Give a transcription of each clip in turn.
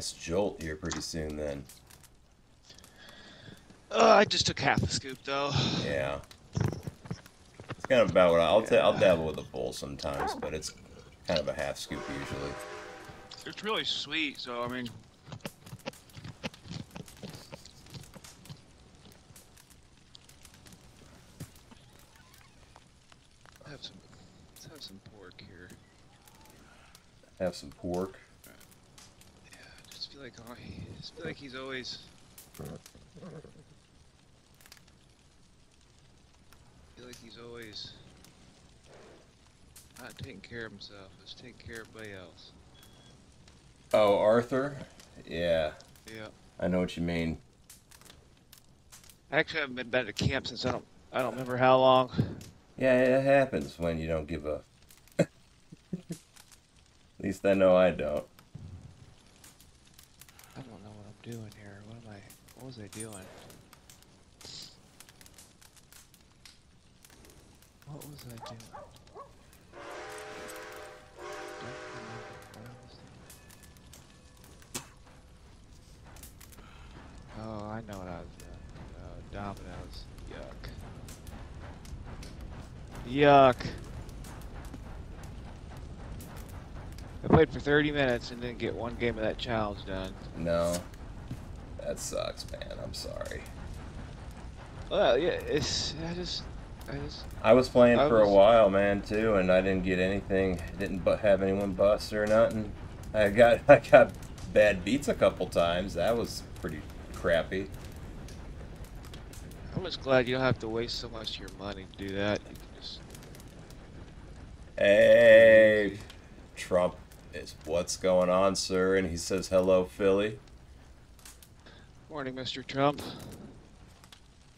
nice jolt here pretty soon then. Uh, I just took half a scoop though. Yeah. It's kind of about what I, I'll, ta- I'll dabble with a bowl sometimes, but it's kind of a half scoop usually. It's really sweet, so I mean, have some, let's have some pork here. Have some pork. Feel like oh, I feel like he's always. feel like he's always not taking care of himself. He's taking care of everybody else. Oh, Arthur? Yeah, Yeah. I know what you mean. Actually, I actually haven't been back to camp since I don't I don't remember how long. Yeah, it happens when you don't give up. At least I know I don't. I don't know what I'm doing here. What am I? What was I doing? What was I doing? Oh, I know what I was doing. Uh, Dominoes. Yuck. Yuck. I played for 30 minutes and didn't get one game of that challenge done. No. That sucks, man. I'm sorry. Well, yeah, it's I just I just I was playing I for a while, man, too, and I didn't get anything. Didn't bu- have anyone bust or nothing. I got I got bad beats a couple times. That was pretty crappy. I'm just glad you don't have to waste so much of your money to do that. You can just Hey, Trump is what's going on, sir? And he says hello, Philly, morning, Mr. Trump.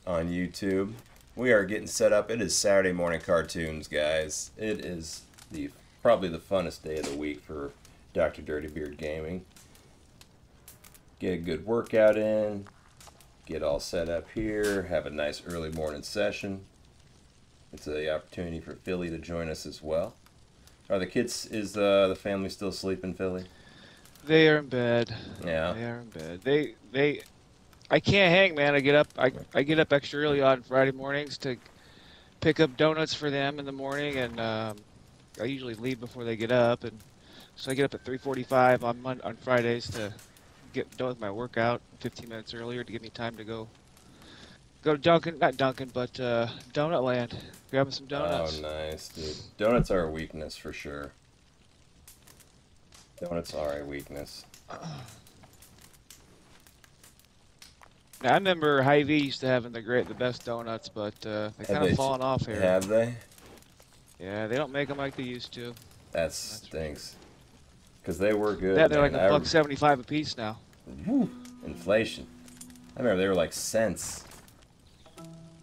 on YouTube. We are getting set up. It is Saturday morning cartoons, guys. It is the probably the funnest day of the week for Dr. Dirty Beard Gaming. Get a good workout in. Get all set up here. Have a nice early morning session. It's a opportunity for Philly to join us as well. Are the kids? Is uh, the family still sleeping, Philly? They are in bed. Yeah. They are in bed. They they I can't hang, man. I get up I I get up extra early on Friday mornings to pick up donuts for them in the morning, and um, I usually leave before they get up, and so I get up at 3:45 on Mon- on Fridays to get done with my workout 15 minutes earlier to give me time to go go to Dunkin', not Dunkin', but uh, Donut Land, grabbing some donuts. Oh, nice, dude. Donuts are a weakness for sure. Donuts are a weakness. Now, I remember Hy-Vee used to having the great, the best donuts, but uh, they Have kind of fallen off here. Have they? Yeah, they don't make them like they used to. That stinks. Because they were good. Yeah, they're like a buck seventy-five a piece now. Inflation. I remember they were like cents.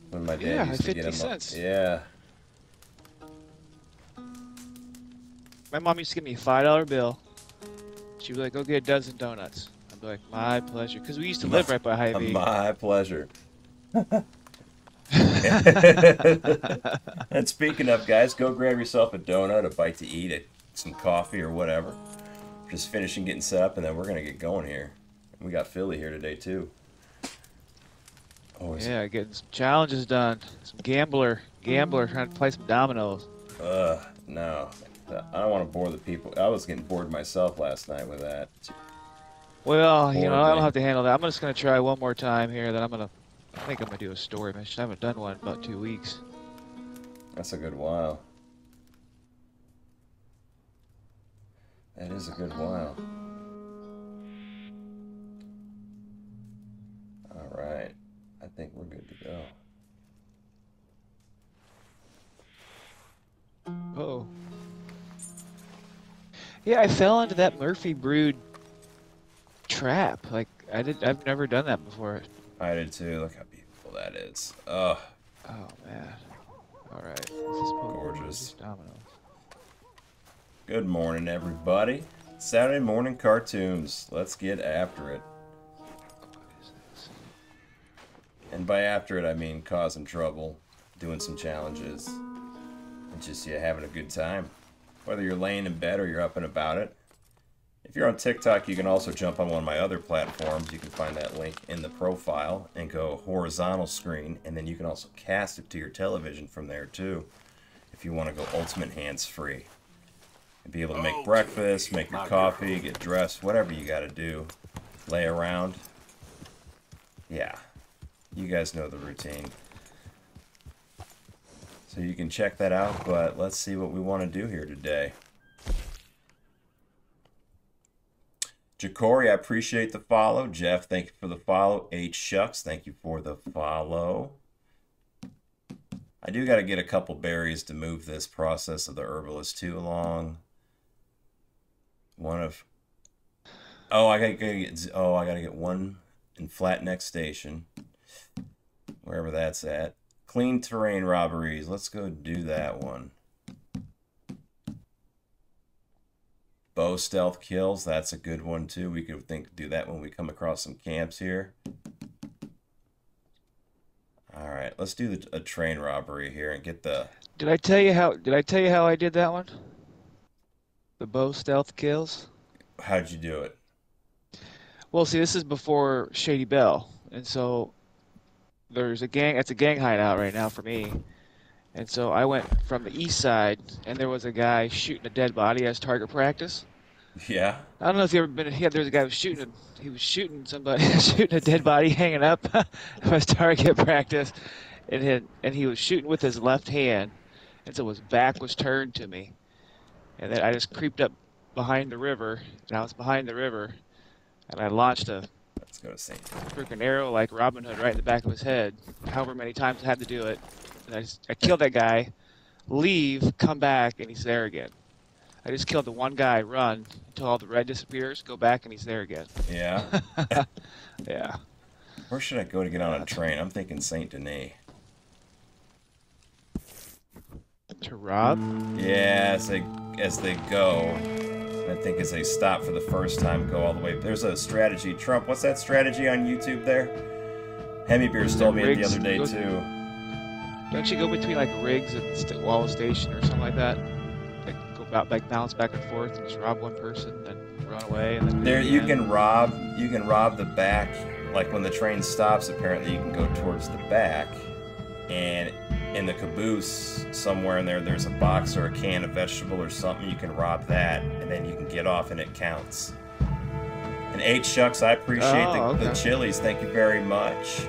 When my dad Yeah, used to get 50 them. cents. Yeah. My mom used to give me a five dollar bill. She'd be like, "Go get a dozen donuts." I'd be like, "My pleasure," because we used to live right by Hy-Vee. My pleasure. and speaking of guys, go grab yourself a donut, a bite to eat, a, some coffee or whatever. Just finishing getting set up, and then we're gonna get going here. We got Philly here today too. Oh, Yeah, getting some challenges done. Some gambler, gambler trying to play some dominoes. Ugh, no. I don't want to bore the people. I was getting bored myself last night with that. Well, you know, I don't have to handle that. I'm just gonna try one more time here. Then I'm gonna. I think I'm gonna do a story mission. I haven't done one in about two weeks. That's a good while. That is a good while. All right. I think we're good to go. Oh. Yeah, I fell into that Murphree Brood trap. Like I did. I've never done that before. I did too. Look how beautiful that is. Ugh. Oh man. All right. This is Gorgeous. Dominoes. Good morning, everybody. Saturday morning cartoons. Let's get after it. What is this? And by after it, I mean causing trouble, doing some challenges, and just yeah, having a good time. Whether you're laying in bed or you're up and about it, If you're on TikTok, you can also jump on one of my other platforms. You can find that link in the profile and go horizontal screen, and then you can also cast it to your television from there too. If you want to go ultimate hands free and be able to make Okay, breakfast, make your coffee, get dressed, whatever you got to do, lay around. Yeah, you guys know the routine. So you can check that out, but let's see what we want to do here today. Jacory, I appreciate the follow. Jeff, thank you for the follow. H Shucks, thank you for the follow. I do got to get a couple berries to move this process of the herbalist too along. One of oh, I gotta get oh, I gotta get one in Flatneck Station, wherever that's at. Clean terrain robberies. Let's go do that one. Bow stealth kills. That's a good one too. We could think do that when we come across some camps here. All right, let's do the, a train robbery here and get the. Did I tell you how? Did I tell you how I did that one? The bow stealth kills. How'd you do it? Well, see, this is before Shady Belle, and so there's a gang. It's a gang hideout right now for me, and so I went from the east side, and there was a guy shooting a dead body as target practice. Yeah. I don't know if you ever been. Yeah, was a guy who was shooting. He was shooting somebody, shooting a dead body hanging up as target practice, and he, and he was shooting with his left hand, and so his back was turned to me, and then I just creeped up behind the river, and I was behind the river, and I launched a Let's go to St. freaking arrow like Robin Hood right in the back of his head. However many times I had to do it, and I, just, I killed that guy, leave, come back, and he's there again. I just killed the one guy, run until all the red disappears, go back, and he's there again. Yeah. Yeah. Where should I go to get on a train? I'm thinking Saint Denis. To rob? Yeah, as they as they go, I think as they stop for the first time, go all the way. There's a strategy. Trump, what's that strategy on YouTube there? Hemi Beers told me it the other day too. Don't you go between like Riggs and St- Wallace Station or something like that? Like bounce back and forth and just rob one person, then run away, and then There, you can rob. You can rob the back. Like when the train stops, apparently you can go towards the back, and in the caboose somewhere in there, there's a box or a can of vegetable or something. You can rob that, and then you can get off, and it counts. And eight shucks, I appreciate Oh, the, the chilies. Thank you very much.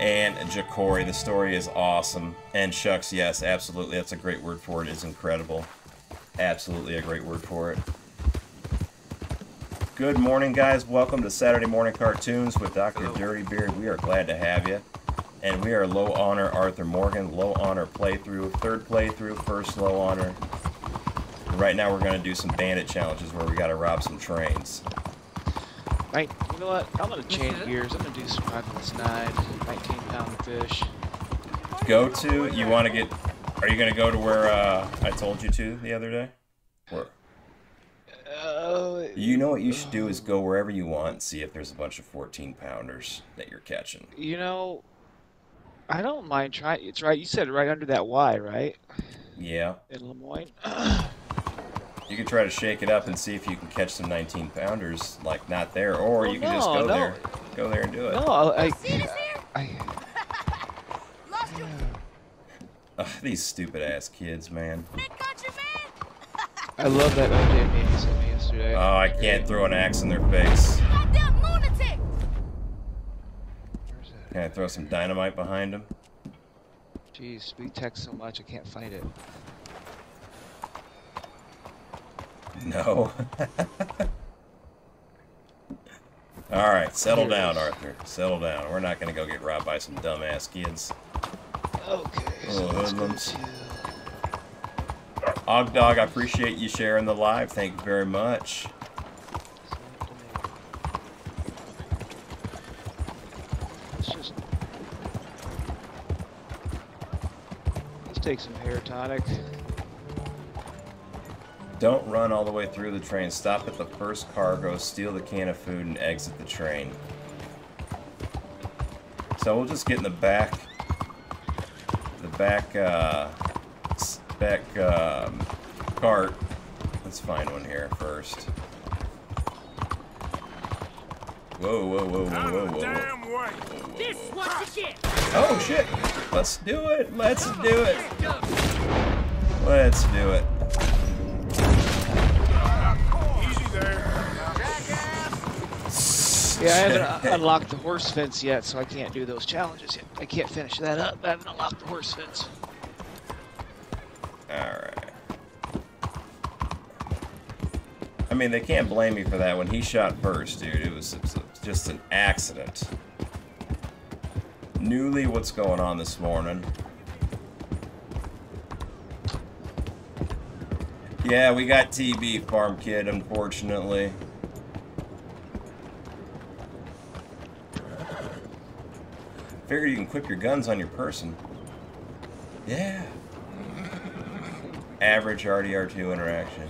And Jacory, the story is awesome. And shucks, yes, absolutely. That's a great word for it. It's incredible. Absolutely a great word for it. Good morning, guys. Welcome to Saturday Morning Cartoons with Dr. Dirty Beard. We are glad to have you. And we are low honor Arthur Morgan, low honor playthrough, third playthrough, first low honor. And right now we're going to do some bandit challenges where we got to rob some trains. Right, you know what? I'm gonna change gears. I'm gonna do some rifle snide, 19 pound fish. Go to, you want to get, are you going to go to where uh, I told you to the other day? Where? Uh, You know what you should do is go wherever you want and see if there's a bunch of 14 pounders that you're catching. you know, I don't mind trying. It's right. You said right under that Y, right? Yeah. In Lemoyne. You can try to shake it up and see if you can catch some 19 pounders, like not there, or Well, you can just go no. there, go there and do it. no, I, See this here? I, Lost you. Ugh, these stupid ass kids, man. Big country man. I love that OJ meme you sent me yesterday. Oh, I can't throw an axe in their face. Goddamn lunatic. Can I throw some dynamite behind them? Jeez, we text so much I can't find it. No. All right, settle down. Arthur. Settle down. We're not gonna go get robbed by some dumbass kids. Okay, Oh, so let's hoodlums. to. Og Dog, I appreciate you sharing the live. Thank you very much. Let's just. Let's take some hair tonic. Don't run all the way through the train. Stop at the first cargo, steal the can of food, and exit the train. So we'll just get in the back, the back, uh, back um, cart, Let's find one here first. Whoa, whoa, whoa, whoa, whoa, whoa, whoa. Damn way. This what you get. Oh shit! Let's do it! Let's do it! Let's do it. Yeah, I haven't uh, unlocked the horse fence yet, so I can't do those challenges yet. I can't finish that up. I haven't unlocked the horse fence. Alright. I mean, they can't blame me for that. When he shot first, dude, it was, it was just an accident. Newly, what's going on this morning? Yeah, we got TB, Farm Kid, unfortunately. Figure you can equip your guns on your person. Yeah. Average RDR2 interaction.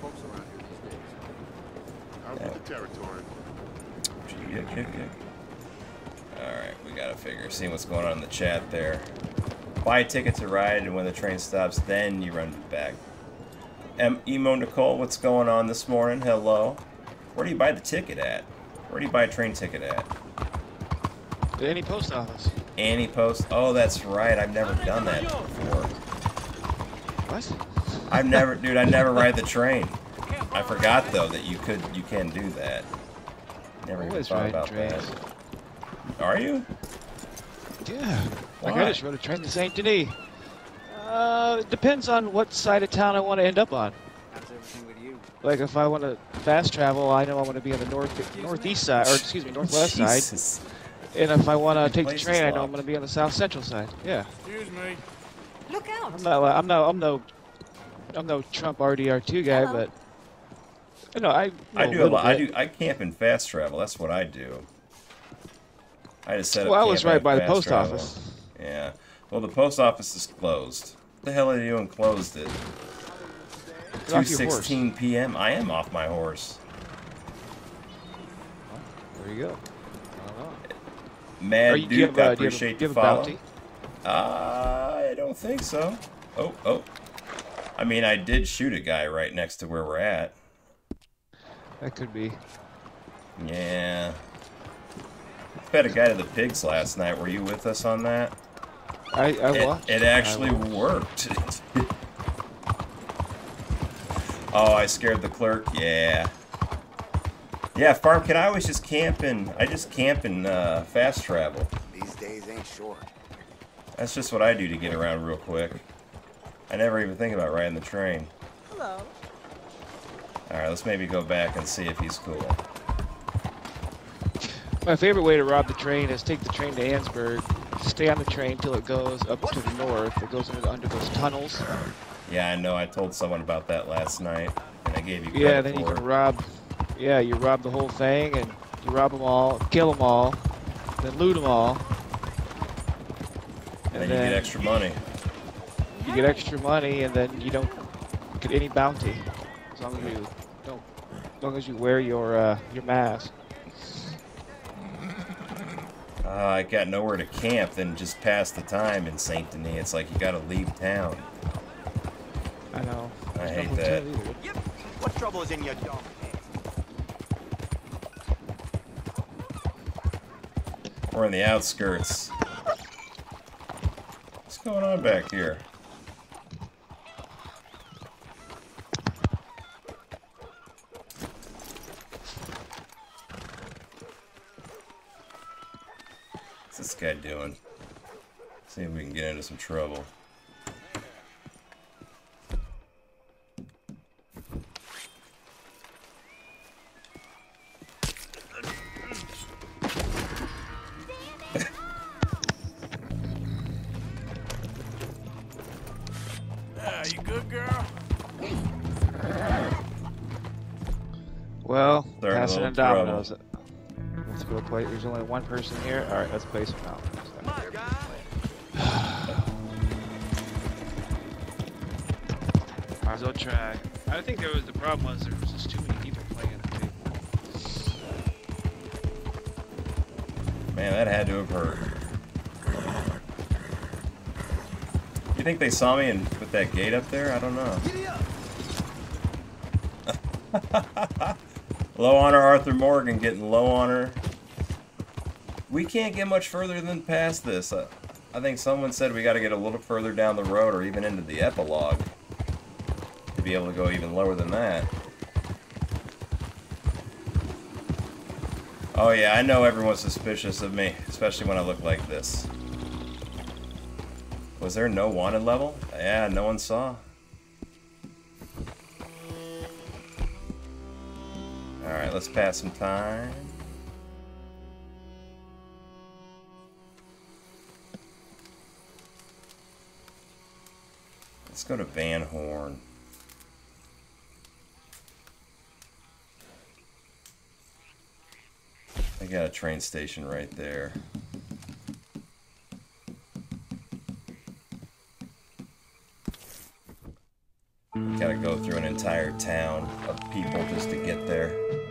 Folks around here these. Out with the territory. Alright, we gotta figure. See what's going on in the chat there. Buy a ticket to ride, and when the train stops, then you run back. M Emo Nicole, what's going on this morning? Hello. Where do you buy the ticket at? Where do you buy a train ticket at? At any post office. Any Post? Oh, that's right. I've never done that before. What? I've never, dude. I never ride the train. I forgot though that you could, you can do that. Never even thought about trains. that. Are you? Yeah. Like Why? I just rode a train to Saint Denis. Uh, it depends on what side of town I want to end up on. How's everything with you? Like if I want to fast travel, I know I want to be on the north northeast side, or excuse me, northwest side. Jesus. And if I want to take the train, I know I'm going to be on the south central side. Yeah. Excuse me. Look out. I'm not. I'm no. I'm no. I'm no Trump RDR2 guy, Hello. but I know I. Know I do a little lot. I do. I camp in fast travel. That's what I do. I just set up. Well, I was right by the post travel. office. Yeah. Well, the post office is closed. What the hell are you doing? Closed at Get two off your horse. sixteen p.m. I am off my horse. There you go. I. Mad you, Duke, I appreciate the follow. Uh, I don't think so. Oh, oh. I mean, I did shoot a guy right next to where we're at. That could be. Yeah. Fed a guy to the pigs last night. Were you with us on that? I, I It, watched. it I actually worked. oh, I scared the clerk. Yeah. Yeah, farm kid. I always just camp in. I just camp and uh, fast travel. These days ain't short. That's just what I do to get around real quick. I never even think about riding the train. Hello. All right, let's maybe go back and see if he's cool. My favorite way to rob the train is take the train to Annesburg, stay on the train till it goes up to the north. It goes under, under those tunnels. Yeah, I know. I told someone about that last night, and I gave you credit Yeah, then you can it. rob. Yeah, you rob the whole thing, and you rob them all, kill them all, then loot them all. and then you get extra money. you get extra money, and then you don't get any bounty as long as you don't, as long as you wear your uh, your mask. Uh, I got nowhere to camp, then just pass the time in Saint Denis. It's like you gotta leave town. I know. I There's no hate hotel that. Yep. What trouble is in your dog? We're in the outskirts. What's going on back here? What's this guy doing? See if we can get into some trouble. Well, They're in a passing little in dominoes. Let's go play. There's only one person here. All right, let's play some dominoes. Might as well try. I think there was the problem was there was just too many people playing at the table. Man, that had to have hurt. You think they saw me and put that gate up there? I don't know. low on her, Arthur Morgan getting low on her. We can't get much further than past this. I, I think someone said we got to get a little further down the road or even into the epilogue to be able to go even lower than that. Oh yeah, I know everyone's suspicious of me, especially when I look like this. Was there no wanted level? Yeah, no one saw. Alright, let's pass some time. Let's go to Van Horn. They got a train station right there. Gotta go through an entire town of people just to get there.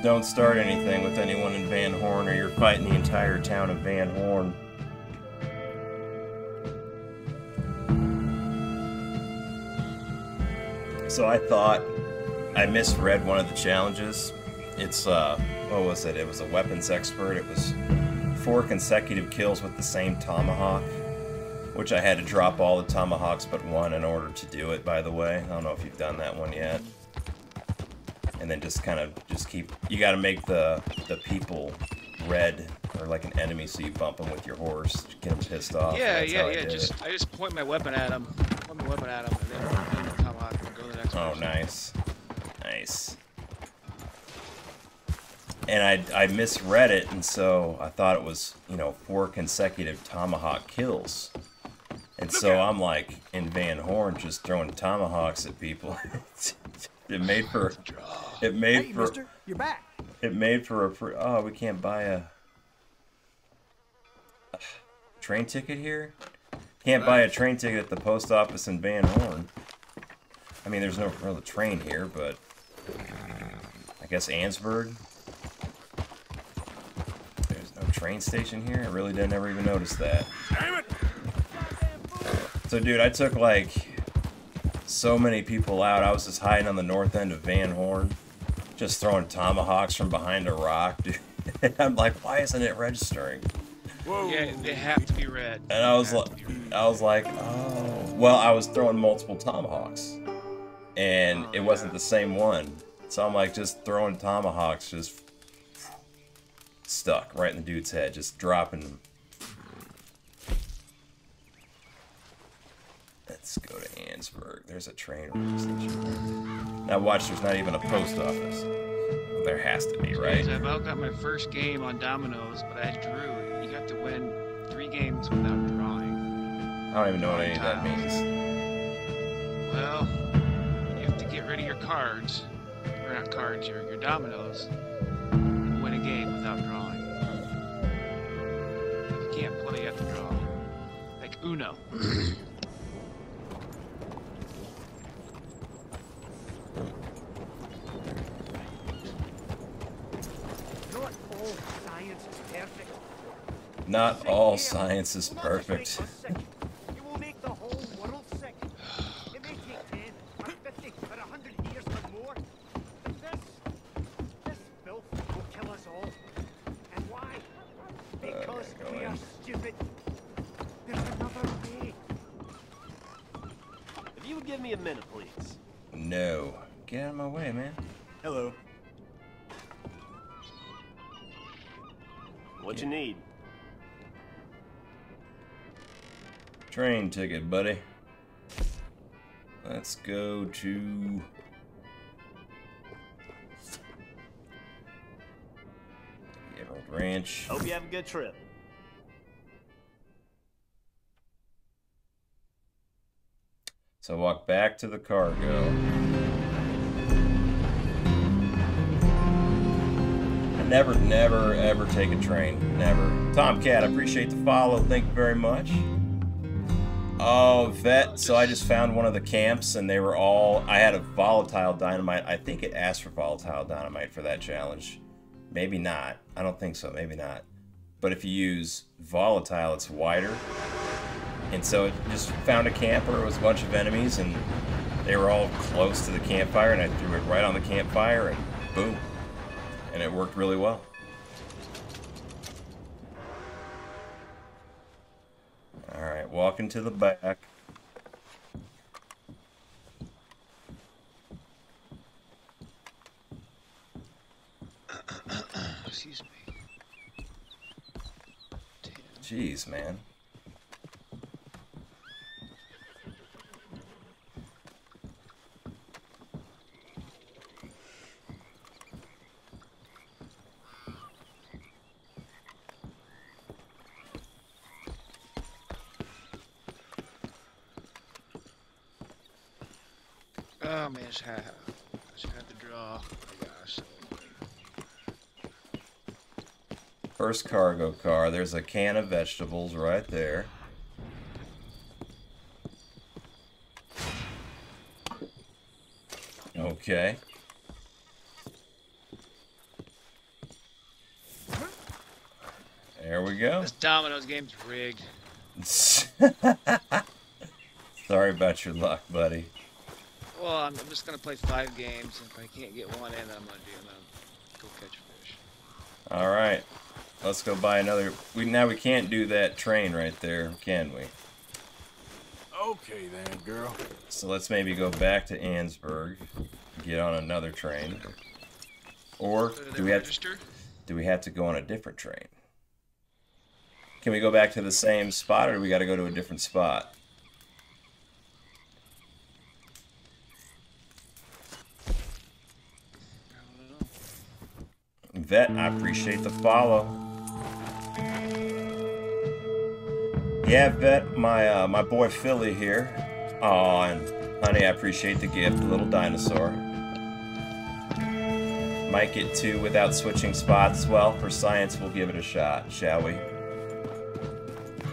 Don't start anything with anyone in Van Horn or you're fighting the entire town of Van Horn. So I thought I misread one of the challenges. It's uh what was it? It was a weapons expert. It was four consecutive kills with the same tomahawk, which I had to drop all the tomahawks but one in order to do it, by the way. I don't know if you've done that one yet. And then just kind of just keep you got to make the the people red or like an enemy so you bump them with your horse, get them pissed off. yeah, That's yeah, I yeah. Just it. I just point my weapon at them point my weapon at him, and then then the tomahawk and go to the next Oh, person. nice. Nice. And I, I misread it, and so I thought it was, you know, four consecutive tomahawk kills. And so I'm like in Van Horn just throwing tomahawks at people. it made for it made Hey, for mister, you're back. it made for a pr- oh we can't buy a train ticket here. Can't buy a train ticket at the post office in Van Horn. I mean, there's no real train here, but I guess Annesburg. There's no train station here. I really didn't ever even notice that. Damn it! So, dude, I took like so many people out. I was just hiding on the north end of Van Horn, just throwing tomahawks from behind a rock, dude. And I'm like, why isn't it registering? Whoa. Yeah, they have to be red. And I was like, have to be red. I was like, oh, well, I was throwing multiple tomahawks, and Oh, it wasn't yeah. the same one. So I'm like, just throwing tomahawks, just stuck right in the dude's head, just dropping Let's go to Annesburg. There's a train station. Now watch, there's not even a post office. There has to be, right? I've about got my first game on dominoes, but I drew. You got to win three games without drawing. I don't even know what any of that means. Well, you have to get rid of your cards, or not cards, your your dominoes, and win a game without drawing. If you can't play, you have to draw. Like Uno. Not all science is perfect. Not all science is perfect. Ticket, buddy. Let's go to. Emerald Ranch. Hope you have a good trip. So walk back to the cargo. I never, never, ever take a train. Never. Tomcat, I appreciate the follow. Thank you very much. Oh, vet. So I just found one of the camps, and they were all. I had a volatile dynamite. I think it asked for volatile dynamite for that challenge. Maybe not. I don't think so. Maybe not. but if you use volatile, it's wider. And so it just found a camper. It was a bunch of enemies, and they were all close to the campfire, and I threw it right on the campfire, and boom. And it worked really well. Alright, walking to the back. Excuse me. Jeez, man. Oh man, just had, just had to draw. Oh my gosh. First cargo car. There's a can of vegetables right there. Okay. There we go. This Domino's game's rigged. Sorry about your luck, buddy. Well, I'm, I'm just gonna play five games. If I can't get one in, I'm gonna do. I'm gonna go catch a fish. All right. Let's go buy another. We now we can't do that train right there, can we? Okay then, girl. So let's maybe go back to Annesburg, get on another train. Or So do do they we have register? do we have to go on a different train? Can we go back to the same spot or do we got to go to a different spot? I don't know. Vet, I appreciate the follow. Yeah, Vet, my uh, my boy Philly here. Aw, and honey, I appreciate the gift, little dinosaur. Might get two without switching spots. Well, for science, we'll give it a shot, shall we?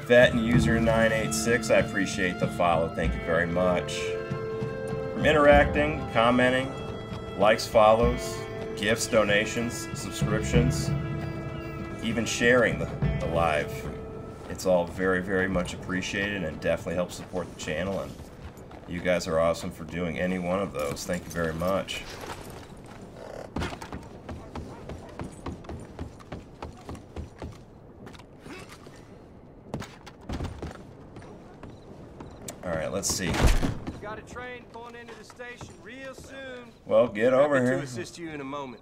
Vet and user 986, I appreciate the follow. Thank you very much. From interacting, commenting, likes, follows, gifts, donations, subscriptions, even sharing the, the live. It's all very, very much appreciated and definitely helps support the channel. And you guys are awesome for doing any one of those. Thank you very much. All right, let's see. Got a train pulling into the station real soon. Well, get over Happy here. to assist you in a moment.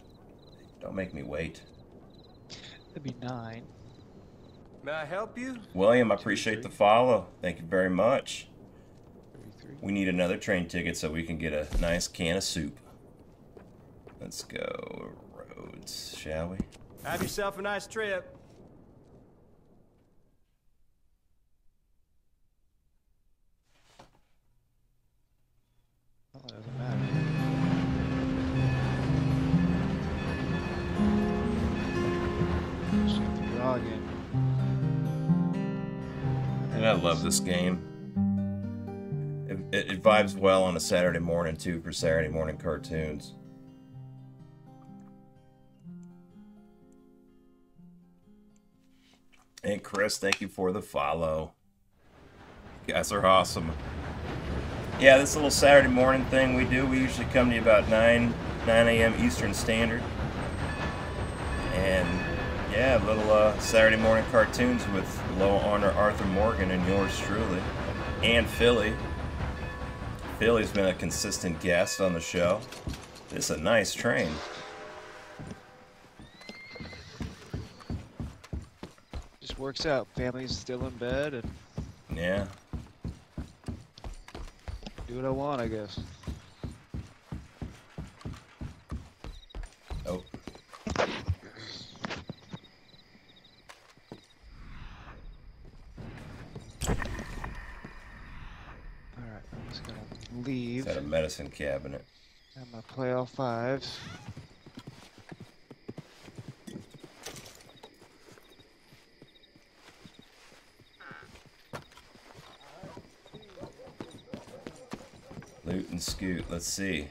Don't make me wait. That'd be nine. May I help you? William, I appreciate the follow. Thank you very much. We need another train ticket so we can get a nice can of soup. Let's go roads, shall we? Have yourself a nice trip. And I love this game. It, it, it vibes well on a Saturday morning too for Saturday morning cartoons. And Chris, thank you for the follow. You guys are awesome. Yeah, this little Saturday morning thing we do, we usually come to you about 9 9 a.m. Eastern Standard. And yeah, little uh, Saturday morning cartoons with low honor Arthur Morgan and yours truly, and Philly. Philly's been a consistent guest on the show. It's a nice train. Just works out. Family's still in bed and Yeah. Do what I want, I guess. Oh. Alright, I'm just gonna Is leave. that a medicine cabinet? I'm gonna play all fives. Let's see.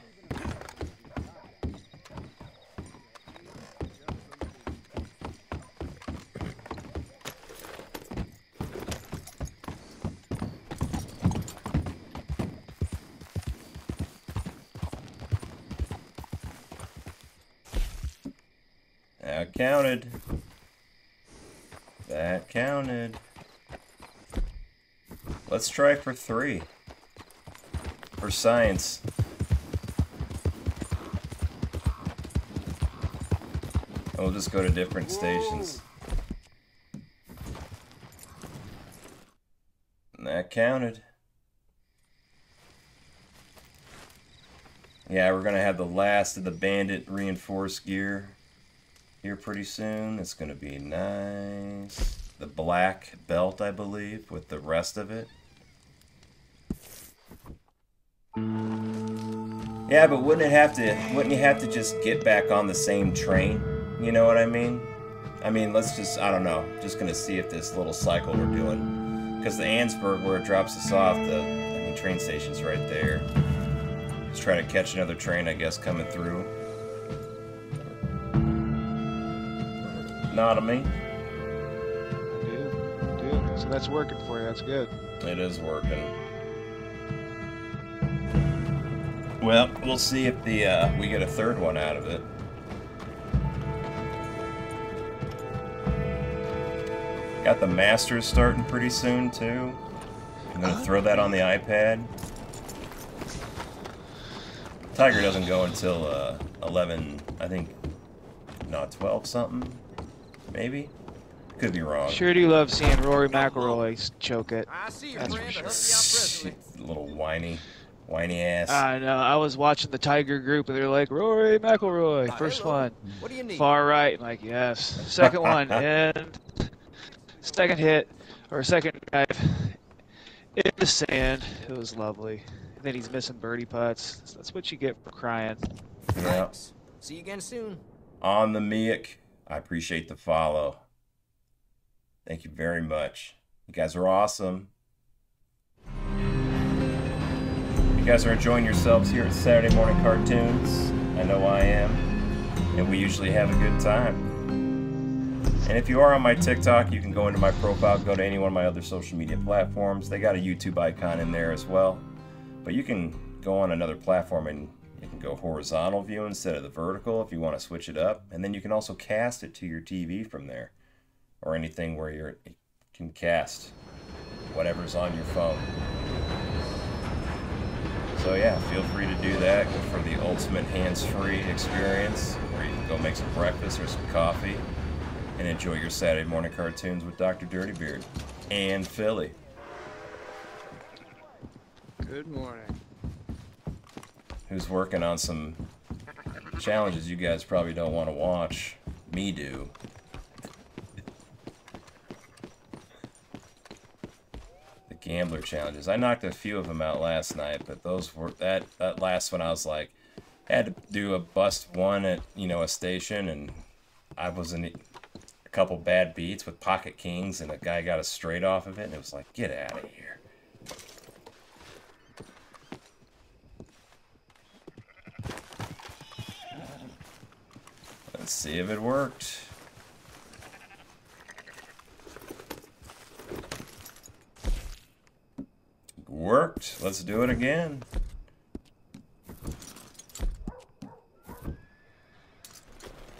That counted. That counted. Let's try for three. For science. We'll just go to different stations. And that counted. Yeah, we're gonna have the last of the bandit reinforced gear here pretty soon. It's gonna be nice. The black belt, I believe, with the rest of it. Yeah, but wouldn't it have to? Wouldn't you have to just get back on the same train? You know what I mean? I mean, let's just, I don't know, just gonna see if this little cycle we're doing. Because the Annesburg, where it drops us off, the I mean, train station's right there. Just try to catch another train, I guess, coming through. Not me. I do, do. So that's working for you. That's good. It is working. Well, we'll see if the uh, we get a third one out of it. Got the Masters starting pretty soon too. I'm gonna throw that on the iPad. Tiger doesn't go until uh, 11, I think, not 12 something, maybe. Could be wrong. Sure do love seeing Rory McIlroy choke it. I see you, That's for sure. help you out presently. Little whiny, whiny ass. I know. I was watching the Tiger group, and they're like, Rory McIlroy, first one, What do you need? far right. I'm like, yes. Second one, and second hit or second drive in the sand. It was lovely. And then he's missing birdie putts. That's what you get for crying. yeah. Thanks. See you again soon. on the Miak. I appreciate the follow. Thank you very much. You guys are awesome. You guys are enjoying yourselves here at Saturday Morning Cartoons. I know I am. And we usually have a good time. And if you are on my TikTok, you can go into my profile, go to any one of my other social media platforms. They got a YouTube icon in there as well. But you can go on another platform and you can go horizontal view instead of the vertical if you want to switch it up. And then you can also cast it to your TV from there or anything where you can cast whatever's on your phone. So yeah, feel free to do that for the ultimate hands-free experience where you can go make some breakfast or some coffee and enjoy your Saturday morning cartoons with Dr. Dirtybeard and Philly. Good morning. who's working on some challenges you guys probably don't want to watch. Me do. the gambler challenges. I knocked a few of them out last night, but those were that that last one I was like had to do a bust one at, you know, a station and I was in a couple bad beats with pocket kings and a guy got a straight off of it and it was like, "Get out of here." Let's see if it worked. Worked. Let's do it again.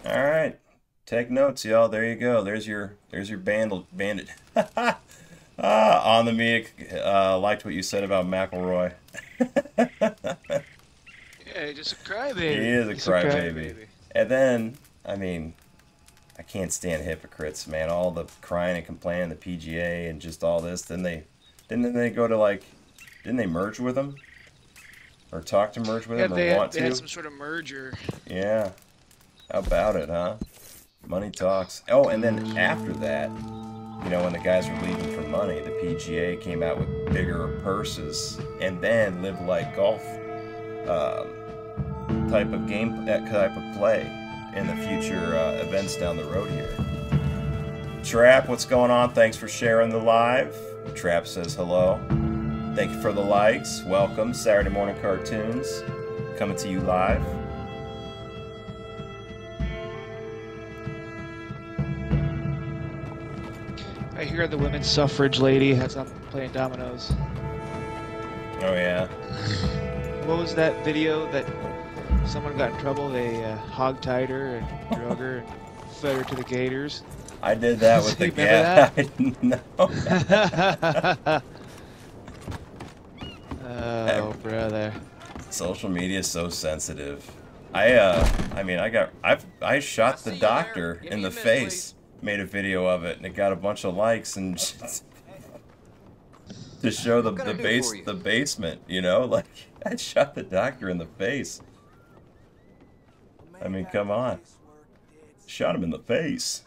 All right. Take notes, y'all. There you go. There's your there's your bandit bandit. ah, on the mic. Uh, liked what you said about McIlroy. Yeah, just a crybaby. He is a crybaby. And then, I mean, I can't stand hypocrites, man. All the crying and complaining, the PGA, and just all this. Then they, didn't they go to like, didn't they merge with them, or talk to merge with Yeah, them, or they, had, want they to? had some sort of merger. Yeah. How about it, huh? Money talks. Oh, and then after that, you know, when the guys were leaving for money, the PGA came out with bigger purses, and then live like golf um, type of game, that type of play in the future uh, events down the road here. Trap, what's going on? Thanks for sharing the live. Trap says hello. Thank you for the likes. Welcome, Saturday Morning Cartoons, coming to you live. I hear the women's suffrage lady as I'm playing dominoes. Oh yeah. What was that video that someone got in trouble? They uh, hogtied her and drug her and fed her to the gators. I did that with the Remember gas. no. oh, brother. Social media is so sensitive. I uh I mean I got I've I shot the doctor in the a minute, face. Made a video of it and it got a bunch of likes and to show the the base the basement, you know? Like I shot the doctor in the face. I mean, come on. Shot him in the face.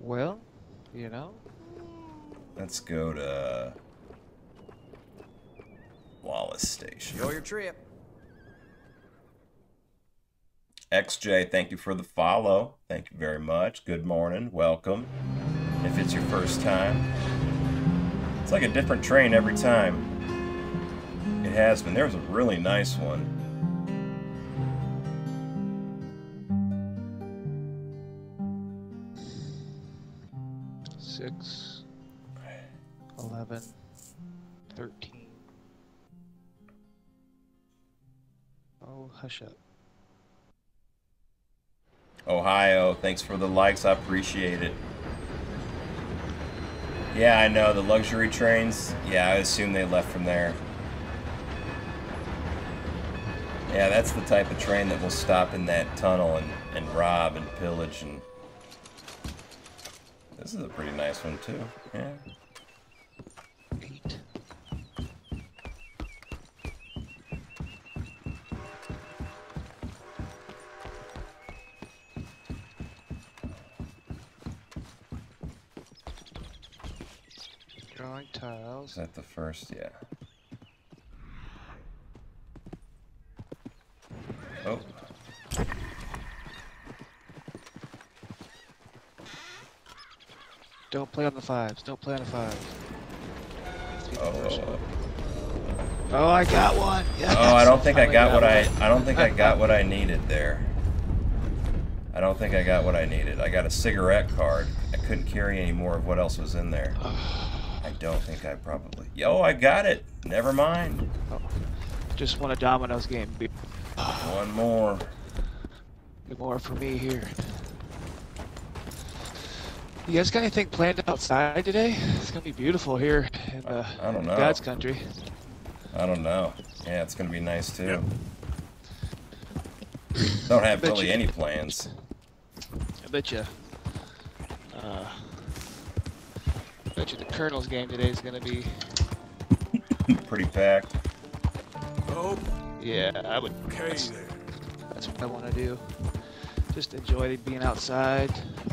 Well, you know, Let's go to Wallace Station. Enjoy your trip. XJ, thank you for the follow. Thank you very much. Good morning. Welcome. If it's your first time, it's like a different train every time. It has been. There was a really nice one. six, eleven, thirteen. Oh, hush up. Ohio, thanks for the likes. I appreciate it. Yeah, I know. The luxury trains. Yeah, I assume they left from there. Yeah, that's the type of train that will stop in that tunnel and, and rob and pillage and. This is a pretty nice one too. Yeah. Is that the first? Yeah. Oh. Don't play on the fives. Don't play on the fives. Oh. Oh, I got one. Yes. Oh, I don't think I got what I. I don't think I got what I needed there. I don't think I got what I needed. I got a cigarette card. I couldn't carry any more of what else was in there. Oh. I don't think I probably. Yo, I got it. Never mind. Just won a Domino's game. One more. Good more for me here. You guys got anything planned outside today? It's gonna be beautiful here in the I don't know. God's country. I don't know. Yeah, it's gonna be nice too. Don't have really you- any plans. I bet you. Uh, I bet you the Colonel's game today is gonna be. Pretty packed. Oh, Yeah, I would. okay That's, there. that's what I want to do. Just enjoy being outside,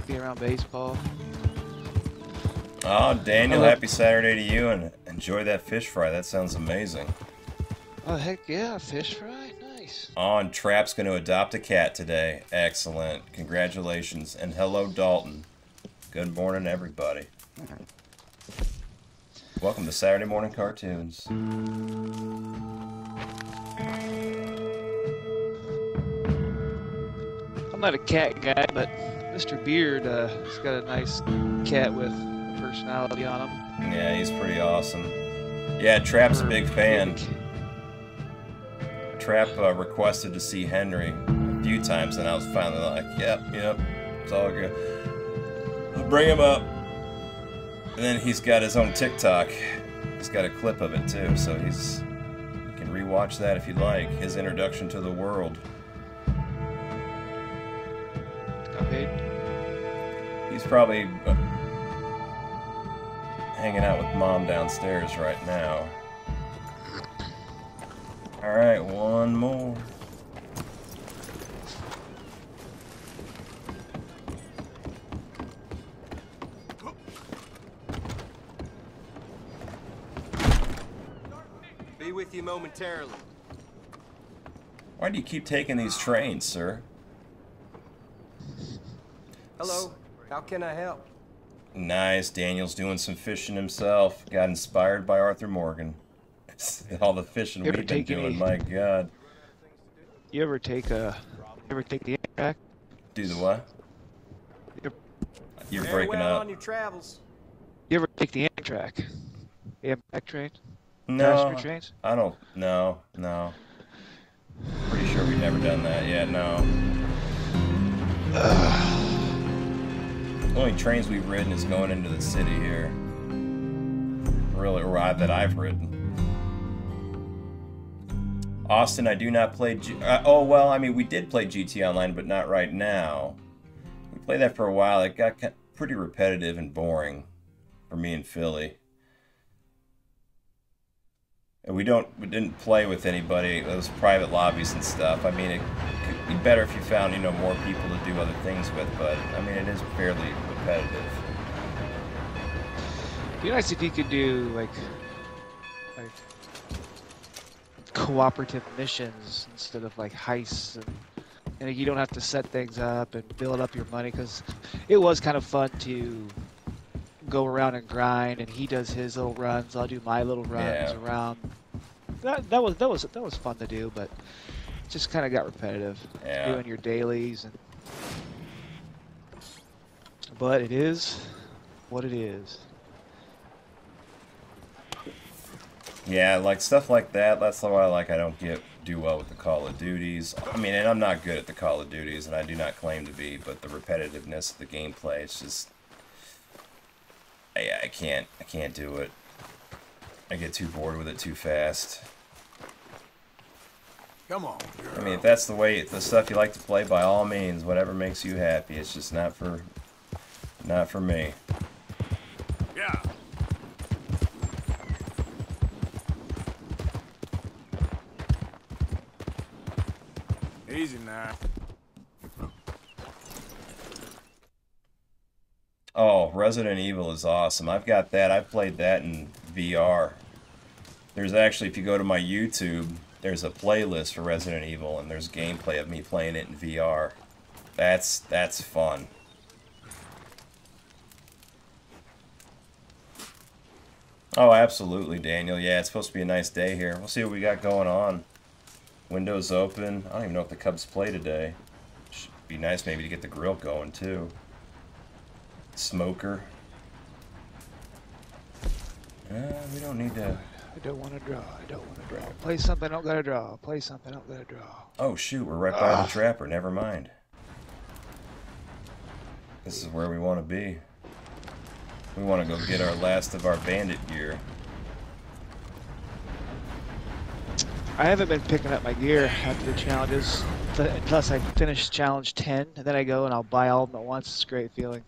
be around baseball. Oh, Daniel, Hello. happy Saturday to you, and enjoy that fish fry. That sounds amazing. Oh heck yeah, fish fry, nice. Oh, Trap's going to adopt a cat today. Excellent. Congratulations. And hello, Dalton. Good morning, everybody. Welcome to Saturday Morning Cartoons. I'm not a cat guy, but Mr. Beard, uh, has got a nice cat with personality on him. Yeah, he's pretty awesome. Yeah, Trap's a big fan. Trap uh, requested to see Henry a few times, and I was finally like, yep, yep, it's all good. I'll bring him up. And then he's got his own TikTok. He's got a clip of it too, so he's you can rewatch that if you'd like. His introduction to the world. Got paid. He's probably uh, hanging out with mom downstairs right now. All right, one more. With you momentarily. Why do you keep taking these trains, sir? Hello. How can I help? Nice. Daniel's doing some fishing himself. Got inspired by Arthur Morgan. All the fishing we've been take any- doing, my God. You ever take a, you ever take the Amtrak? Do the what? Yep. You're Very breaking well up. on your travels. You ever take the Amtrak? The Amtrak train? No? I don't. No, no. Pretty sure we've never done that yet. No. The only trains we've ridden is going into the city here. Really, or I- that I've ridden. Austin, I do not play. G- uh, oh well, I mean, we did play GT Online, but not right now. We played that for a while. It got pretty repetitive and boring for me and Philly. And we don't, we didn't play with anybody. It was private lobbies and stuff. I mean, it could be better if you found, you know, more people to do other things with. But I mean, it is fairly repetitive. It'd be nice if you could do like like cooperative missions instead of like heists and and you don't have to set things up and build up your money because it was kind of fun to go around and grind and he does his little runs I'll do my little runs Yeah. around that that was that was that was fun to do but it just kind of got repetitive Yeah. doing your dailies and but it is what it is Yeah, like stuff like that. That's why like I don't get do well with the Call of Duties. I mean, and I'm not good at the Call of Duties, and I do not claim to be. But the repetitiveness of the gameplay, it's just, I, I can't, I can't do it. I get too bored with it too fast. Come on, girl. I mean, if that's the way the stuff you like to play, by all means, whatever makes you happy. It's just not for, not for me. Yeah. Easy now. Oh, Resident Evil is awesome. I've got that. I've played that in VR. There's actually, if you go to my YouTube, there's a playlist for Resident Evil, and there's gameplay of me playing it in VR. That's that's fun. Oh, absolutely, Daniel. Yeah, it's supposed to be a nice day here. We'll see what we got going on. Windows open. I don't even know if the Cubs play today. Should be nice maybe to get the grill going too. Smoker. Uh, we don't need to. I don't want to draw. I don't want to draw. Play something. I don't gotta draw. Play something. I don't gotta draw. Oh shoot, we're right by Ah. the trapper. Never mind. This is where we want to be. We want to go get our last of our bandit gear. I haven't been picking up my gear after the challenges unless I finish challenge 10, and then I go and I'll buy all of them at once. It's a great feeling.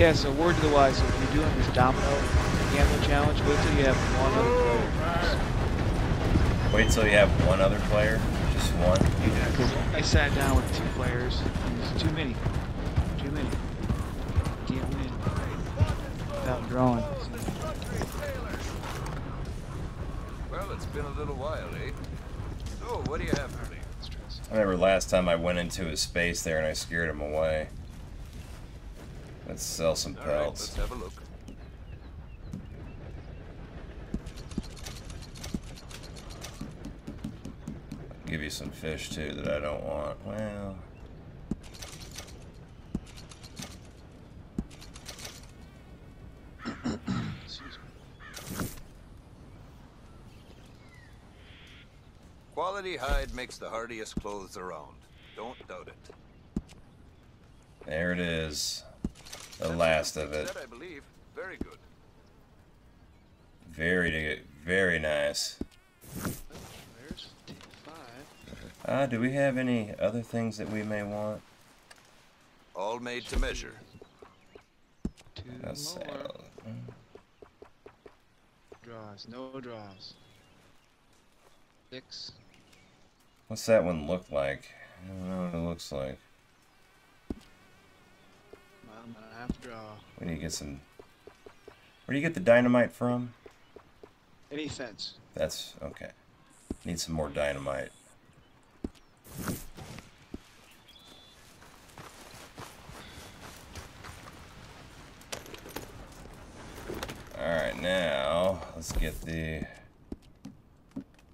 Yeah, so word to the wise, so if you're doing this domino ammo challenge, wait till you have one other player. Wait till you have one other player. Just one. Because I sat down with two players. It's too many. Too many. Can't win without drawing. Well, it's been a little while, eh? So, what do you have for me? I remember last time I went into his space there and I scared him away. Let's sell some All right, pelts. let's have a look. Give you some fish too that I don't want. Well, Quality hide makes the hardiest clothes around. Don't doubt it. there it is. The last of it. Said, I believe. Very good. Very, very nice. There's five. Ah, do we have any other things that we may want? All made to measure. Two Let's more. sell. Draws. No draws. Six. What's that one look like? I don't know what it looks like. I'm gonna have to draw. We need to get some. Where do you get the dynamite from? Any fence. That's okay. Need some more dynamite. Alright, now let's get the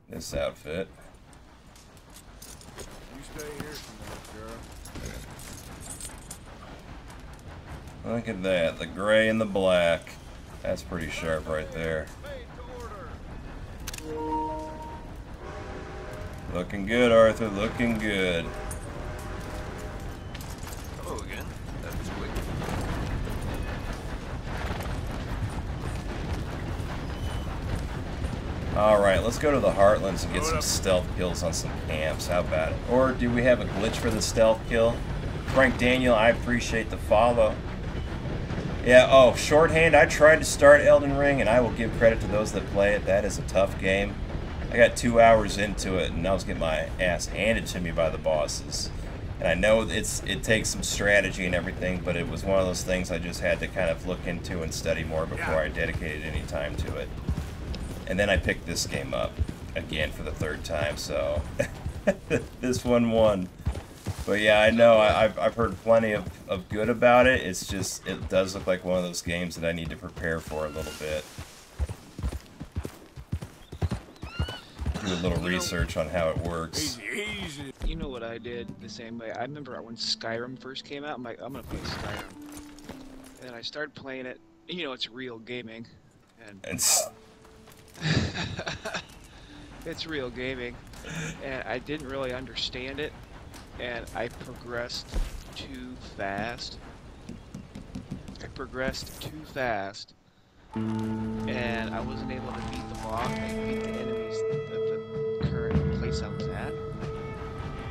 this outfit. You stay here Look at that, the gray and the black. That's pretty sharp right there. Looking good, Arthur, looking good. Hello again. Alright, let's go to the Heartlands and get some stealth kills on some camps. How about it? Or do we have a glitch for the stealth kill? Frank Daniel, I appreciate the follow. Yeah, oh, shorthand, I tried to start Elden Ring, and I will give credit to those that play it. That is a tough game. I got two hours into it, and I was getting my ass handed to me by the bosses. And I know it's it takes some strategy and everything, but it was one of those things I just had to kind of look into and study more before I dedicated any time to it. And then I picked this game up again for the third time, so this one won. But yeah, I know I, I've, I've heard plenty of, of good about it. It's just it does look like one of those games that I need to prepare for a little bit. Do a little research on how it works. You know what I did the same way. I remember when Skyrim first came out. I'm like, I'm gonna play Skyrim, and I started playing it. And, you know, it's real gaming, and And it's real gaming, and I didn't really understand it, and I progressed too fast. I progressed too fast, and I wasn't able to beat the boss, like beat the enemies at the current place I was at,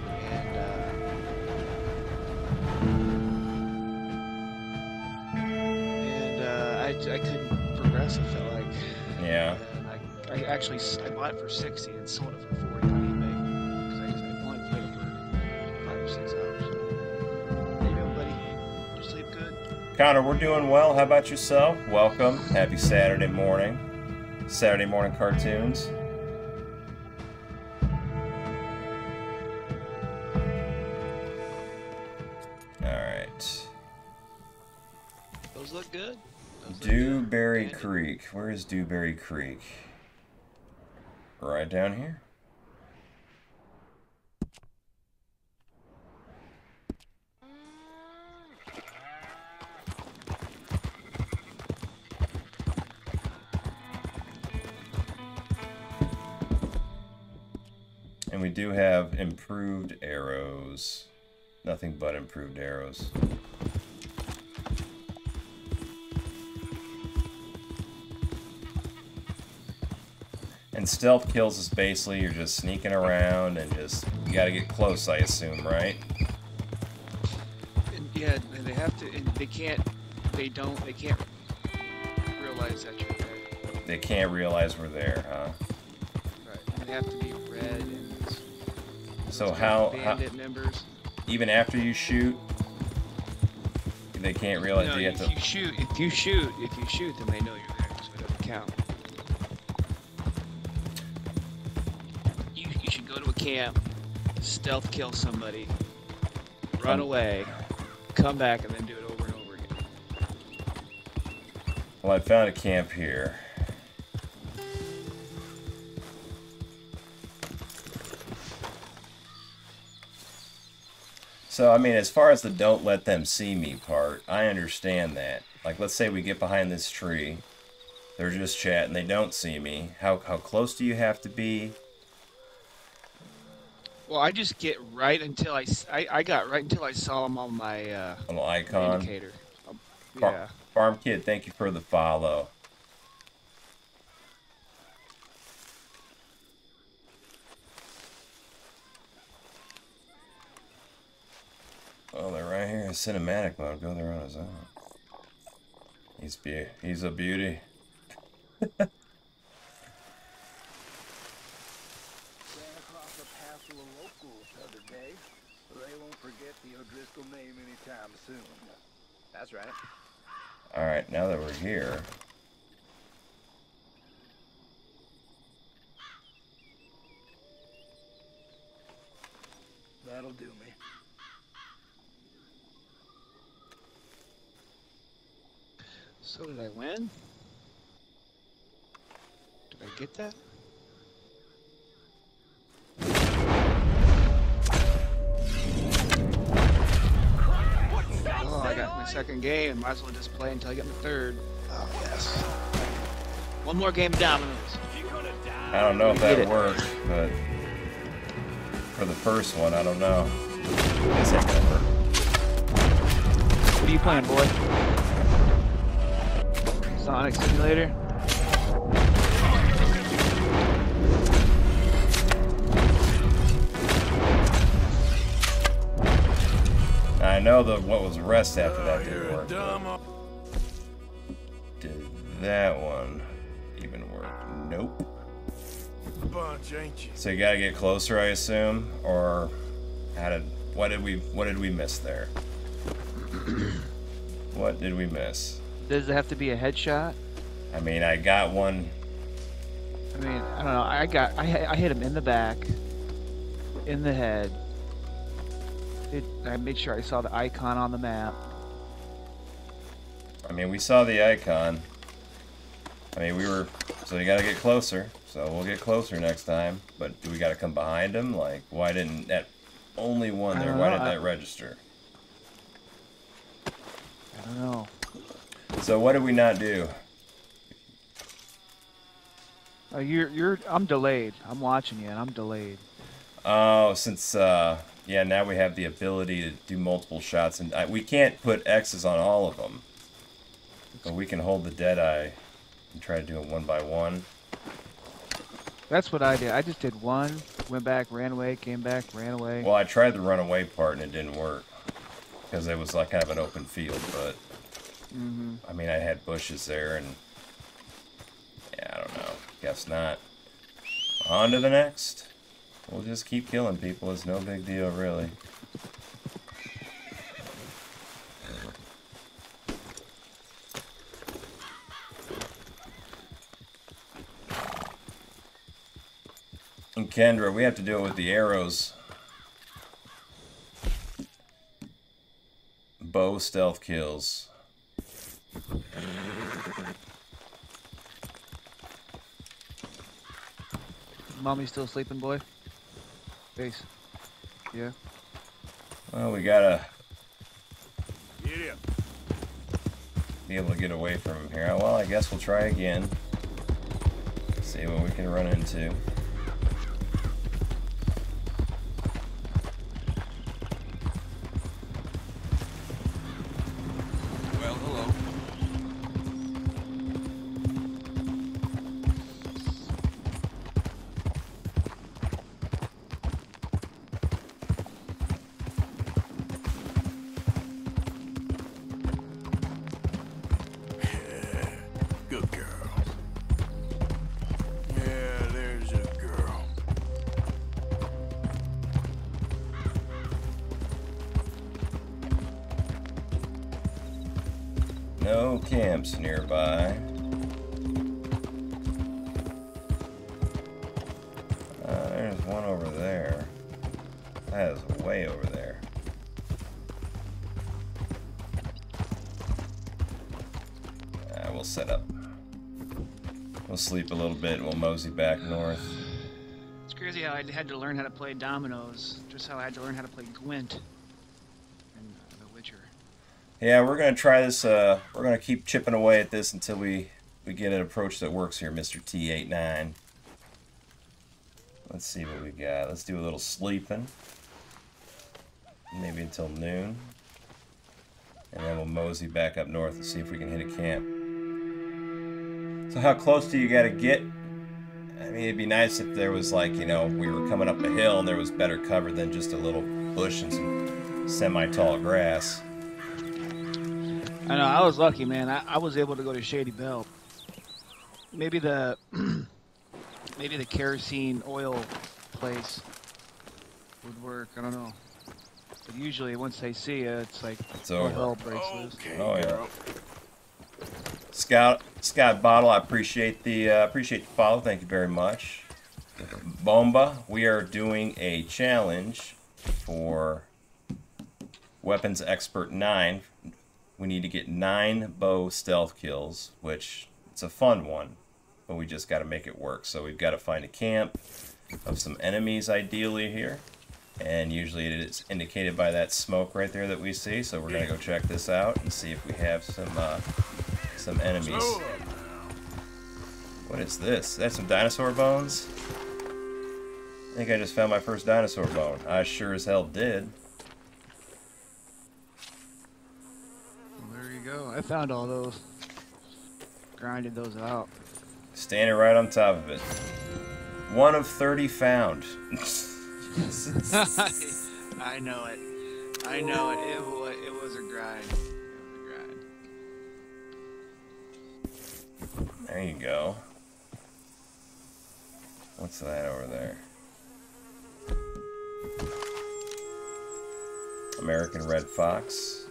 and uh, and uh, I, I couldn't progress. I felt like. yeah. I, I actually I bought it for 60 and sold it for 40 five or six hours. There you go, buddy. You sleep good. Connor, we're doing well. How about yourself? Welcome. Happy Saturday morning. Saturday morning cartoons. Alright. Those look good. Those look good. Dewberry Creek. Where is Dewberry Creek? Right down here. And we do have improved arrows. Nothing but improved arrows. And stealth kills is basically you're just sneaking around and just you gotta get close, I assume, right? And yeah, and they have to. And they can't. They don't. They can't realize that you're there. They can't realize we're there, huh? Right. And they have to be red and. So how, how members. even after you shoot, they can't realize no, you have to. you shoot, if you shoot, if you shoot, then they know you're there, so it doesn't count. You, you should go to a camp, stealth kill somebody, run Um, away, come back, and then do it over and over again. Well, I found a camp here. So, I mean, as far as the don't let them see me part, I understand that. Like, let's say we get behind this tree, they're just chatting, they don't see me. How, how close do you have to be? Well, I just get right until I I got right until I saw them on my uh, On the icon? indicator. Um, yeah. Farm Kid, thank you for the follow. Oh, they're right here in cinematic mode. Go there on his own. He's be he's a beauty. Ran across a passel of locals the other day. They won't forget the O'Driscoll name anytime soon. That's right. All right, now that we're here, That'll do me. So did I win? Did I get that? Oh, I got my second game. Might as well just play until I get my third. Oh, yes. One more game of dominoes. I don't know if that it. worked, but for the first one. I don't know. Guess that. What are you playing, boy? Sonic Simulator? I know the what was rest after that didn't work. but Did that one even work? Nope. Bunch, ain't you? So you gotta get closer, I assume, or how did what did we what did we miss there? what did we miss? Does it have to be a headshot? I mean, I got one. I mean, I don't know. I got, I, I hit him in the back, in the head. It, I made sure I saw the icon on the map. I mean, we saw the icon. I mean, we were so you gotta get closer. So we'll get closer next time. But do we gotta come behind him? Like, why didn't that only one there? Why know, didn't I- that register? I don't know. So what did we not do? Oh, you're, you're, I'm delayed. I'm watching you, and I'm delayed. Oh, since uh, yeah, now we have the ability to do multiple shots, and I, we can't put X's on all of them, but we can hold the dead eye and try to do it one by one. That's what I did. I just did one, went back, ran away, came back, ran away. Well, I tried the runaway part and it didn't work because it was like kind of an open field, but hmm I mean, I had bushes there, and yeah, I don't know. Guess not. On to the next. We'll just keep killing people. It's no big deal, really. And Kendra, we have to it with the arrows. Bow stealth kills. Mommy still sleeping, boy? Face. Yeah. Well, we gotta Get be able to get away from him here. Well, I guess we'll try again. See what we can run into. Nearby. Uh, there's one over there. That is way over there. Uh, we'll set up. We'll sleep a little bit we'll mosey back north. It's crazy how I had to learn how to play dominoes, just how I had to learn how to play Gwent in uh, The Witcher. Yeah, we're gonna try this. Uh, we're gonna keep chipping away at this until we we get an approach that works here, Mister T89. Let's see what we got. Let's do a little sleeping, maybe until noon, and then we'll mosey back up north and see if we can hit a camp. So how close do you gotta get? I mean, it'd be nice if there was like you know we were coming up a hill and there was better cover than just a little bush and some semi-tall grass. I know, I was lucky, man. I, I was able to go to Shady Belle. Maybe the maybe the kerosene oil place would work. I don't know. But usually, once they see you, it's like It's all over. hell breaks loose. Okay, Oh, yeah. girl. Scout Scott Bottle, I appreciate the uh, appreciate the follow. Thank you very much. Bomba, we are doing a challenge for Weapons Expert 9. We need to get nine bow stealth kills, which it's a fun one, but we just got to make it work. So we've got to find a camp of some enemies, ideally here, and usually it is indicated by that smoke right there that we see. So we're gonna go check this out and see if we have some uh, some enemies. What is this? That's some dinosaur bones? I think I just found my first dinosaur bone. I sure as hell did. Well, there you go. I found all those. Grinded those out. Standing right on top of it. One of 30 found. I know it. I know it. It was, it was a grind. It was a grind. there you go. What's that over there? American Red Fox.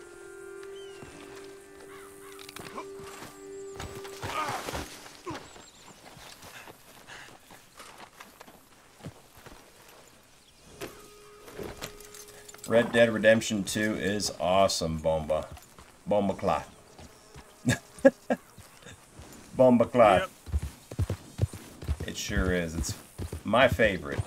Red Dead Redemption 2 is awesome, Bomba. Bomba Clot. Bomba Clot. It sure is. It's my favorite.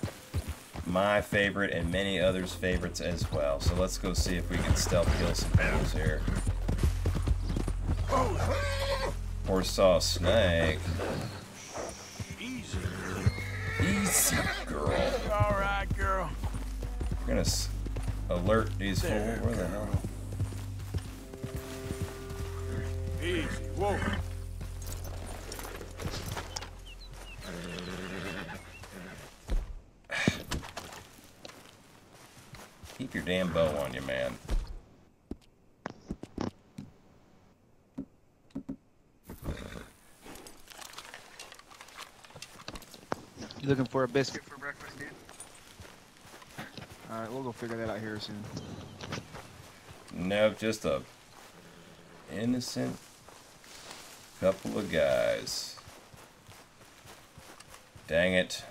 My favorite and many others' favorites as well. So let's go see if we can stealth kill some fools here. Oh, Or saw a snake. Easy. Easy, girl. All right, girl. We're gonna s- alert these fools. Where the hell? Easy. Whoa. Keep your damn bow on you, man. You looking for a biscuit for breakfast, dude? Alright, we'll go figure that out here soon. Nope, just a innocent couple of guys. Dang it.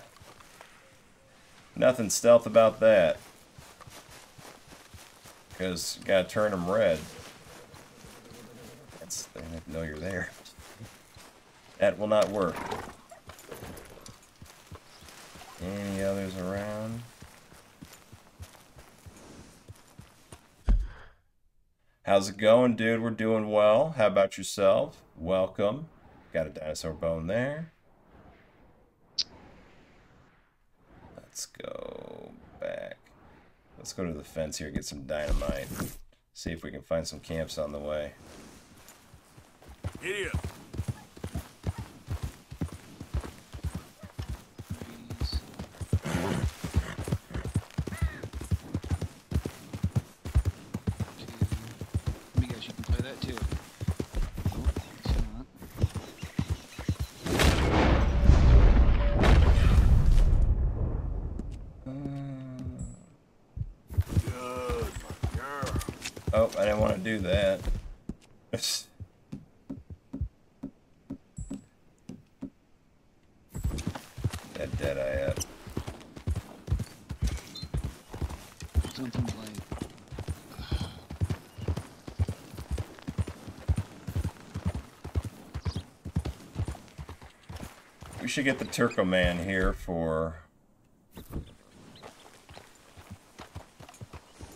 Nothing stealth about that. Because you gotta turn them red. That's, they don't know you're there. That will not work. Any others around? How's it going, dude? We're doing well. How about yourself? Welcome. Got a dinosaur bone there. Let's go back. Let's go to the fence here, get some dynamite. See if we can find some camps on the way. Giddy up. Please. Two. Let me guess, you can play that too. Nope, it's not. Good, my girl. Oh, I didn't want to do that. that dead eye up. Something's like. We should get the Turkoman here for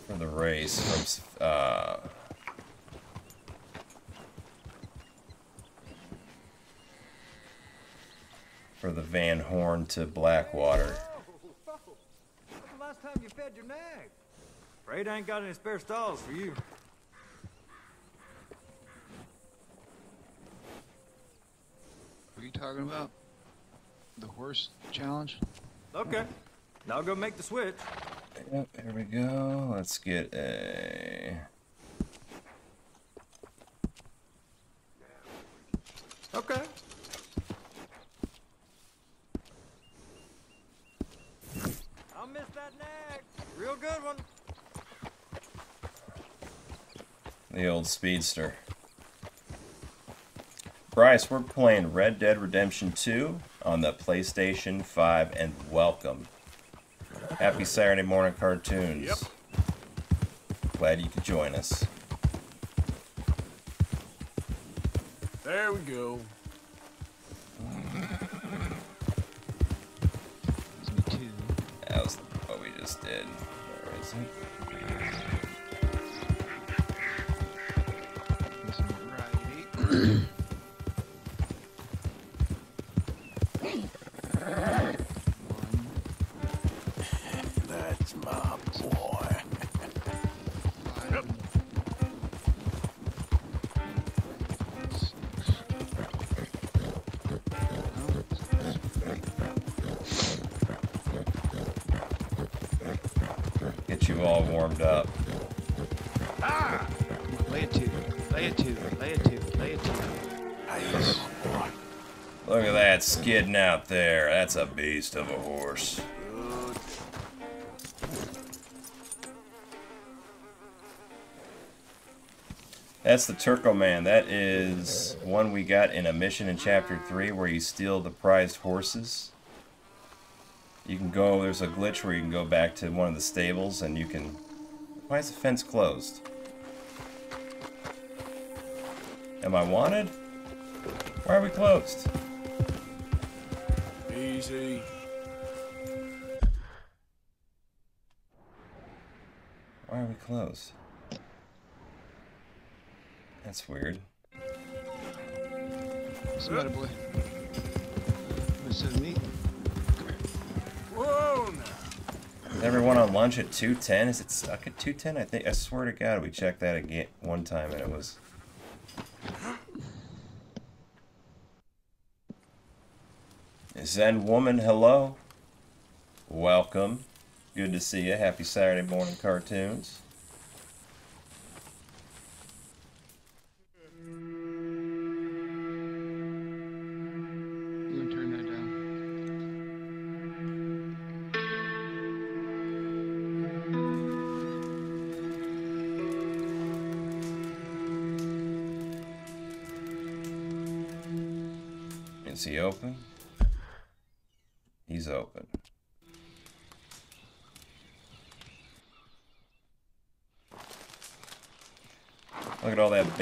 for the race from uh for the Van Horn to Blackwater. When's the last time you fed your nag? Afraid I ain't got any spare stalls for you. What are you talking about? The horse challenge? Okay. I'll go make the switch. Yep, here we go. Let's get a Okay. I'll miss that nag. Real good one. the old speedster. Bryce, we're playing Red Dead Redemption 2 on the PlayStation 5 and welcome. Happy Saturday morning cartoons. Yep. Glad you could join us. There we go. Did. Where is it? Up. Two. Two. Two. It two. Look at that skidding out there. That's a beast of a horse. That's the Turkoman. That is one we got in a mission in Chapter 3 where you steal the prized horses. You can go, there's a glitch where you can go back to one of the stables and you can... Why is the fence closed? Am I wanted? Why are we closed? Easy. Why are we closed? That's weird. What's the matter, boy? This is me. Whoa everyone on lunch at 210? Is it stuck at 210? I think I swear to God we checked that again one time and it was Zen woman, hello. Welcome. Good to see you. Happy Saturday morning cartoons.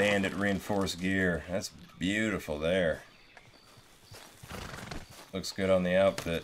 Bandit reinforced gear. That's beautiful there. Looks good on the outfit.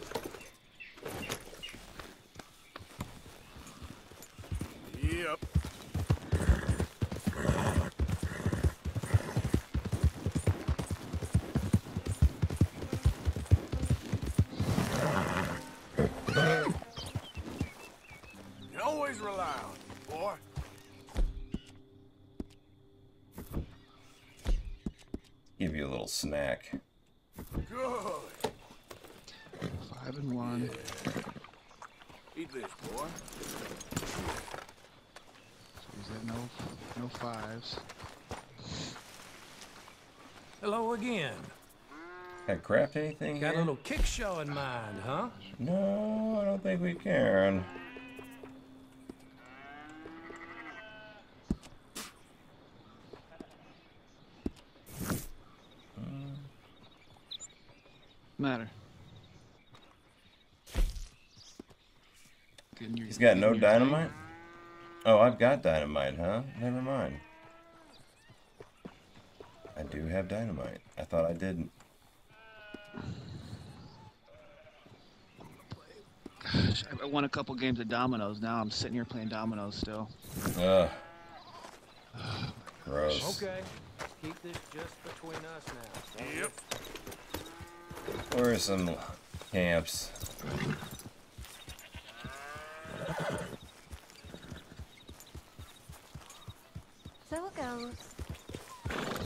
Can I craft anything Got a little kick show in mind, huh? No, I don't think we can. Matter. Your- He's got no getting your dynamite? Oh, I've got dynamite, huh? Never mind. I do have dynamite. I thought I didn't. I- I won a couple games of dominoes. Now I'm sitting here playing dominoes still. Ugh. Gross. Okay. Keep this just between us now. Yep. Where are some camps? So it goes.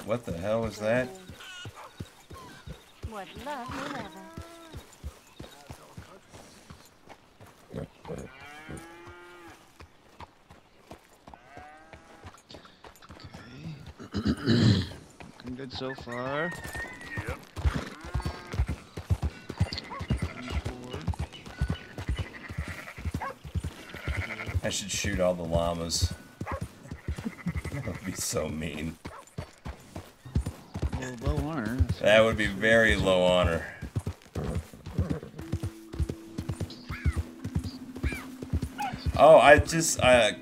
What the hell was that? What love will ever. Okay. Looking good so far. Yep. I should shoot all the llamas. that would be so mean. Low, low honor. That would be very low honor. Oh, I just uh,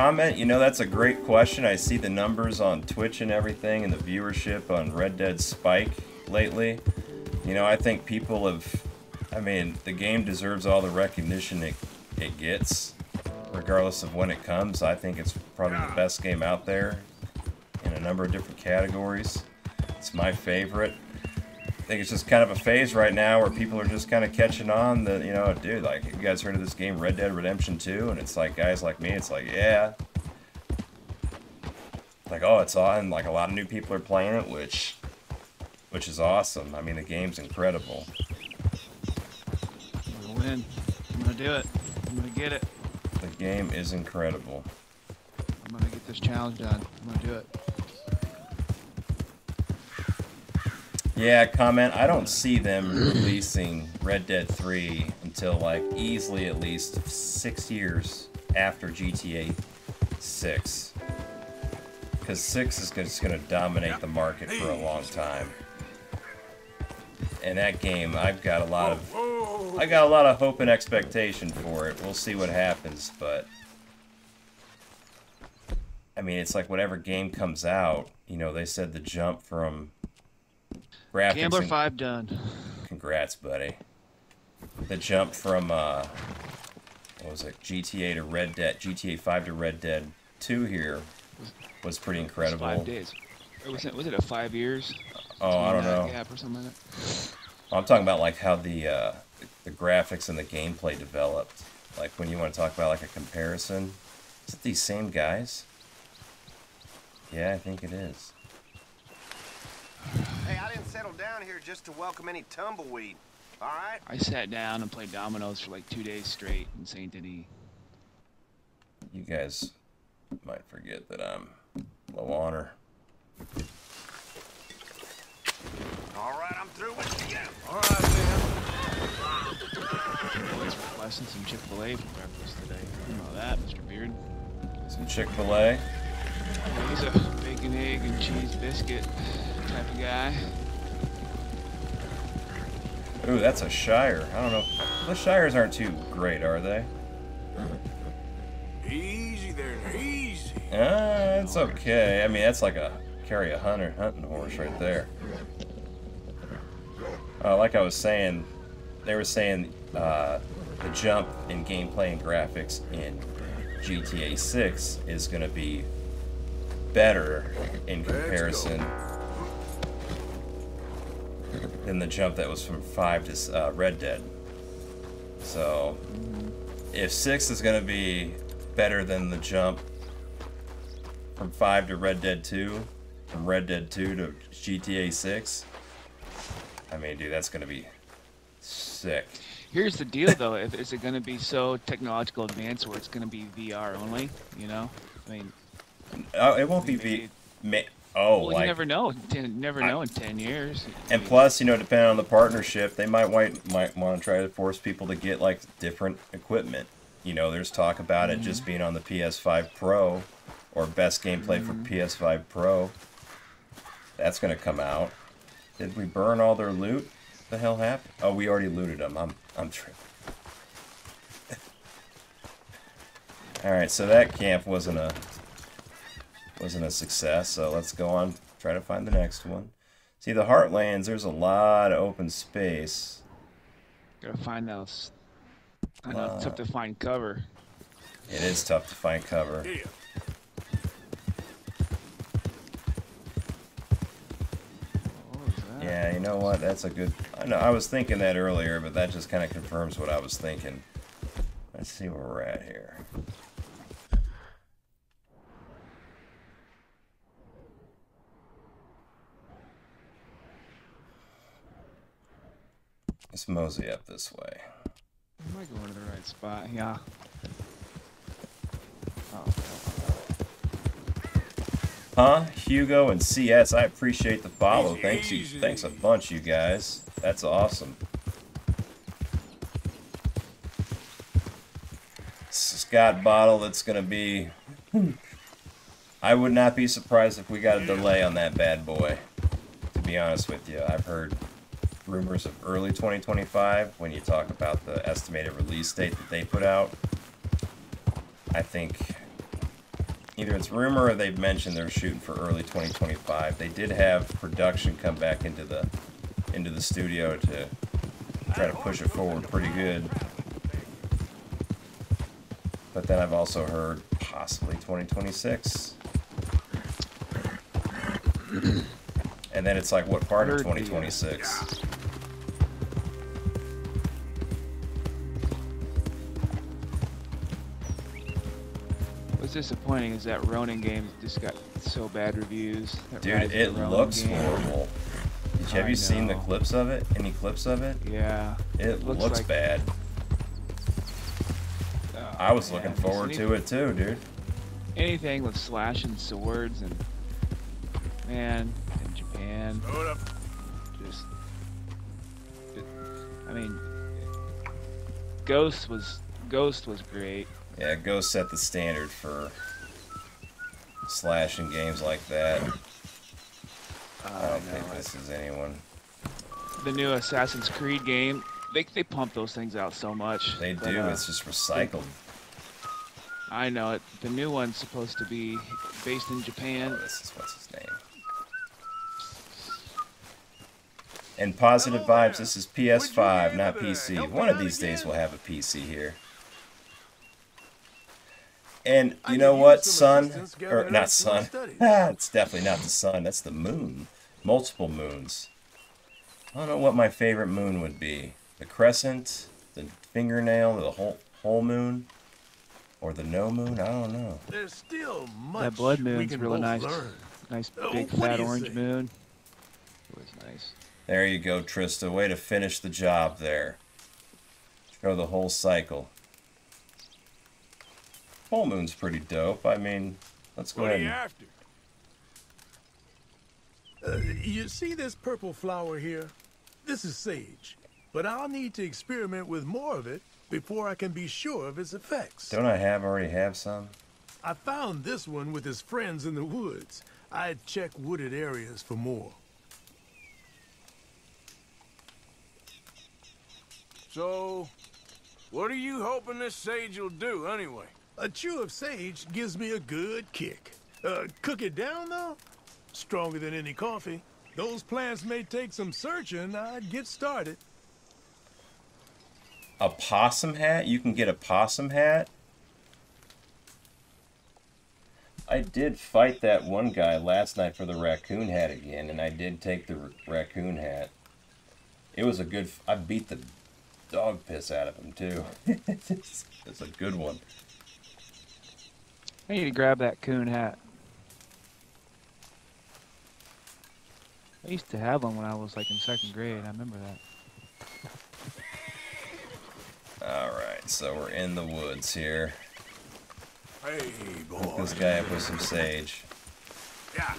comment. You know, that's a great question. I see the numbers on Twitch and everything, and the viewership on Red Dead Spike lately. You know, I think people have. I mean, the game deserves all the recognition it it gets, regardless of when it comes. I think it's probably the best game out there in a number of different categories. It's my favorite. I think it's just kind of a phase right now where people are just kind of catching on that, you know, dude, like, you guys heard of this game, Red Dead Redemption 2? And it's like, guys like me, it's like, yeah. Like, oh, it's on. Like, a lot of new people are playing it, which, which is awesome. I mean, the game's incredible. I'm gonna win. I'm gonna do it. I'm gonna get it. The game is incredible. I'm gonna get this challenge done. I'm gonna do it. Yeah, comment. I don't see them releasing Red Dead 3 until like easily at least six years after GTA 6. Because 6 is just going to dominate the market for a long time. And that game, I've got a lot of, I got a lot of hope and expectation for it. We'll see what happens, but I mean, it's like whatever game comes out, you know, they said the jump from graphics Gambler five done. Congrats, buddy. The jump from uh, what was it, GTA to Red Dead, GTA 5 to Red Dead 2 here was pretty incredible. Five days. Or was it was it a five years? Oh, I don't know. Gap or something like that. I'm talking about like how the uh, the graphics and the gameplay developed. Like when you want to talk about like a comparison, is it these same guys? Yeah, I think it is. Hey, I didn't settle down here just to welcome any tumbleweed. All right? I sat down and played dominoes for like two days straight in Saint Denis. You guys might forget that I'm low honor. All right, I'm through with you. All right, man. then. Boys requesting some Chick Fil A for breakfast today. You know that, Mr. Beard. Some Chick Fil A. He's a bacon, egg, and cheese biscuit type of guy. Ooh, that's a Shire. I don't know. The Shires aren't too great, are they? Easy there, easy. Uh, it's okay. I mean, that's like a carry a hunter hunting horse right there. Uh, like I was saying, they were saying uh, the jump in gameplay and graphics in GTA 6 is going to be better in comparison than the jump that was from 5 to uh, Red Dead. So, if 6 is going to be better than the jump from 5 to Red Dead 2, from Red Dead 2 to GTA 6, I mean, dude, that's going to be sick. Here's the deal, though. If is it going to be so technological advanced where it's going to be VR only? You know, I mean, Oh, it won't be V. Oh, well, like you never know. Ten, never know in ten years. And plus, you know, depending on the partnership, they might might, might want to try to force people to get like different equipment. You know, there's talk about it just mm-hmm. being on the PS5 Pro or best gameplay for mm-hmm. PS5 Pro. That's gonna come out. Did we burn all their loot? The hell happened? Oh, we already looted them. I'm I'm tripping. all right, so that camp wasn't a wasn't a success. So let's go on, try to find the next one. See, the Heartlands, there's a lot of open space. Gotta find those. I know it's tough to uh, find cover. It is tough to find cover. Here. What was that? Yeah, you know what? That's a good. I know I was thinking that earlier, but that just kind of confirms what I was thinking. Let's see where we're at here. Let's mosey up this way. Am I going to the right spot? Yeah. Oh, Huh? Hugo and CS, I appreciate the follow. Thanks you thanks a bunch, you guys. That's awesome. Scott bottle that's gonna be I would not be surprised if we got a delay on that bad boy. To be honest with you. I've heard rumors of early 2025 when you talk about the estimated release date that they put out. I think either it's rumor or they've mentioned they're shooting for early 2025. They did have production come back into the into the studio to try to push it forward pretty good. But then I've also heard possibly 2026. and then it's like what part of Heard the, uh, 2026? What's disappointing is that Ronin game just got so bad reviews. That Dude, Rise it Ronin looks game. horrible. Have I you seen the clips of it? Any clips of it? Yeah. It Looks looks like- bad. Uh, I was looking forward sweet. to it too, dude. Anything with slashing swords and man in Japan, Hold up. just it, I mean, Ghost was Ghost was great. Yeah, Go set the standard for slashing games like that. I don't think this is anyone. The new Assassin's Creed game, they they pump those things out so much. They but, do. uh, It's just recycled. I know it. The new one's supposed to be based in Japan. Oh, this is what's his name. And positive vibes. This is PS5, not PC. One of these days we'll have a PC here. And you know what, sun or not sun? it's definitely not the sun. That's the moon. Multiple moons. I don't know what my favorite moon would be. The crescent, the fingernail, the whole whole moon, or the no moon. I don't know. There's still much That blood we moon's really nice. learn. Nice Uh, big what do fat orange say? moon. It was nice. There you go, Trista. Way to finish the job there. Show the whole cycle. Full moon's pretty dope. I mean, let's go What are ahead you and after? Uh, you see this purple flower here? This is sage. But I'll need to experiment with more of it before I can be sure of its effects. Don't I have already have some? I found this one with his friends in the woods. I'd check wooded areas for more. So, what are you hoping this sage will do, anyway? A chew of sage gives me a good kick. Uh, cook it down, though? Stronger than any coffee. Those plants may take some searching. I'd get started. A possum hat? You can get a possum hat? I did fight that one guy last night for the raccoon hat again, and I did take the raccoon hat. It was a good. I beat the dog piss out of him too. it's a good one. I need to grab that coon hat. I used to have one when I was like in second grade. I remember that. All right, so we're in the woods here. Hey, Hook boy. this guy up with some sage. Yeah.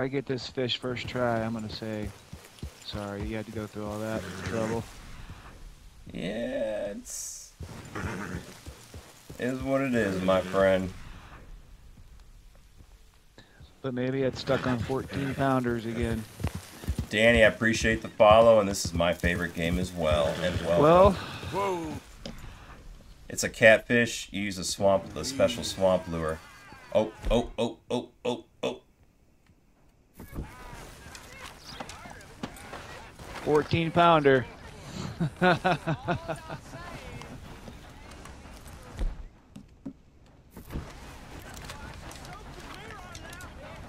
If I get this fish first try, I'm gonna say, sorry, you had to go through all that trouble. Yeah, it's is what it is, my friend. But maybe it's stuck on 14 pounders again. Danny, I appreciate the follow, and this is my favorite game as well. And well, Well, Whoa! it's a catfish. You use a swamp, the special swamp lure. Oh, oh, oh, oh, oh, oh. 14 pounder.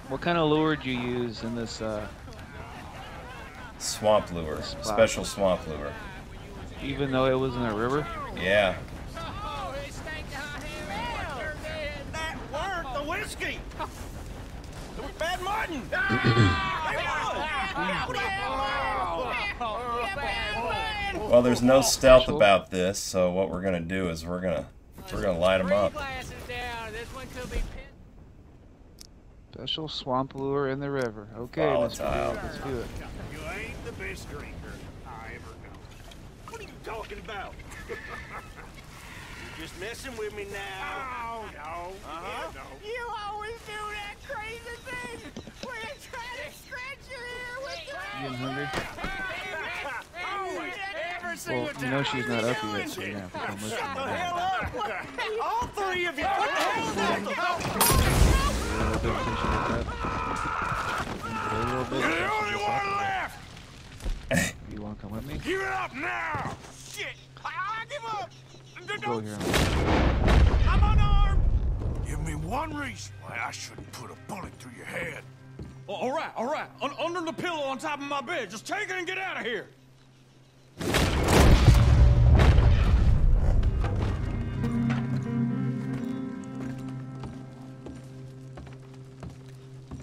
what kind of lure do you use in this? Uh, Swamp lure, Spot. special swamp lure. even though it was in a river? Yeah, That weren't the whiskey! It was Bad Martin! Well, there's no stealth about this, so what we're gonna do is we're gonna we're gonna light them up. Special swamp lure in the river. Okay, Mr. Volatile. Let's do it. You ain't the best drinker I ever know. What are you talking about? You're just messing with me now. No, no. Uh-huh. no. You always do that crazy thing where you try to scratch your ear with You hungry? Every Well, you know she's not up yet, so you're gonna have to come with Shut the me. hell up! All three of you, put the hell down! A little bit since you did that. A little bit. You're the only one left! You wanna come with me? Give it up now! Shit! I, I give up! Go here. I'm unarmed! Give me one reason why I shouldn't put a bullet through your head. All right, all right. Un- under the pillow on top of my bed. Just take it and get out of here.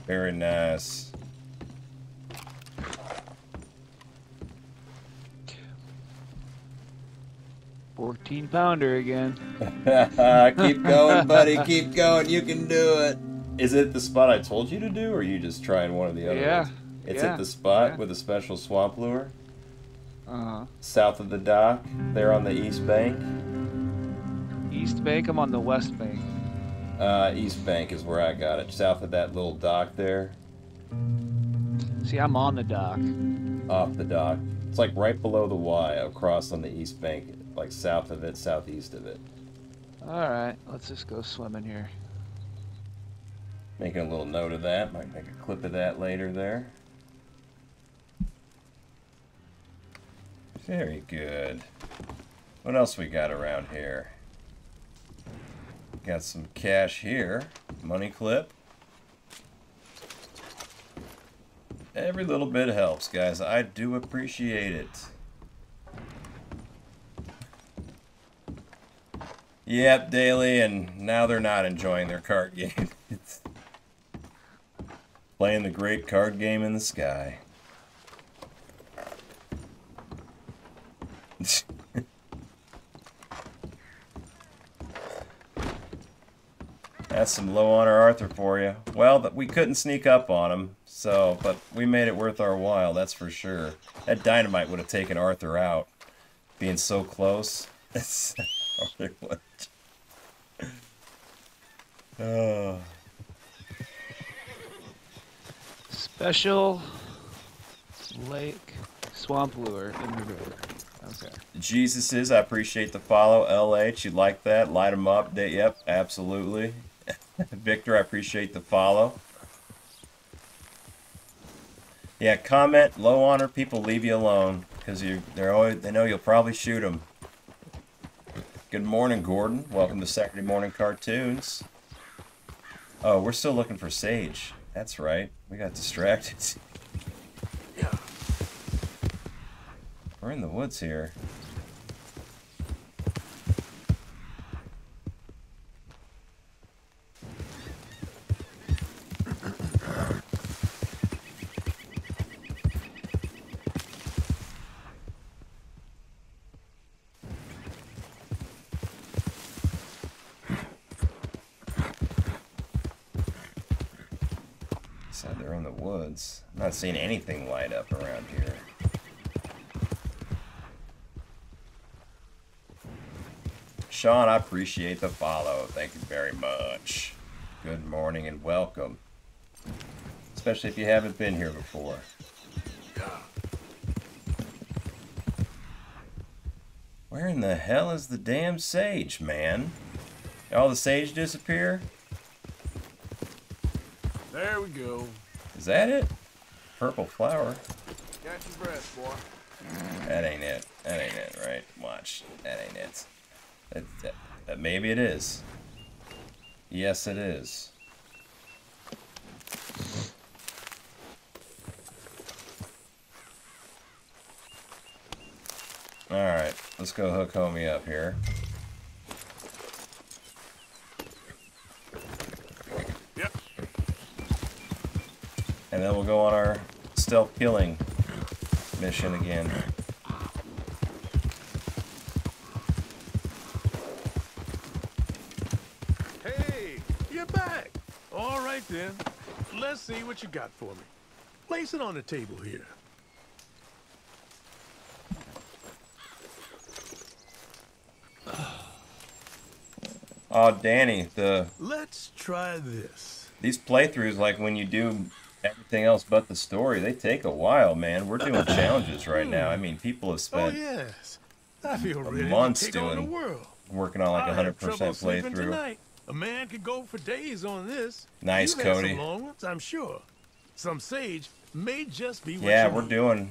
Very nice. Fourteen pounder again. keep going, buddy. Keep going. You can do it. Is it the spot I told you to do, or are you just trying one of the other Yeah, ones? It's yeah, at the spot yeah. with a special swamp lure, Uh huh. south of the dock, there on the east bank. East Bank. I'm on the West Bank. Uh, east bank is where I got it, south of that little dock there, See, I'm on the dock. off the dock. It's like right below the Y, across on the east bank, like south of it, southeast of it. All right, let's just go swimming here. Making a little note of that. Might make a clip of that later there. Very good. What else we got around here? Got some cash here. Money clip. Every little bit helps, guys. I do appreciate it. Yep, daily, and now they're not enjoying their card game. Playing the great card game in the sky. That's some low honor Arthur for you. Well, we couldn't sneak up on him, so but we made it worth our while. That's for sure. That dynamite would have taken Arthur out, being so close. Arthur would. Oh. Special lake swamp lure in the river. Okay. Jesus is. I appreciate the follow. LH, you like that? Light them up. Day, yep, absolutely. Victor, I appreciate the follow. Yeah, comment low honor people leave you alone because you they're always they know you'll probably shoot them. Good morning, Gordon. Welcome to Saturday morning cartoons. Oh, we're still looking for Sage. That's right. We got distracted. We're in the woods here. Said they're in the woods. I'm not seeing anything light up around here. Sean, I appreciate the follow. Thank you very much. Good morning and welcome. Especially if you haven't been here before. Where in the hell is the damn sage, man? All the sage disappear? There we go. Is that it? Purple flower. Catch your breath, boy. That ain't it. That ain't it, right? Watch. That ain't it. That maybe it is. Yes, it is. Alright, let's go hook homie up here. Yep. And then we'll go on our stealth killing mission again. Hey, you're back. All right then. Let's see what you got for me. Place it on the table here. Oh, Danny, the Let's try this. these playthroughs, like when you do everything else but the story, they take a while, man. We're doing challenges right now. I hmm. mean, people have spent Oh spent yes. I feel months to take the doing- world. working on like a 100% trouble sleeping playthrough. A man could go for days on this. Nice, You've had Cody. Some long ones, I'm sure. Some sage may just be what Yeah, we're need. doing.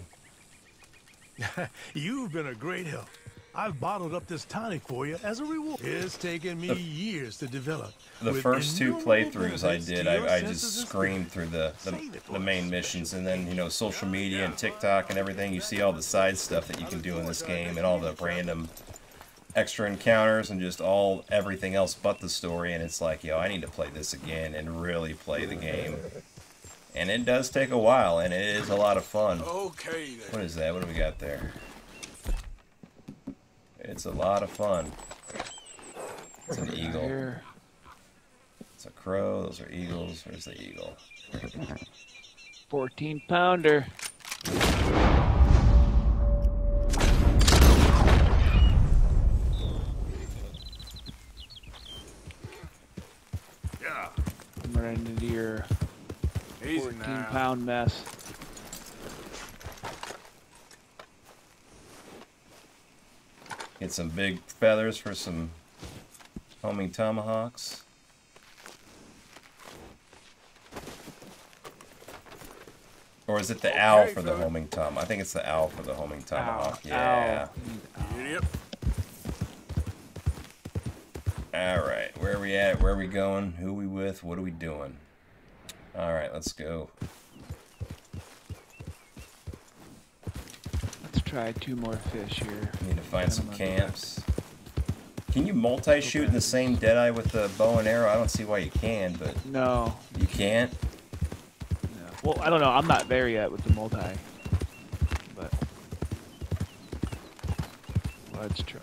You've been a great help. I've bottled up this tonic for you as a reward. It's taken me The- years to develop. The with first two playthroughs I did, I, I just screamed through the, the, the main missions, and then, you know, social media and TikTok and everything, you see all the side stuff that you can do in this game, and all the random extra encounters, and just all, everything else but the story, and it's like, yo, I need to play this again and really play the game. And it does take a while, and it is a lot of fun. Okay then. What is that? What do we got there? It's a lot of fun. It's an eagle. It's a crow. Those are eagles. Where's the eagle? 14 pounder. I'm running into your Easy 14 now. pound mess. Get some big feathers for some homing tomahawks. Or is it the owl Okay, for the homing tom? I think it's the owl for the homing tomahawk. Ow, Yeah. Yep. All right. Where are we at? Where are we going? Who are we with? What are we doing? All right, let's go. Let's try two more fish here. Need to find some I'm gonna go back. camps. Can you multi-shoot in the same deadeye with the bow and arrow? I don't see why you can, but No, you can't. no. Well, I don't know. I'm not there yet with the multi. But let's try.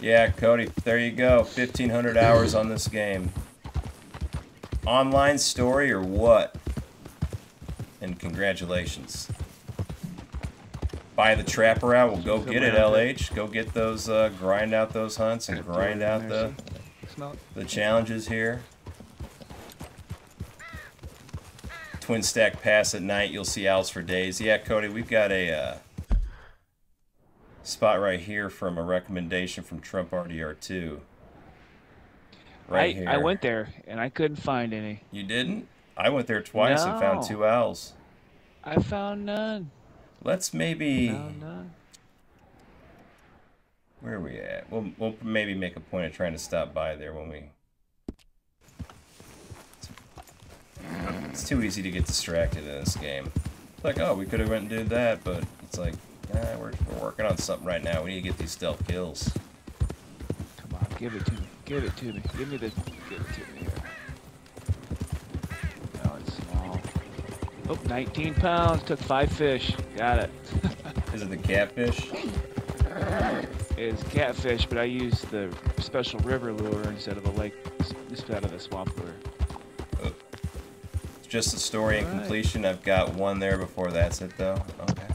Yeah, Cody, there you go. 1,500 hours on this game. Online story or what? And congratulations. Buy the trapper out. We'll go get it, LH. Go get those, uh, grind out those hunts and grind out the, the challenges here. Twin stack pass at night. You'll see owls for days. Yeah, Cody, we've got a uh, spot right here from a recommendation from Trump RDR2. Right I, here. I went there and I couldn't find any. You didn't? I went there twice and found two owls. I found none. Let's maybe. Found none. Where are we at? We'll, we'll maybe make a point of trying to stop by there when we. It's too easy to get distracted in this game. It's like, oh, we could have went and did that, but it's like, ah, we're, we're working on something right now. We need to get these stealth kills. Come on, give it to me. Give it to me. Give me the. Give it to me here. It's small. Oh, 19 pounds. Took five fish. Got it. Is it the catfish? It's catfish, but I used the special river lure instead of the lake, instead of the swamp lure. Just the story and completion. I've got one there before that's it, though. Okay.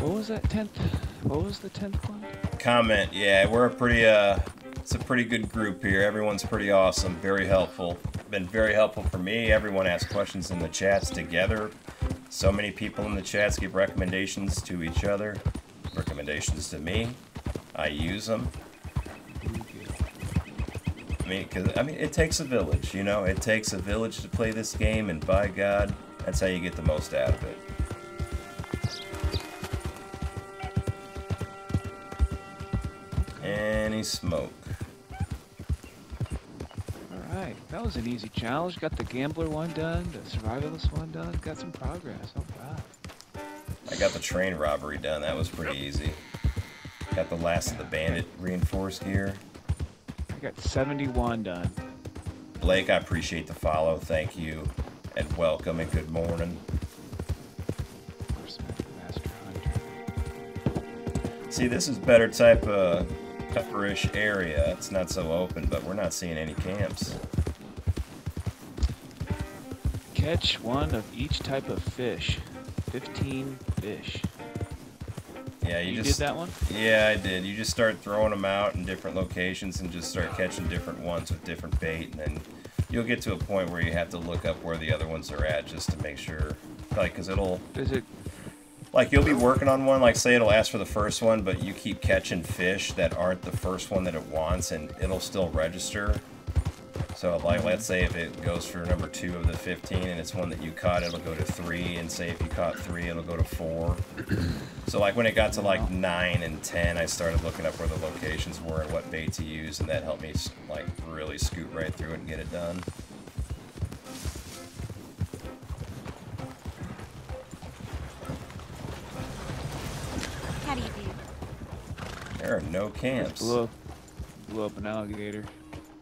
What was that tenth? What was the tenth one? comment. Yeah, we're a pretty uh it's a pretty good group here. Everyone's pretty awesome, very helpful. Been very helpful for me. Everyone asks questions in the chats together. So many people in the chats give recommendations to each other, recommendations to me. I use them. I mean, cause I mean, it takes a village, you know. It takes a village to play this game, and by God, that's how you get the most out of it. Any smoke. All right, that was an easy challenge. Got the gambler one done, the survivalist one done. Got some progress. Oh god. I got the train robbery done. That was pretty easy. Got the last of the bandit reinforced gear. I got 71 done. Blake, I appreciate the follow. Thank you. And welcome and good morning. Horseman, Master Hunter. See, this is better type of pepperish area. It's not so open, but we're not seeing any camps. Catch one of each type of fish. 15 fish. Yeah, you, You just did that one? Yeah, I did. You just start throwing them out in different locations and just start catching different ones with different bait, and then you'll get to a point where you have to look up where the other ones are at just to make sure, like, because it'll Is it like you'll be working on one, like say it'll ask for the first one, but you keep catching fish that aren't the first one that it wants, and it'll still register. So, like, let's say if it goes for number two of the 15 and it's one that you caught, it'll go to three. And say if you caught three, it'll go to four. so, like, when it got to like nine and 10, I started looking up where the locations were and what bait to use, and that helped me, like, really scoot right through it and get it done. No camps. Blew up, blew up an alligator.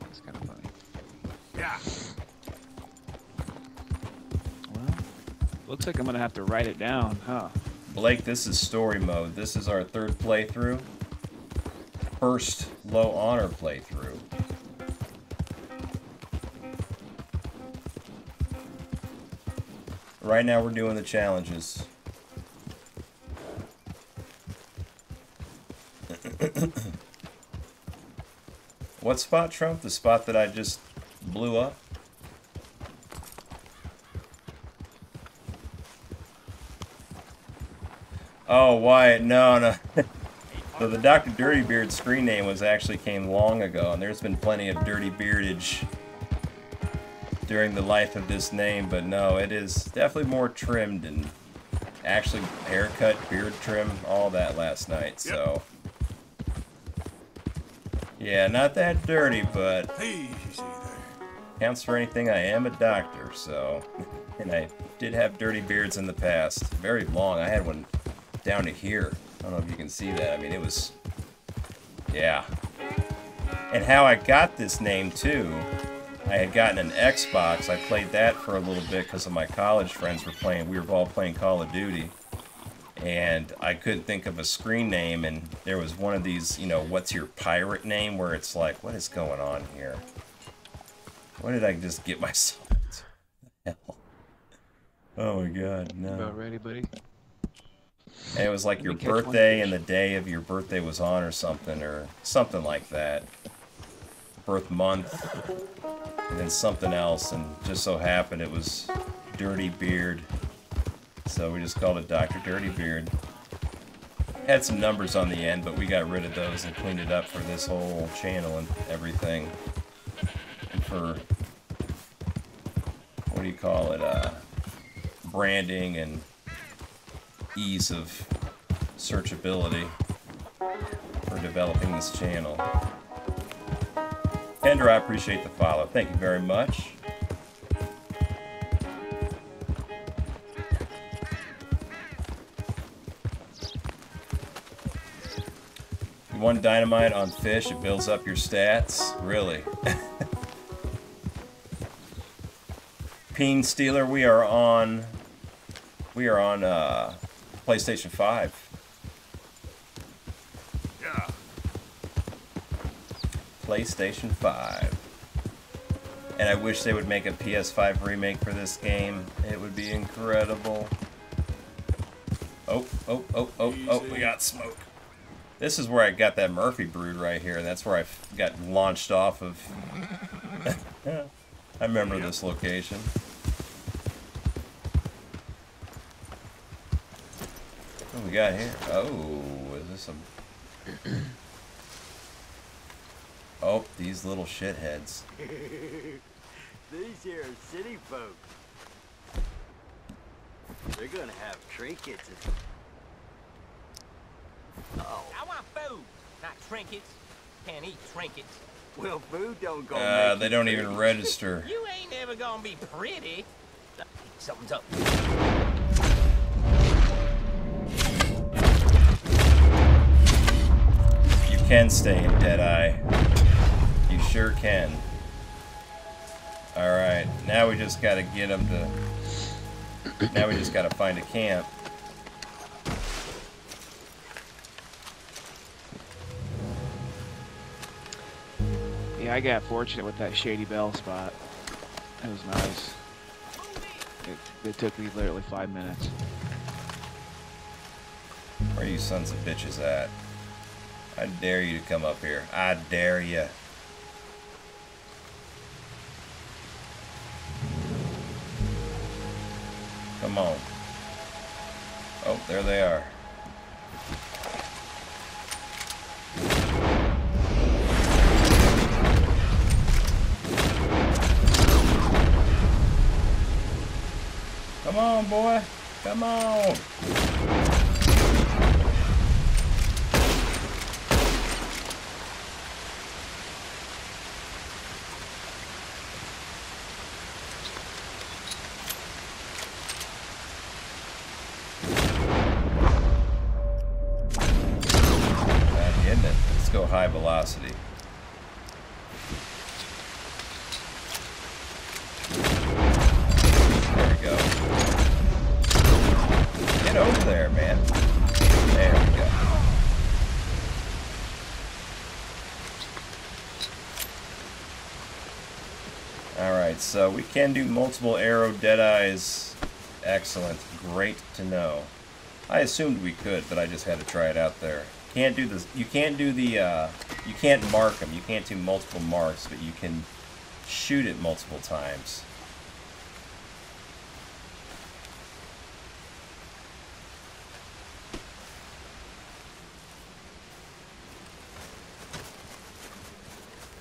That's kind of funny. Yeah. Well, looks like I'm gonna have to write it down, huh? Blake, this is story mode. This is our third playthrough. First low honor playthrough. Right now we're doing the challenges. What spot, Trump? The spot that I just blew up? Oh, Wyatt, no, no. so the Dr. Dirty Beard screen name was actually came long ago, and there's been plenty of dirty beardage during the life of this name, but no, it is definitely more trimmed and actually haircut, beard trim, all that last night, so. Yeah, not that dirty, but Easy there. counts for anything. I am a doctor, so. And I did have dirty beards in the past. Very long. I had one down to here. I don't know if you can see that. I mean, it was. Yeah. And how I got this name, too. I had gotten an Xbox. I played that for a little bit because of my college friends were playing. We were all playing Call of Duty. And I couldn't think of a screen name, and there was one of these, you know, what's your pirate name, where it's like, what is going on here? What did I just get myself into? Hell. Oh my god, no. About ready, buddy? And it was like your me catch one birthday and the day of your birthday was on or something, or something like that. Birth month, and then something else, and just so happened it was Dirty Beard. So we just called it Dr. Dirty Beard. Had some numbers on the end, but we got rid of those and cleaned it up for this whole channel and everything. And for, what do you call it, uh, branding and ease of searchability for developing this channel. Kendra, I appreciate the follow. Thank you very much. Want dynamite on fish, it builds up your stats. Really? Peen Stealer, we are on we are on uh, PlayStation 5. Yeah. PlayStation 5. And I wish they would make a PS5 remake for this game. It would be incredible. Oh, oh, oh, oh, oh, we got smoke. This is where I got that Murphree Brood right here. And that's where I got launched off of. I remember this location. What we got here? Oh, is this a... Oh, these little shitheads. These here are city folk. They're gonna have trinkets. And- Oh, I want food, not trinkets. Can't eat trinkets. well, food don't go. Uh, they don't pretty. even register. You ain't ever gonna be pretty. Something's up. You can stay in Deadeye. You sure can. Alright, now we just gotta get them to... Now we just gotta find a camp. Yeah, I got fortunate with that Shady Belle spot. It was nice. It, it took me literally five minutes. Where are you sons of bitches at? I dare you to come up here. I dare you. Come on. Oh, there they are. On, boy. Come on. Oh, go high velocity. There we go. Get over there, man. There we go. Alright, we can do multiple arrow dead eyes. Excellent. Great to know. I assumed we could, but I just had to try it out there. Can't do this. You can't do the. Uh, you can't mark them. You can't do multiple marks, but you can shoot it multiple times.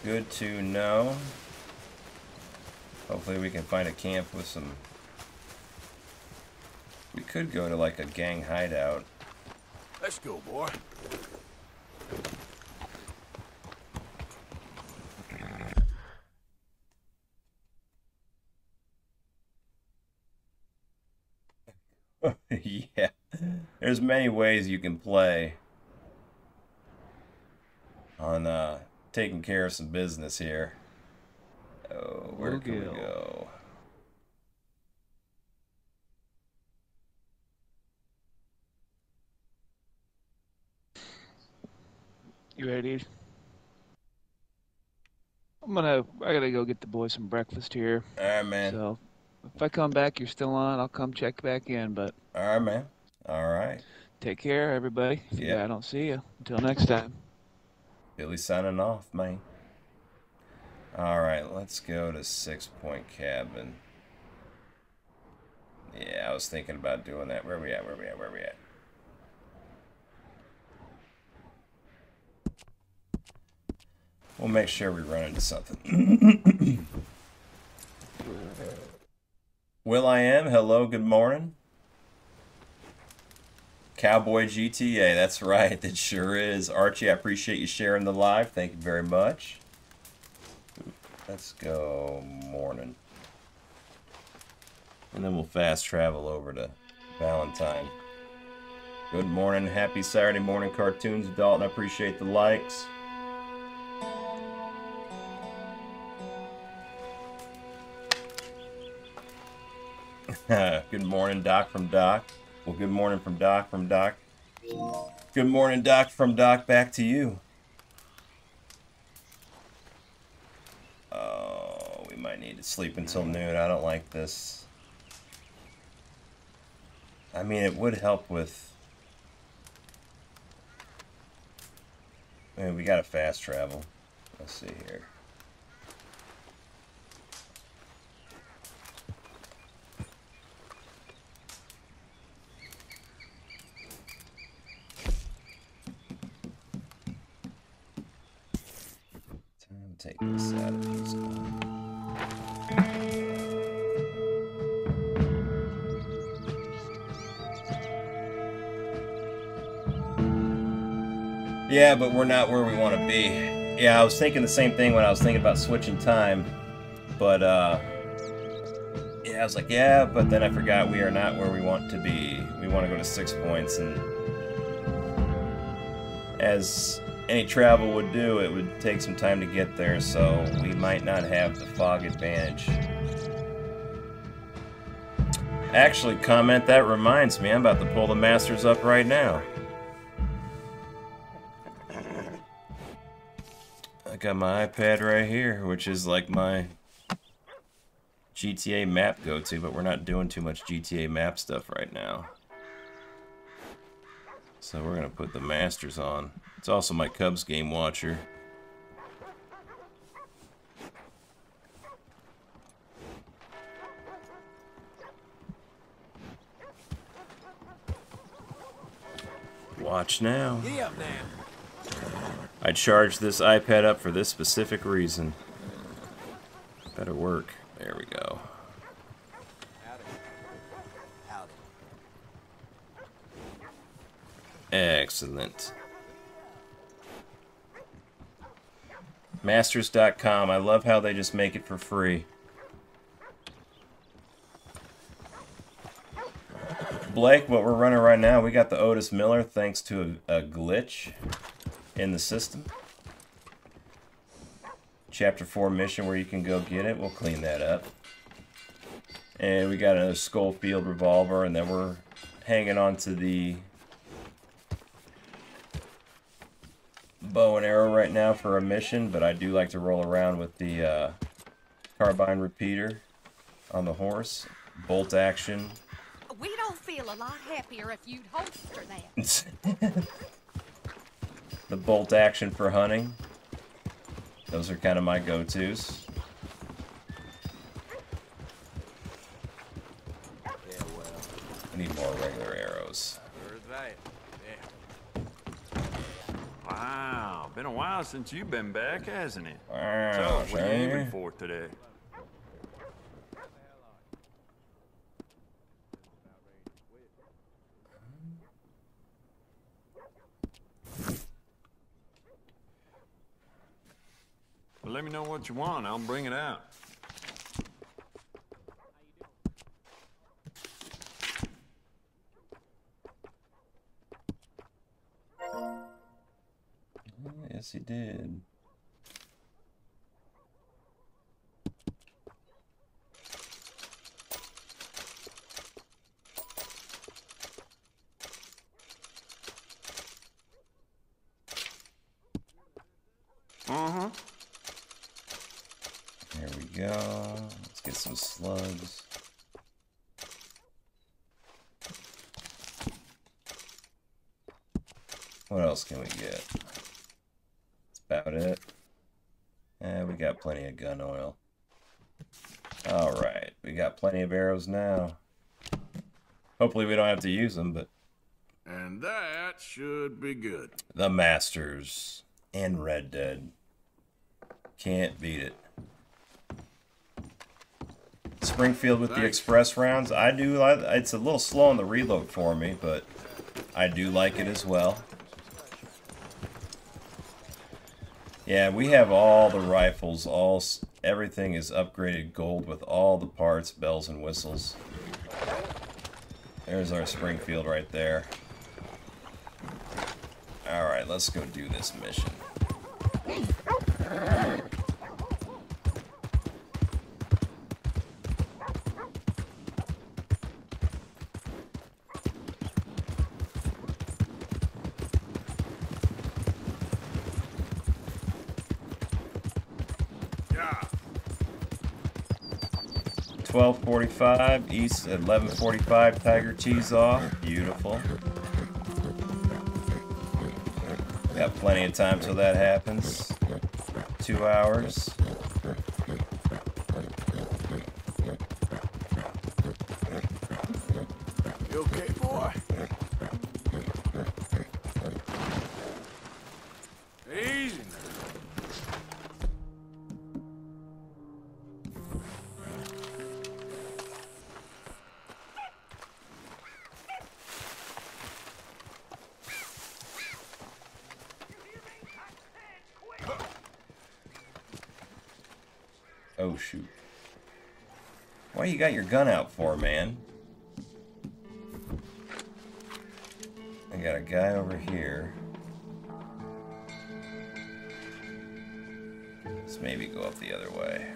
Good to know. Hopefully we can find a camp with some... We could go to like a gang hideout. Let's go, boy. yeah. There's many ways you can play on uh, taking care of some business here. Oh, where can we go? You ready? I'm gonna. I gotta go get the boys some breakfast here. Alright, man. So if I come back, you're still on. I'll come check back in. But Alright, man. Alright. take care, everybody. If Yeah. I don't see you until next time. Billy signing off, man. Alright, let's go to Six Point Cabin. Yeah, I was thinking about doing that. Where we at? Where we at? Where we at? We'll make sure we run into something. Will I am, hello, good morning. Cowboy GTA, that's right, it sure is. Archie, I appreciate you sharing the live. Thank you very much. Let's go morning. And then we'll fast travel over to Valentine. Good morning, happy Saturday morning cartoons, Dalton. I appreciate the likes. good morning, Doc from Doc. Well, good morning from Doc from Doc. Good morning, Doc from Doc. Back to you. Oh, might need to sleep until noon. I don't like this. I mean, it would help with. I mean, we got to fast travel. Let's see here. Time to take this Yeah, but we're not where we want to be. Yeah, I was thinking the same thing when I was thinking about switching time, but uh, yeah, I was like, yeah, but then I forgot we are not where we want to be. We want to go to six points, and as any travel would do, it would take some time to get there, so we might not have the fog advantage. Actually, comment that reminds me, I'm about to pull the Masters up right now. I got my iPad right here, which is like my GTA map go-to, but we're not doing too much GTA map stuff right now. So we're gonna put the Masters on. It's also my Cubs game watcher. Watch now. Giddy up now. I charged this iPad up for this specific reason. Better work. There we go. Excellent. Masters.com. I love how they just make it for free. Blake, what we're running right now, we got the Otis Miller thanks to a, a glitch in the system. Chapter 4 mission where you can go get it. We'll clean that up. And we got another Schofield revolver, and then we're hanging on to the bow and arrow right now for a mission, but I do like to roll around with the uh, carbine repeater on the horse. Bolt action. We don't feel a lot happier if you'd holster that. the bolt action for hunting. Those are kind of my go-tos. Yeah, well, I need more regular arrows. Yeah. Wow, been a while since you've been back, hasn't it? Wow, so, what are you aiming for today? Let me know what you want. I'll bring it out. Yes, he did. Uh-huh. There we go. Let's get some slugs. What else can we get? That's about it. Eh, we got plenty of gun oil. Alright, we got plenty of arrows now. Hopefully we don't have to use them, but And that should be good. the Masters and Red Dead. Can't beat it. Springfield with the express rounds. I do. like It's a little slow on the reload for me, but I do like it as well. Yeah, we have all the rifles. All everything is upgraded gold with all the parts, bells and whistles. There's our Springfield right there. All right, let's go do this mission. Yeah. 1245 east at 1145 tiger cheese off beautiful. Got plenty of time till that happens. Two hours you got your gun out for man? I got a guy over here. Let's maybe go up the other way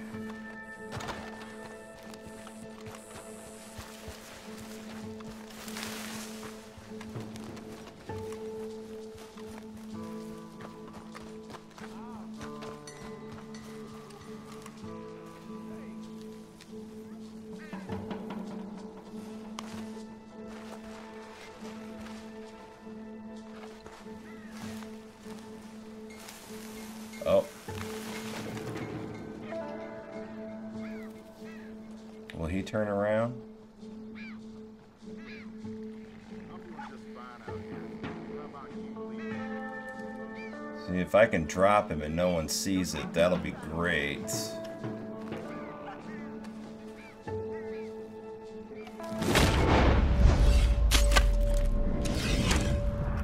drop him and no one sees it, that'll be great.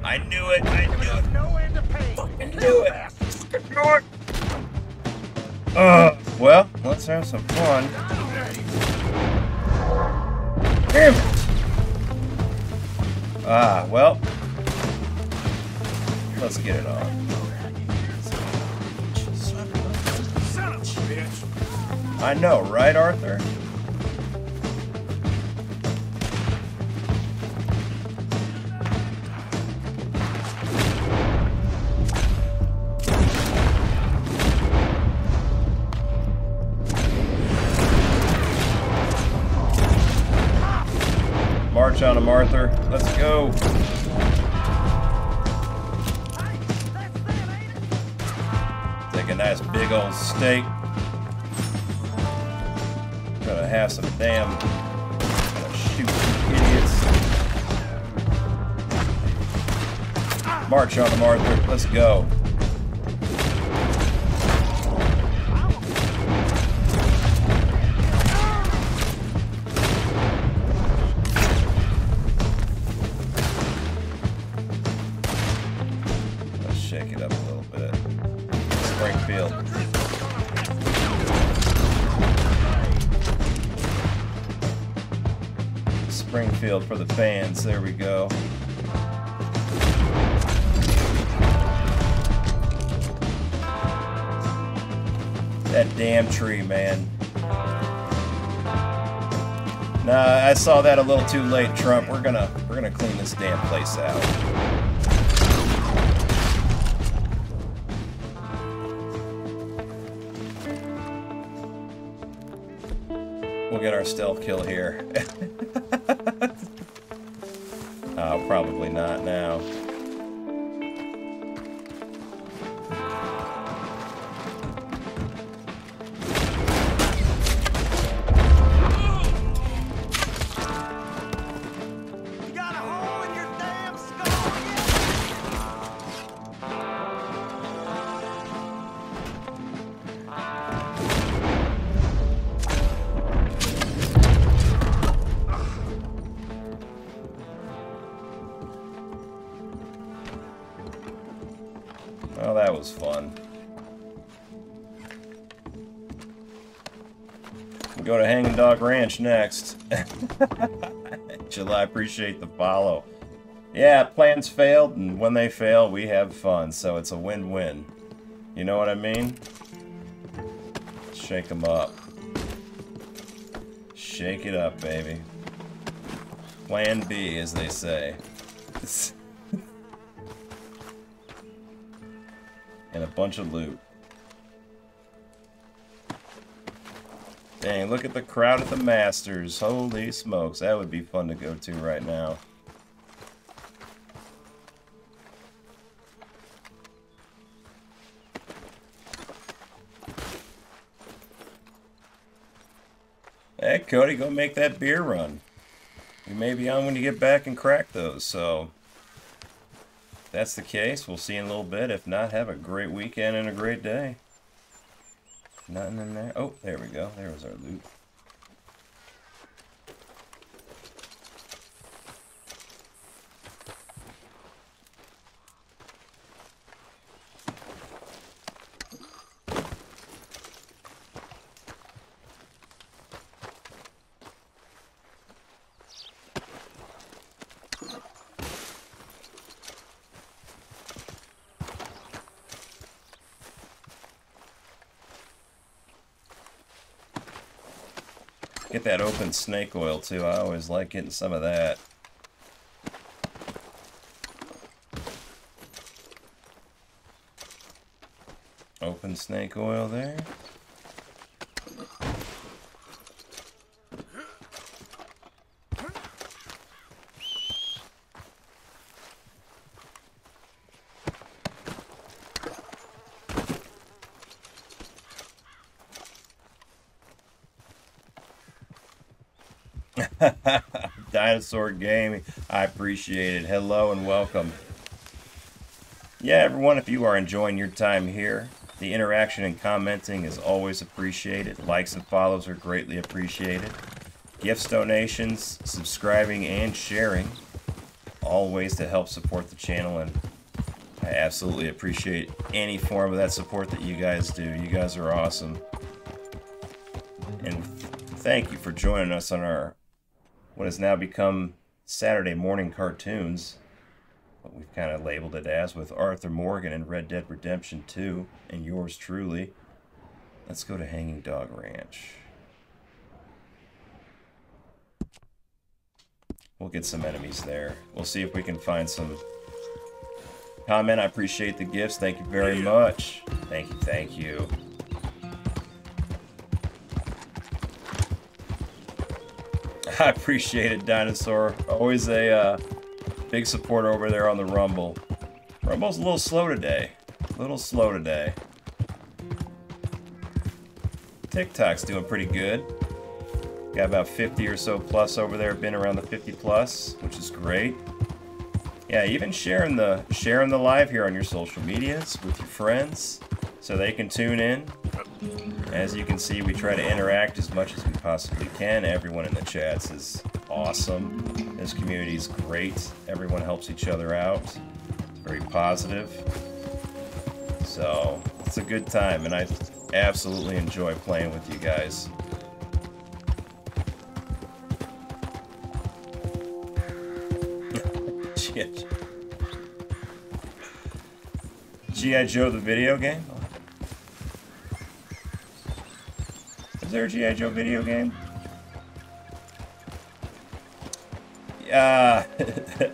I knew it. I have No end to pain. Fucking do it. Do it. Uh, well, let's have some fun. Know, right, Arthur? March on him, Arthur. Let's go. Take a nice big old steak. March on them, Arthur. Let's go. Shake it up a little bit. Springfield. Springfield for the fans. There we go. Saw that a little too late, Trump. We're gonna we're gonna clean this damn place out. We'll get our stealth kill here. oh, probably not now. Dog Ranch next. July, appreciate the follow. Yeah, plans failed, and when they fail, we have fun, so it's a win-win. You know what I mean? Shake them up. Shake it up, baby. Plan B, as they say. and a bunch of loot. Dang, look at the crowd at the Masters. Holy smokes, that would be fun to go to right now. Hey, Cody, go make that beer run. You may be on when you get back and crack those, so if that's the case, we'll see you in a little bit. If not, have a great weekend and a great day. Nothing in there. Oh, there we go. There was our loot. Open snake oil too. I always like getting some of that. Open snake oil there. Dinosaur Gaming, I appreciate it. Hello and welcome. Yeah, everyone, if you are enjoying your time here, the interaction and commenting is always appreciated. Likes and follows are greatly appreciated. Gifts, donations, subscribing, and sharing, all ways to help support the channel and I absolutely appreciate any form of that support that you guys do. You guys are awesome. And thank you for joining us on our what has now become Saturday morning cartoons. What we've kind of labeled it as with Arthur Morgan and Red Dead Redemption 2 and yours truly. Let's go to Hanging Dog Ranch. We'll get some enemies there. We'll see if we can find some comment. I appreciate the gifts. Thank you very much. Thank you, thank you. I appreciate it, Dinosaur. Always a uh, big supporter over there on the Rumble. Rumble's a little slow today. A little slow today. TikTok's doing pretty good. Got about 50 or so plus over there, been around the 50 plus, which is great. Yeah, even sharing the sharing the live here on your social medias with your friends so they can tune in. As you can see, we try to interact as much as we possibly can. Everyone in the chats is awesome. This community is great. Everyone helps each other out. It's very positive. So, it's a good time, and I absolutely enjoy playing with you guys. G.I. Joe the video game? Is there a G.I. Joe video game? Yeah.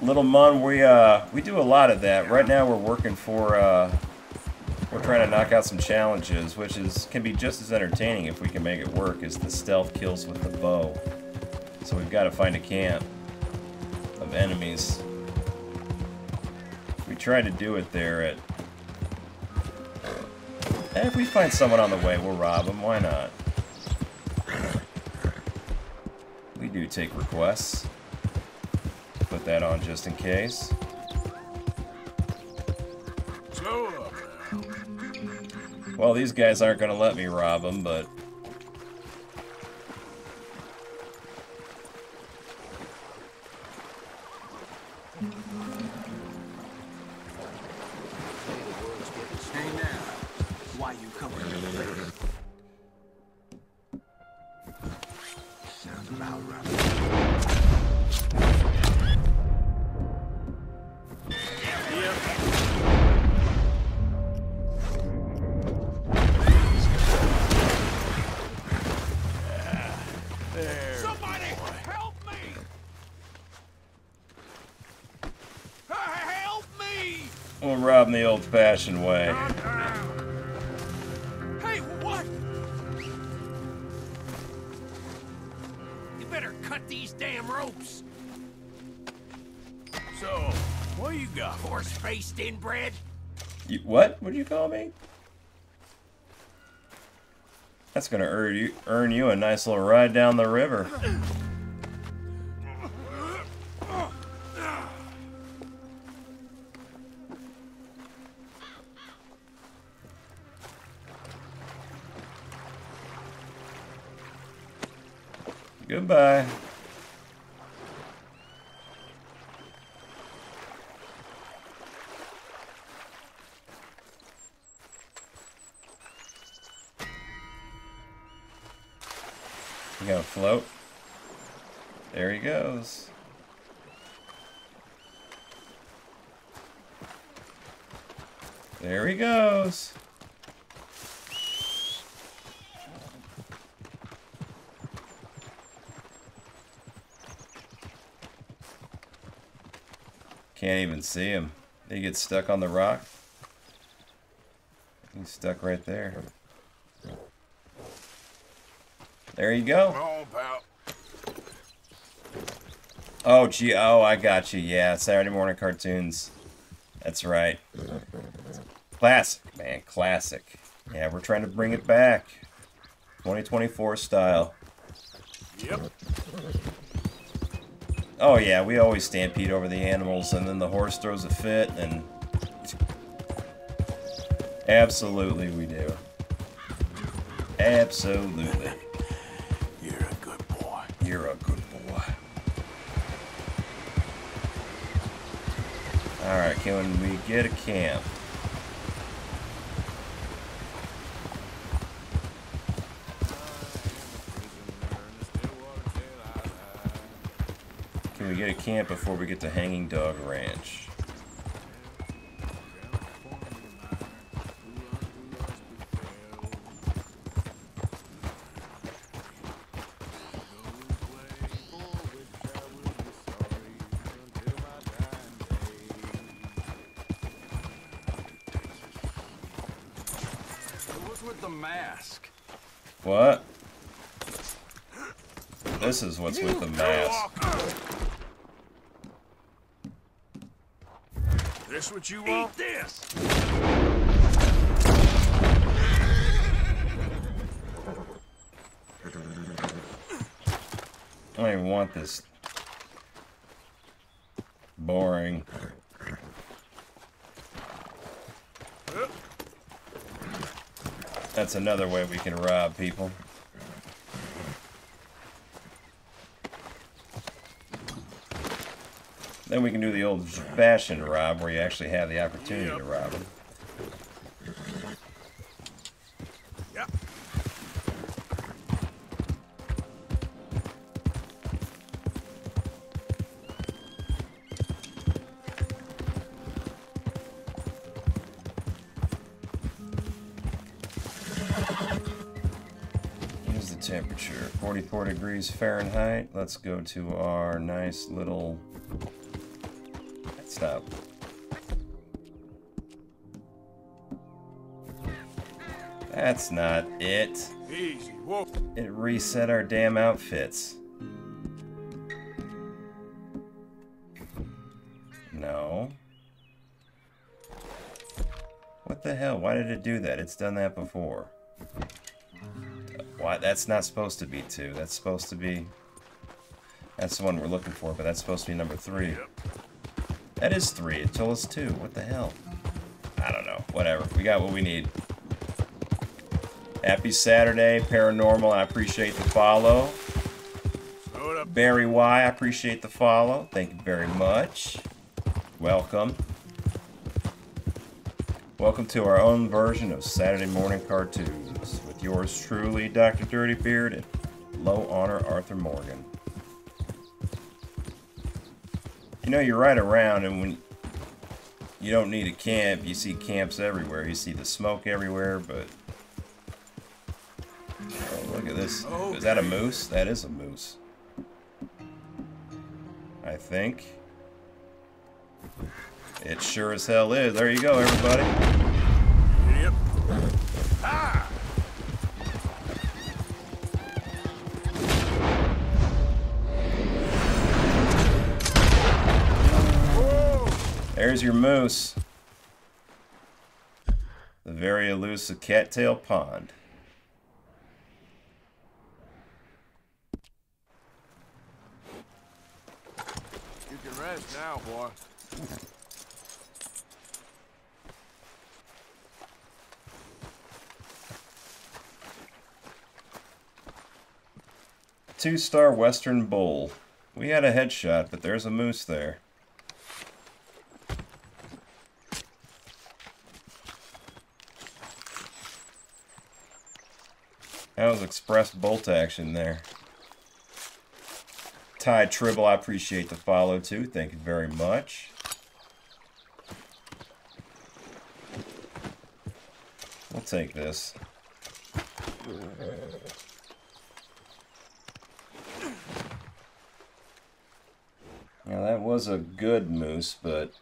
Little Mun, we uh we do a lot of that. Right now we're working for uh we're trying to knock out some challenges, which is can be just as entertaining if we can make it work as the stealth kills with the bow. So we've got to find a camp of enemies. We try to do it there at... Eh, if we find someone on the way, we'll rob them. Why not? We do take requests. Put that on just in case. Well, these guys aren't going to let me rob them, but... Them the old-fashioned way. Hey, what? You better cut these damn ropes. So, what you got? Horse-faced inbred? You, what would you call me? That's gonna earn you earn you a nice little ride down the river. Goodbye. You gonna float? There he goes. There he goes. Can't even see him. He gets stuck on the rock. He's stuck right there. There you go. Come on, pal. Oh, gee. Oh, I got you. Yeah, Saturday morning cartoons. That's right. Classic, man. Classic. Yeah, we're trying to bring it back. 2024 style. Yep. Oh, yeah, we always stampede over the animals, and then the horse throws a fit, and... Absolutely, we do. Absolutely. You're a good boy. You're a good boy. Alright, can we get a camp? Camp before we get to Hanging Dog Ranch? What? This is what's with the mask. This what you want? Eat this! I don't even want this. Boring. That's another way we can rob people. Then we can do the old fashioned rob where you actually have the opportunity to rob them. Here's the temperature 44 degrees Fahrenheit. Let's go to our nice little. That's not it. It reset our damn outfits. No. What the hell? Why did it do that? It's done that before. Why? That's not supposed to be two. That's supposed to be... That's the one we're looking for, but that's supposed to be number three. That is three. It told us two. What the hell? I don't know. Whatever. We got what we need. Happy Saturday, Paranormal. I appreciate the follow. Barry Y, I appreciate the follow. Thank you very much. Welcome. Welcome to our own version of Saturday morning cartoons with yours truly, Dr. Dirty Beard, and low honor Arthur Morgan. You know, you're right around, and when you don't need a camp, you see camps everywhere. You see the smoke everywhere, but. At this. Is that a moose? That is a moose. I think. It sure as hell is. There you go, everybody. Yep. Ah! There's your moose. The very elusive cattail pond. You can rest now, boy. Two star Western Bull. We had a headshot, but there's a moose there. That was express bolt action there. Ty Tribble, I appreciate the follow too. Thank you very much. We'll take this. Now that was a good moose, but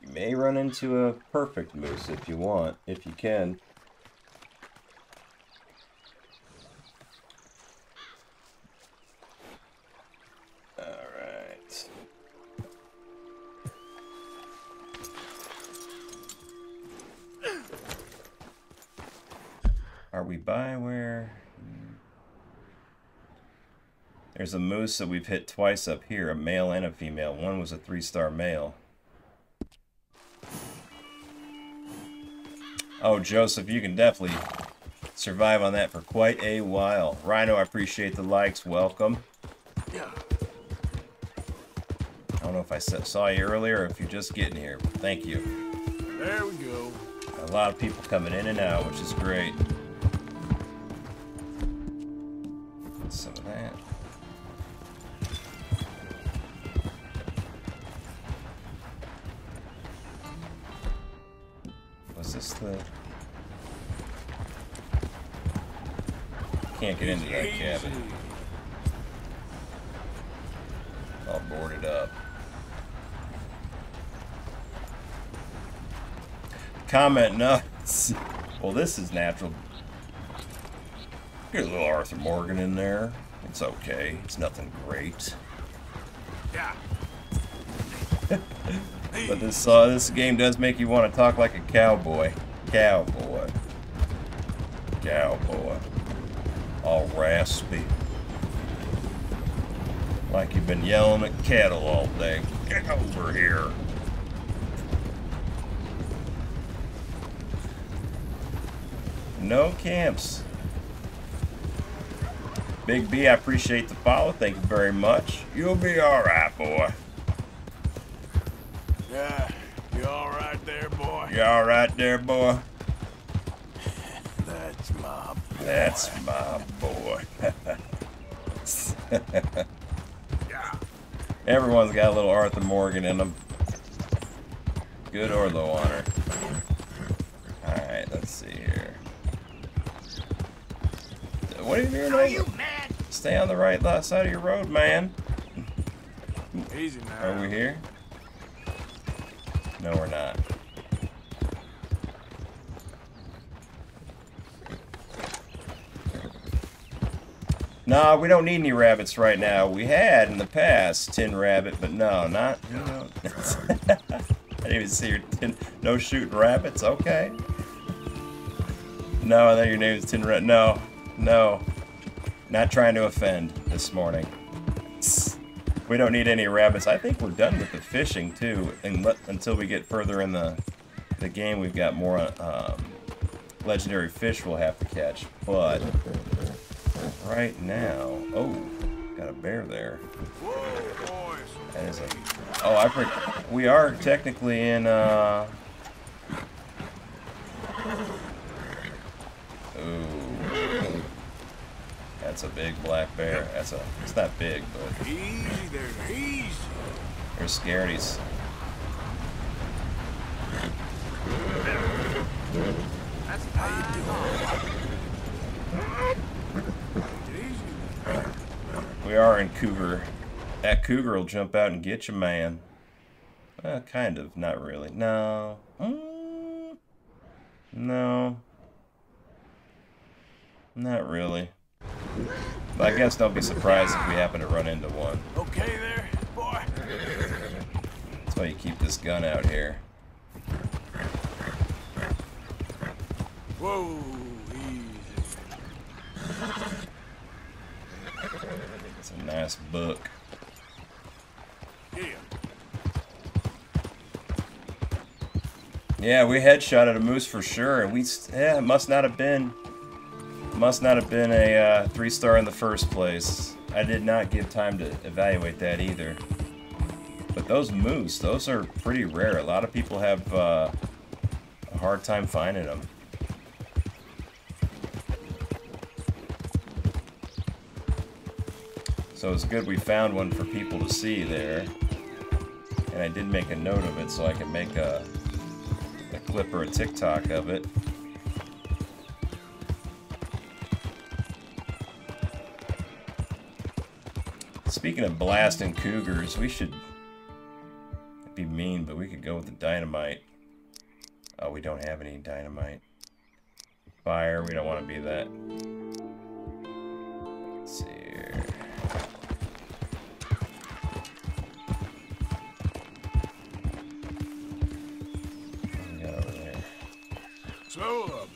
you may run into a perfect moose if you want, if you can. Are we by where? There's a moose that we've hit twice up here, a male and a female. One was a three-star male. Oh, Joseph, you can definitely survive on that for quite a while. Rhino, I appreciate the likes. Welcome. Yeah. I don't know if I saw you earlier or if you're just getting here. Thank you. There we go. A lot of people coming in and out, which is great. Comment nuts. Well, this is natural. Get a little Arthur Morgan in there. It's okay. It's nothing great. Yeah. But this uh, this game does make you want to talk like a cowboy. Cowboy. Cowboy. All raspy. Like you've been yelling at cattle all day. Get over here. No camps. Big B, I appreciate the follow. Thank you very much. You'll be alright, boy. Yeah. You all right there, boy? You alright there, boy? That's my boy. That's my boy. yeah. Everyone's got a little Arthur Morgan in them. Good or low honor. Alright, let's see here. What are you doing? Are you mad? Stay on the right side of your road, man. Easy now. Are we here? No, we're not. No, we don't need any rabbits right now. We had in the past tin rabbit, but no, not. You know, I didn't even see your tin. No shooting rabbits. Okay. No, I thought your name was Tin Rat. No, no, not trying to offend this morning. We don't need any rabbits. I think we're done with the fishing too, let, until we get further in the the game, we've got more um, legendary fish we'll have to catch. But right now, oh, got a bear there. That is a. Oh, I forgot. We are technically in. uh... Ooh. That's a big black bear. That's a. It's not big, but Easy there, easy. they're scaredies. That's How you doing? We are in Cougar. That Cougar will jump out and get you, man. Uh, kind of. Not really. No. Mm, no. Not really. But I guess don't be surprised if we happen to run into one. Okay there, boy? That's why you keep this gun out here. Whoa, easy. It's a nice book. Yeah. Yeah, we headshot at a moose for sure, and we yeah, it must not have been must not have been a uh, three star in the first place. I did not give time to evaluate that either. But those moose, those are pretty rare. A lot of people have uh, a hard time finding them. So it's good we found one for people to see there. And I did make a note of it so I can make a, a clip or a TikTok of it. Speaking of blasting cougars, we should be mean, but we could go with the dynamite. Oh, we don't have any dynamite. Fire, we don't want to be that. Let's see here. What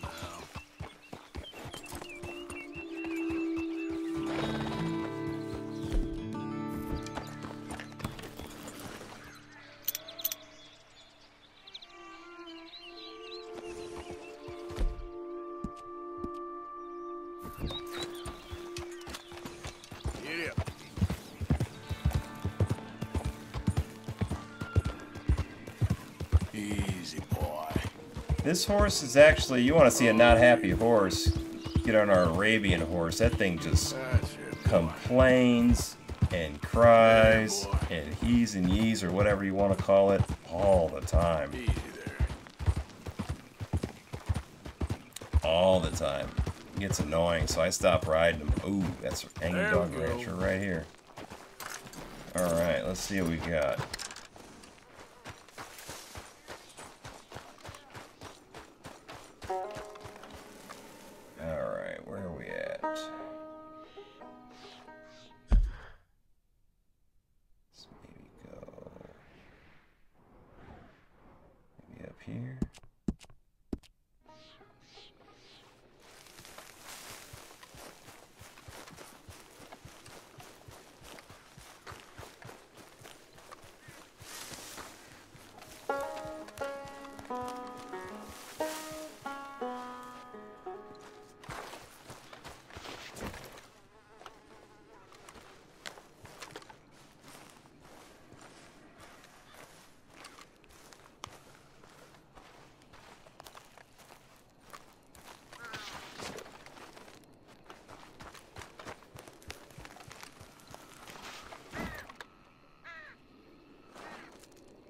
This horse is actually, you want to see a not happy horse, get on our Arabian horse. That thing just complains and cries and he's and yees or whatever you want to call it all the time. All the time. It gets annoying, so I stop riding him. Ooh, that's Hanging Dog. Rancher right here. Alright, let's see what we got.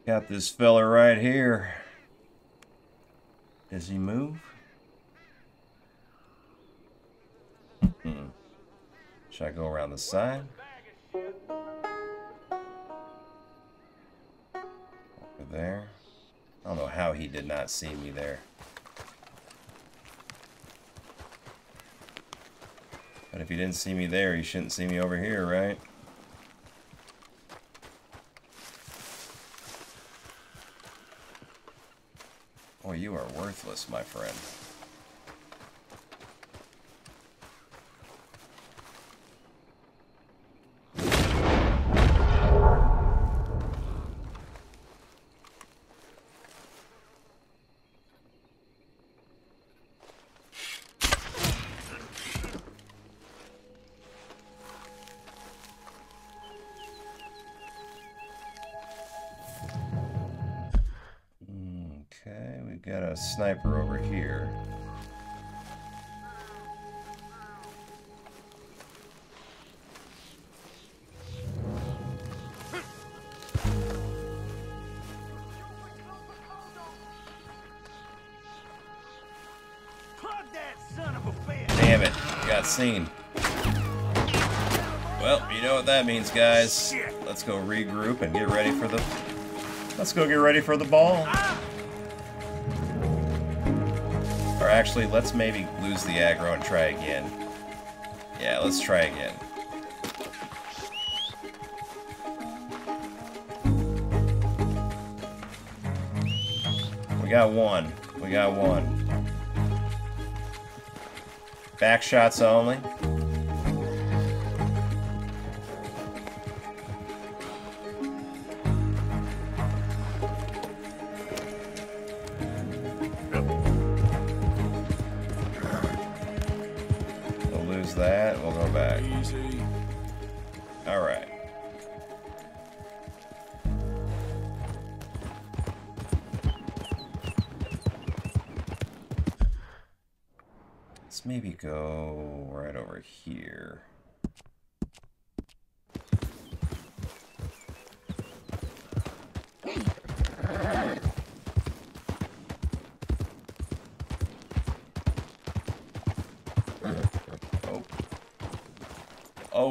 Got this fella right here. Does he move? Should I go around the side? Over there. I don't know how he did not see me there. But if he didn't see me there, he shouldn't see me over here, right? Boy, you my friend. Well, you know what that means, guys. Let's go regroup and get ready for the. Let's go get ready for the ball. Or actually, let's maybe lose the aggro and try again. Yeah, let's try again. We got one. We got one. Back shots only.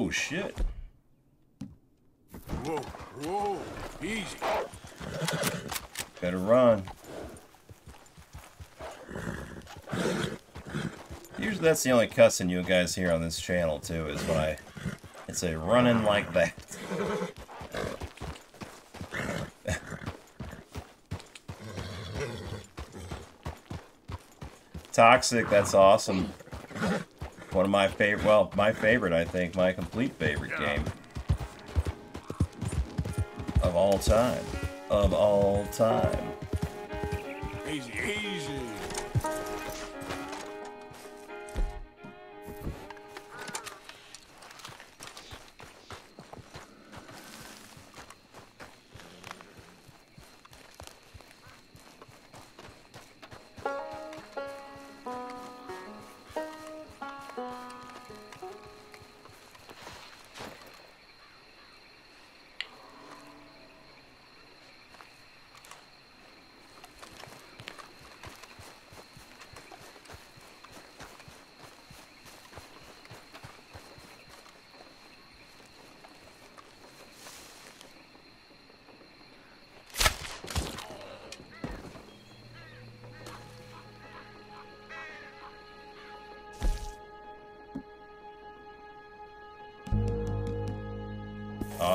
Oh shit. Whoa, whoa. Easy. Better run. Usually that's the only cussing you guys hear on this channel too, is when I it's a running like that. Toxic, that's awesome. Of my favorite, well, my favorite, I think, my complete favorite game. Of all time. Of all time.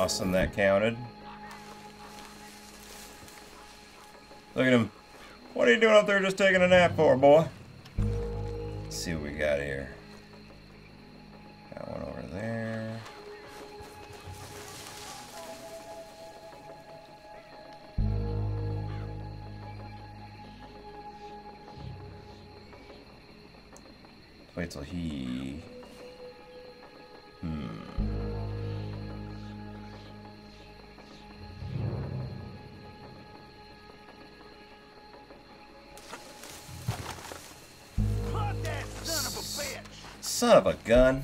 Awesome, that counted. Look at him. What are you doing up there just taking a nap for, boy? Let's see what we got here. Son of a gun.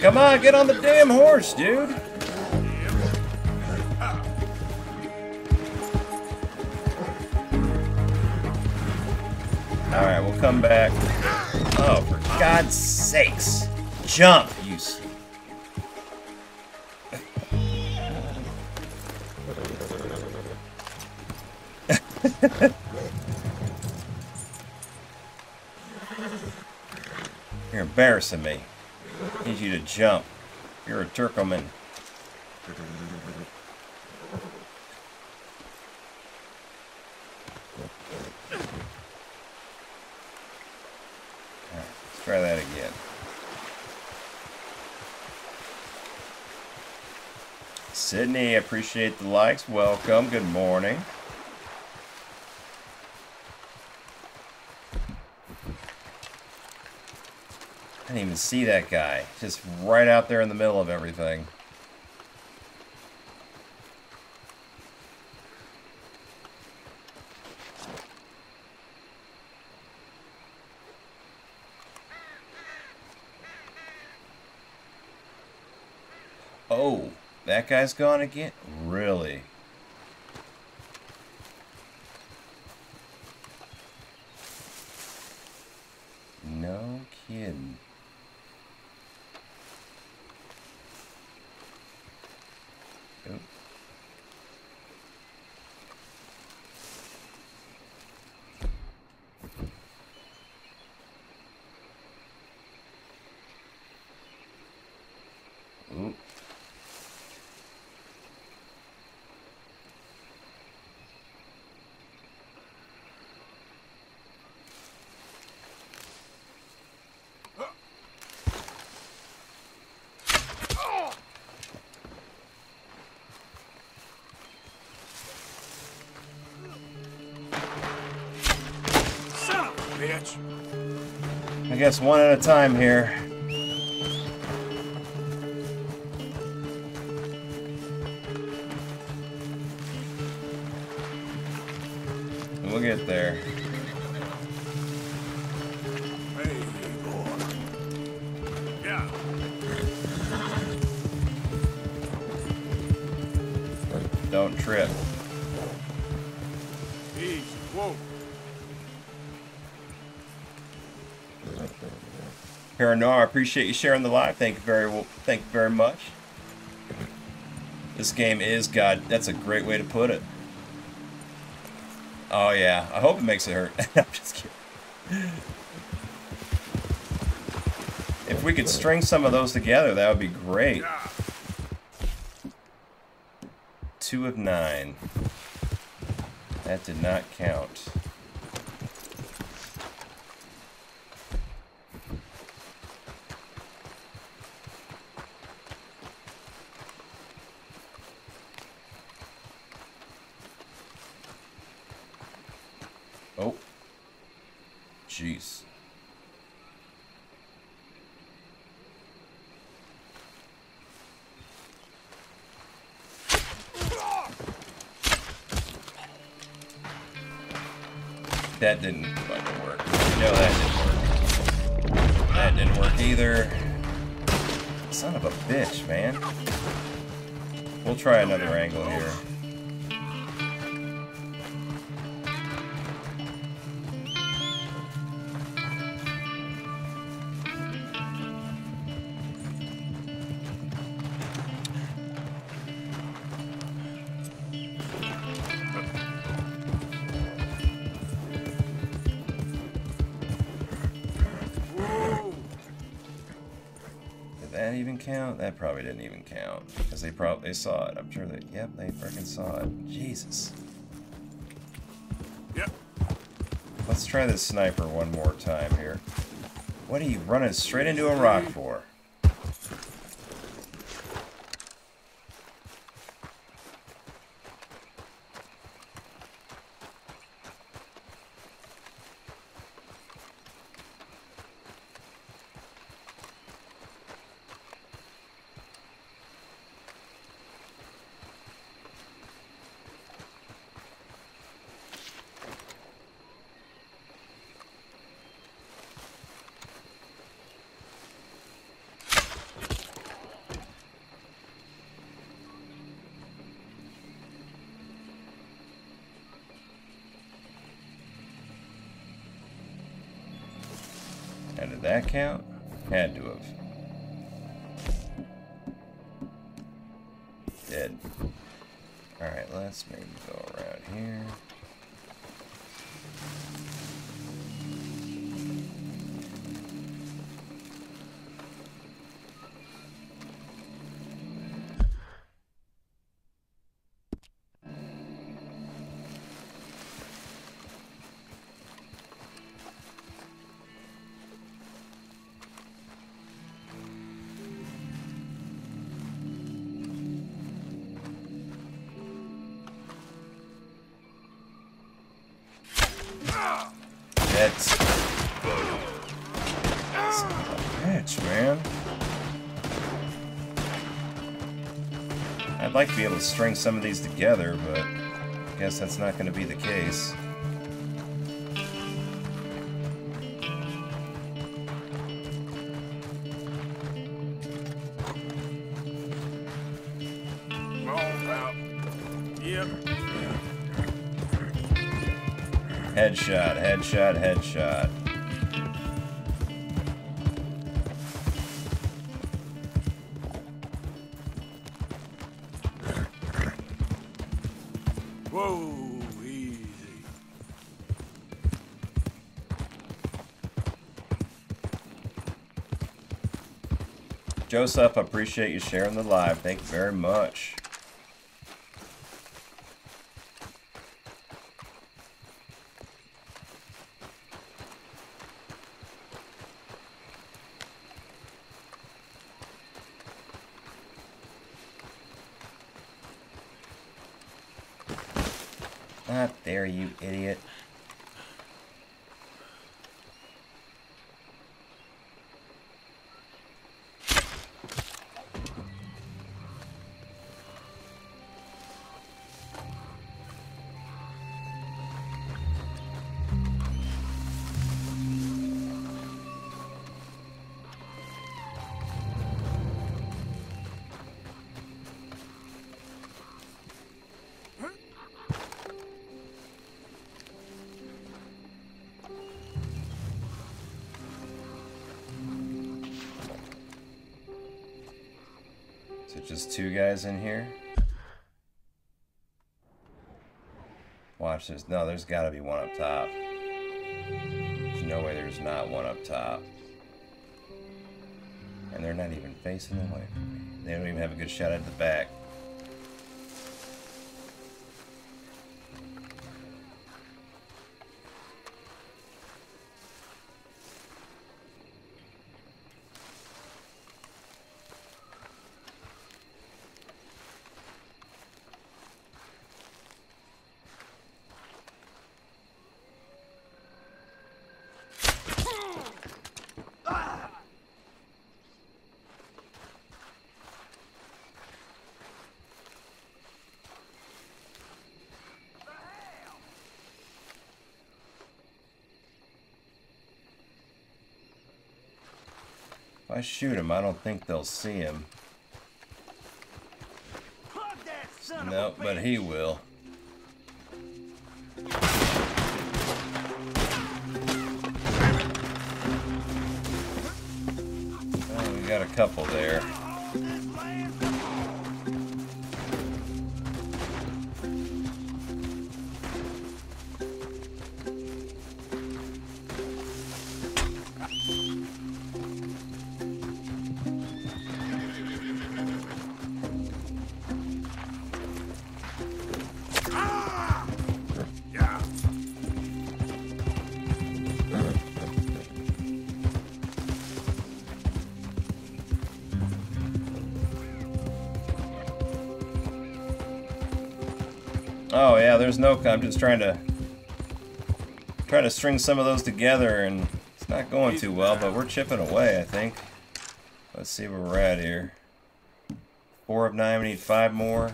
Come on, get on the damn horse, dude. All right, we'll come back. Oh, for God's sakes. Jump, you... You're embarrassing me. I Need you to jump. You're a Turkoman. Alright, let's try that again. Sydney, appreciate the likes. Welcome. Good morning. I didn't even see that guy. Just right out there in the middle of everything. Oh, that guy's gone again? Really? No kidding. Oop. Oop. Son of a I guess one at a time here. Paranoir, I appreciate you sharing the live. Thank you very well. Thank you very much. This game is God. That's a great way to put it. Oh yeah, I hope it makes it hurt. I'm just kidding. If we could string some of those together, that would be great. Two of nine. That did not count. Because they probably saw it. I'm sure they, yep, they freaking saw it. Jesus. Yep. Let's try this sniper one more time here. What are you running straight into a rock for? Now, did that count? Had to have. Dead. Alright, let's maybe go be able to string some of these together, but I guess that's not going to be the case. Headshot, headshot, headshot. Joseph, I appreciate you sharing the live. Thank you very much. Two guys in here? Watch this. No, there's got to be one up top. There's no way there's not one up top. And they're not even facing away from me. They don't even have a good shot at the back. If I shoot him, I don't think they'll see him. Nope, but he will. No. I'm just trying to trying to string some of those together, and it's not going too well. But we're chipping away, I think. Let's see where we're at here. Four of nine. We need five more.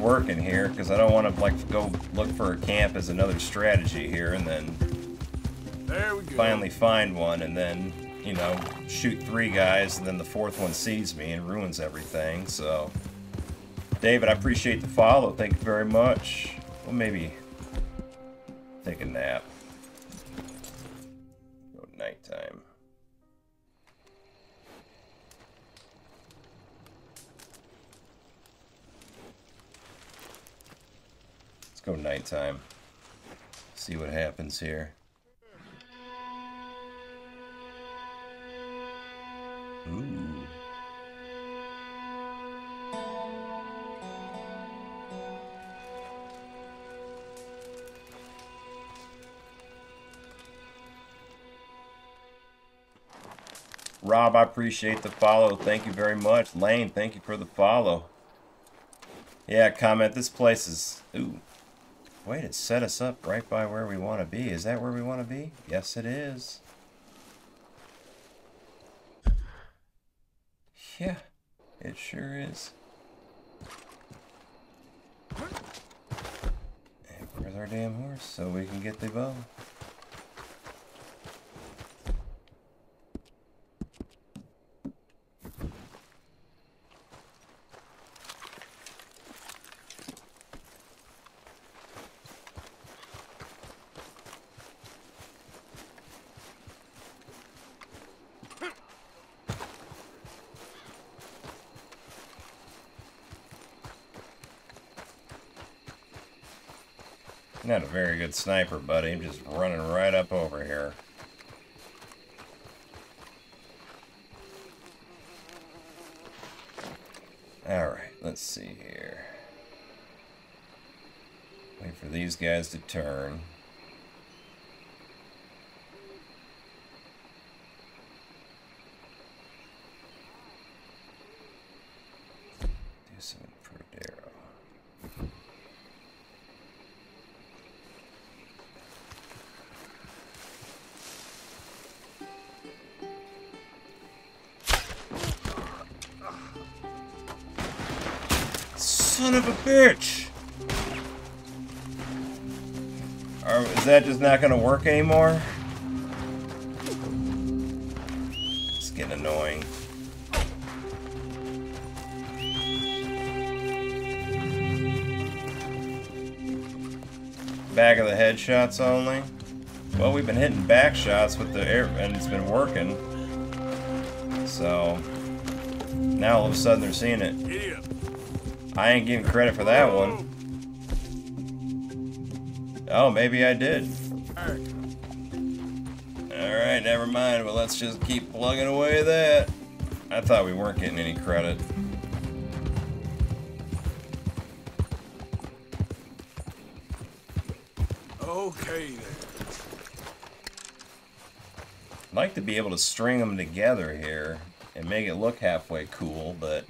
Working here because I don't want to like go look for a camp as another strategy here and then There we go. finally find one and then you know shoot three guys and then the fourth one sees me and ruins everything so. David i appreciate the follow. Thank you very much. Well maybe nighttime see what happens here Ooh. Rob, I appreciate the follow. Thank you very much. Lane, thank you for the follow. Yeah, comment. This place is... Ooh. Wait, it set us up right by where we want to be. Is that where we want to be? Yes, it is. Yeah, it sure is. And where's our damn horse so we can get the bow? Not a very good sniper, buddy. I'm just running right up over here. Alright, let's see here. Wait for these guys to turn. Not gonna work anymore? It's getting annoying. Back of the headshots only? Well, we've been hitting back shots with the air, and it's been working. So, now all of a sudden they're seeing it. I ain't getting credit for that one. Oh, maybe I did. Mind. Well, let's just keep plugging away at that. I thought we weren't getting any credit. Okay then. I'd like to be able to string them together here and make it look halfway cool, but...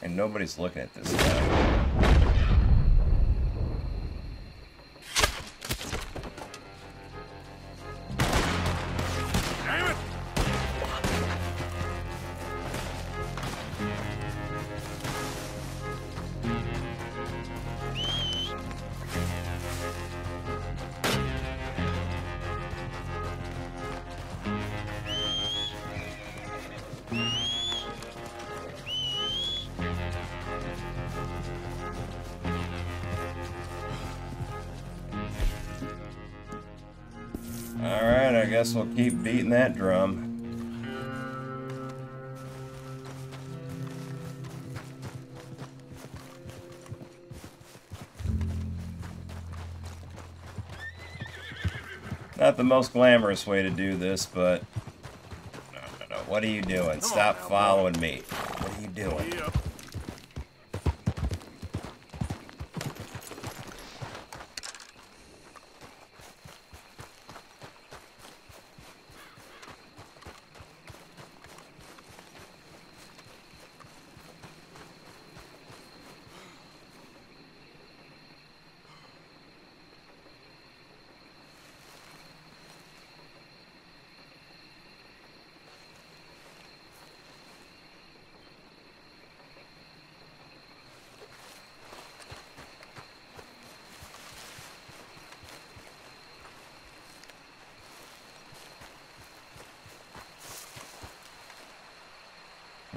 And nobody's looking at this guy. Guess we'll keep beating that drum. Not the most glamorous way to do this, but... No, no, no. What are you doing? Stop following me. What are you doing?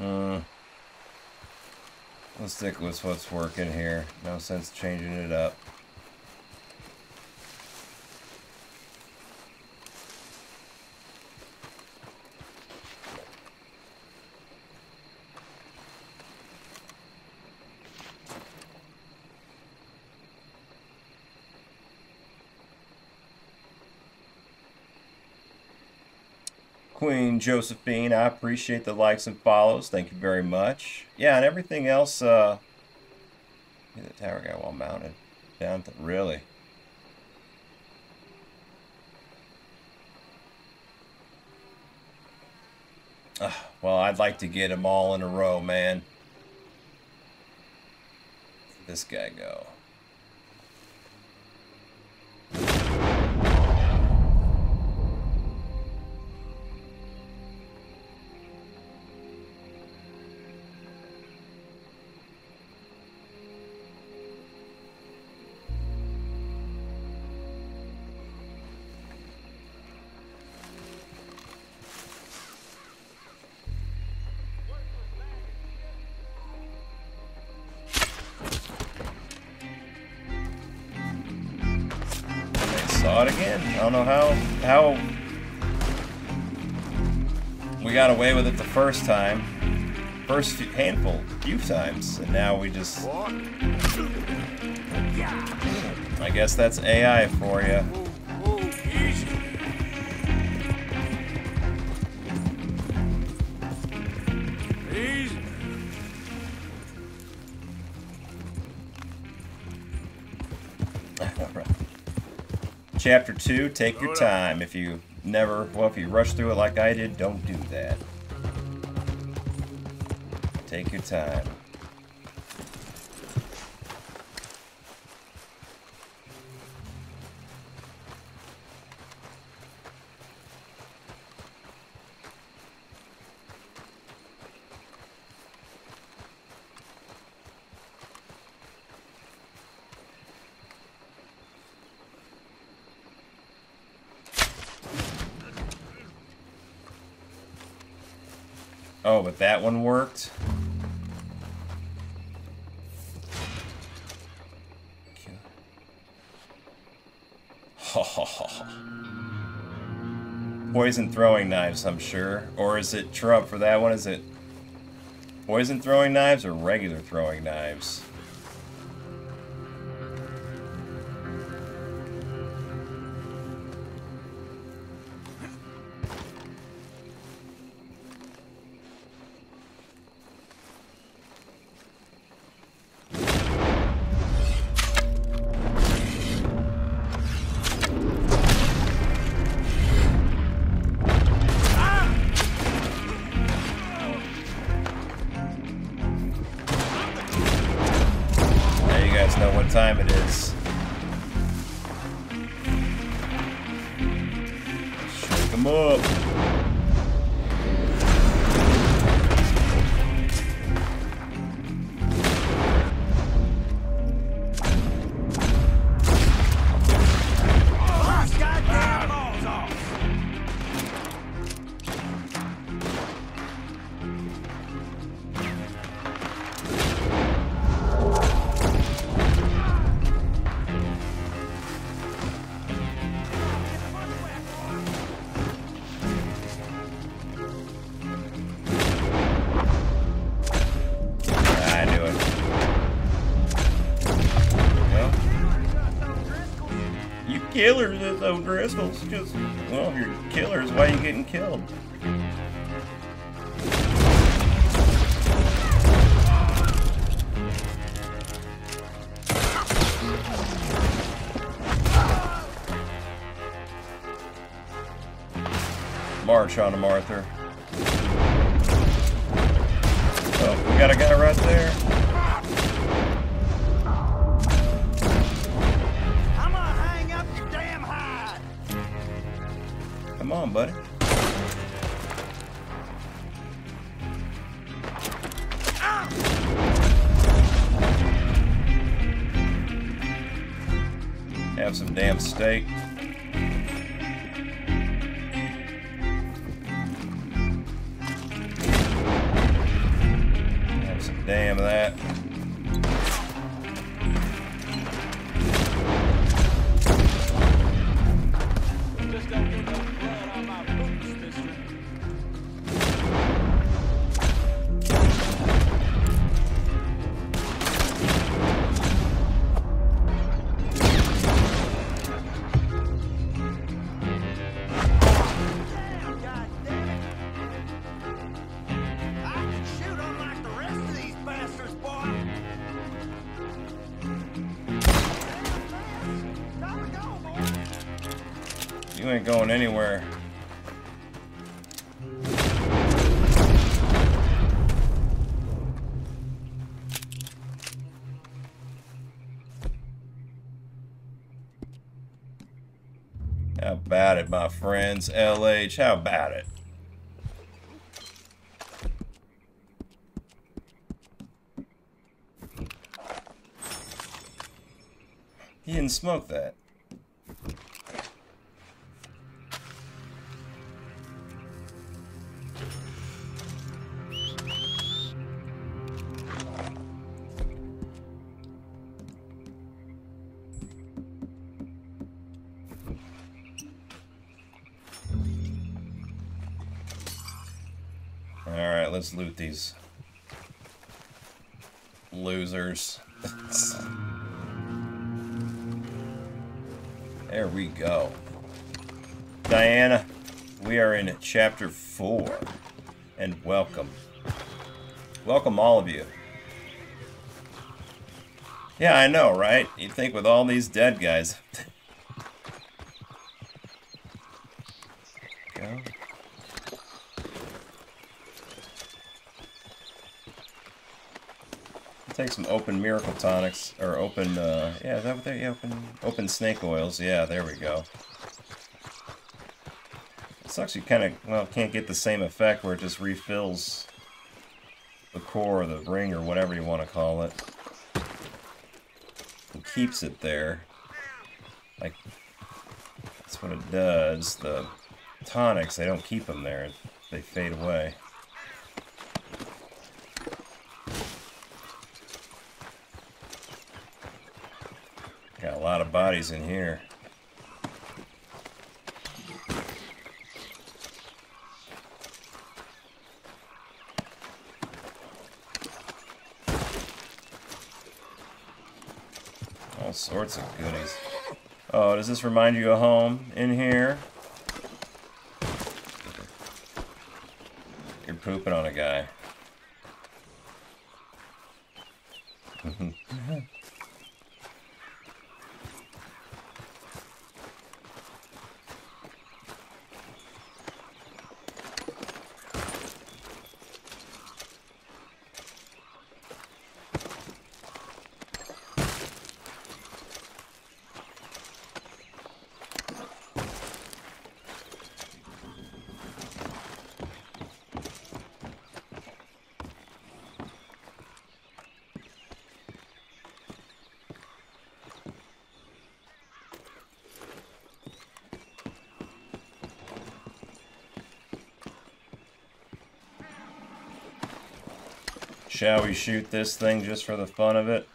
Uh, let's stick with what's working here. No sense changing it up. Queen Josephine, I appreciate the likes and follows. Thank you very much. Yeah, and everything else, uh... The tower got well mounted. Down. Really? Well, I'd like to get them all in a row, man. Let This guy go. I don't know how how we got away with it the first time, first few, handful, few times, and now we just. I guess that's AI for you. Chapter 2, take your time. If you never, well, if you rush through it like I did, don't do that. Take your time. Oh, but that one worked? Poison throwing knives, I'm sure. Or is it Trump for that one? Is it poison throwing knives or regular throwing knives? At my friends? LH, how about it? He didn't smoke that. These losers. there we go. Diana, we are in chapter 4. And welcome. Welcome, all of you. Yeah, I know, right? You'd think with all these dead guys. go. Take some open miracle tonics or open uh yeah, that what they yeah, open open snake oils. Yeah, there we go. It sucks you kinda well can't get the same effect where it just refills the core or the ring or whatever you want to call it. And keeps it there. Like that's what it does. The tonics, they don't keep them there. They fade away. Got a lot of bodies in here. All sorts of goodies. Oh, does this remind you of home in here? You're pooping on a guy. Shall we shoot this thing just for the fun of it?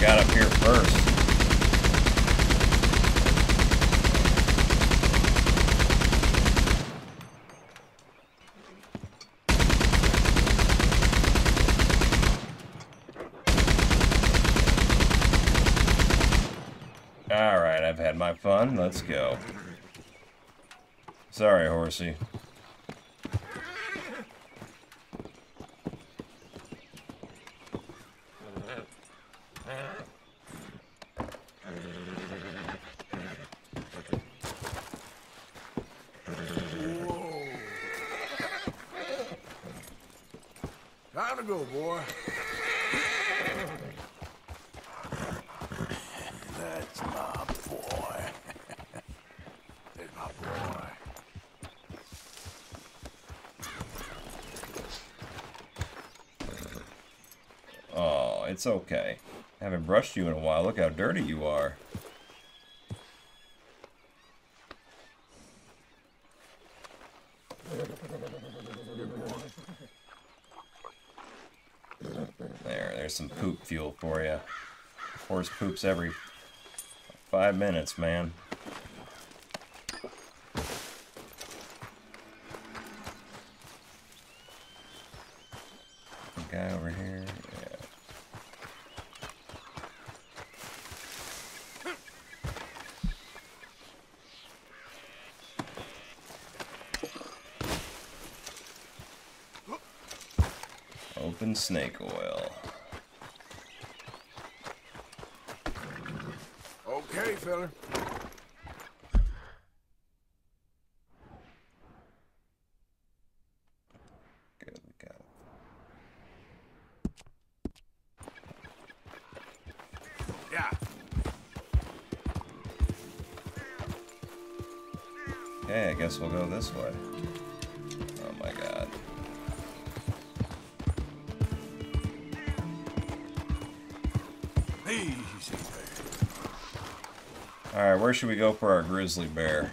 got up here first. Alright, I've had my fun. Let's go. Sorry, horsey. Time to go, boy. That's my boy. There's my boy. It's okay. I haven't brushed you in a while. Look how dirty you are. There, there's some poop fuel for you. Horse poops every five minutes, man. Guy over here. Yeah. Open snake oil. Okay, fella. Good, we got it. Yeah. Okay, I guess we'll go this way. Alright, where should we go for our grizzly bear?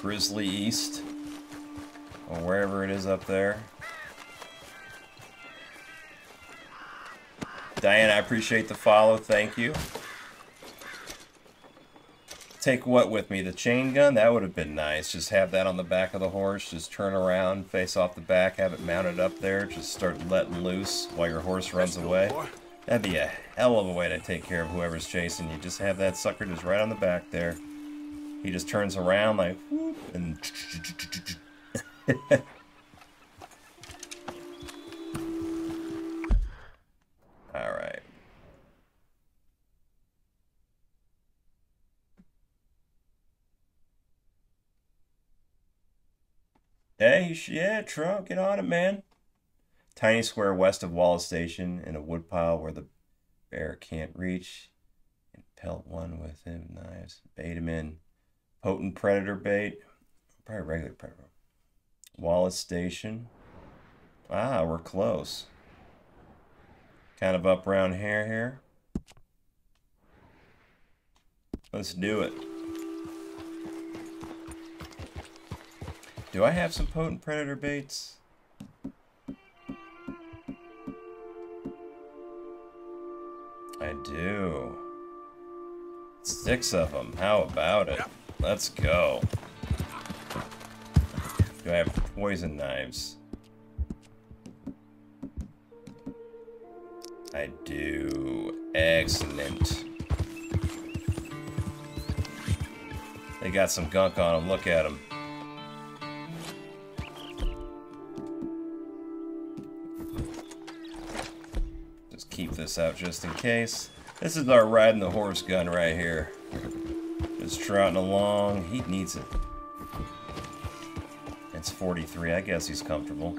Grizzly East. Or wherever it is up there. Diane, I appreciate the follow. Thank you. Take what with me? The chain gun? That would have been nice. Just have that on the back of the horse. Just turn around, face off the back, have it mounted up there. Just start letting loose while your horse runs away. That'd be a hell of a way to take care of whoever's chasing you. Just have that sucker just right on the back there. He just turns around like, whoop, and Trump, get on it, man. Tiny square west of Wallace Station in a woodpile where the bear can't reach. And pelt one with him knives. Bait him in. Potent predator bait. Probably regular predator. Wallace Station. Ah, we're close. Kind of up around here here. Let's do it. Do I have some potent predator baits? I do. Six of them. How about it? Let's go. Do I have poison knives? I do. Excellent. They got some gunk on them. Look at them. This out just in case. This is our riding the horse gun right here. Just trotting along. He needs it. It's 43. I guess he's comfortable.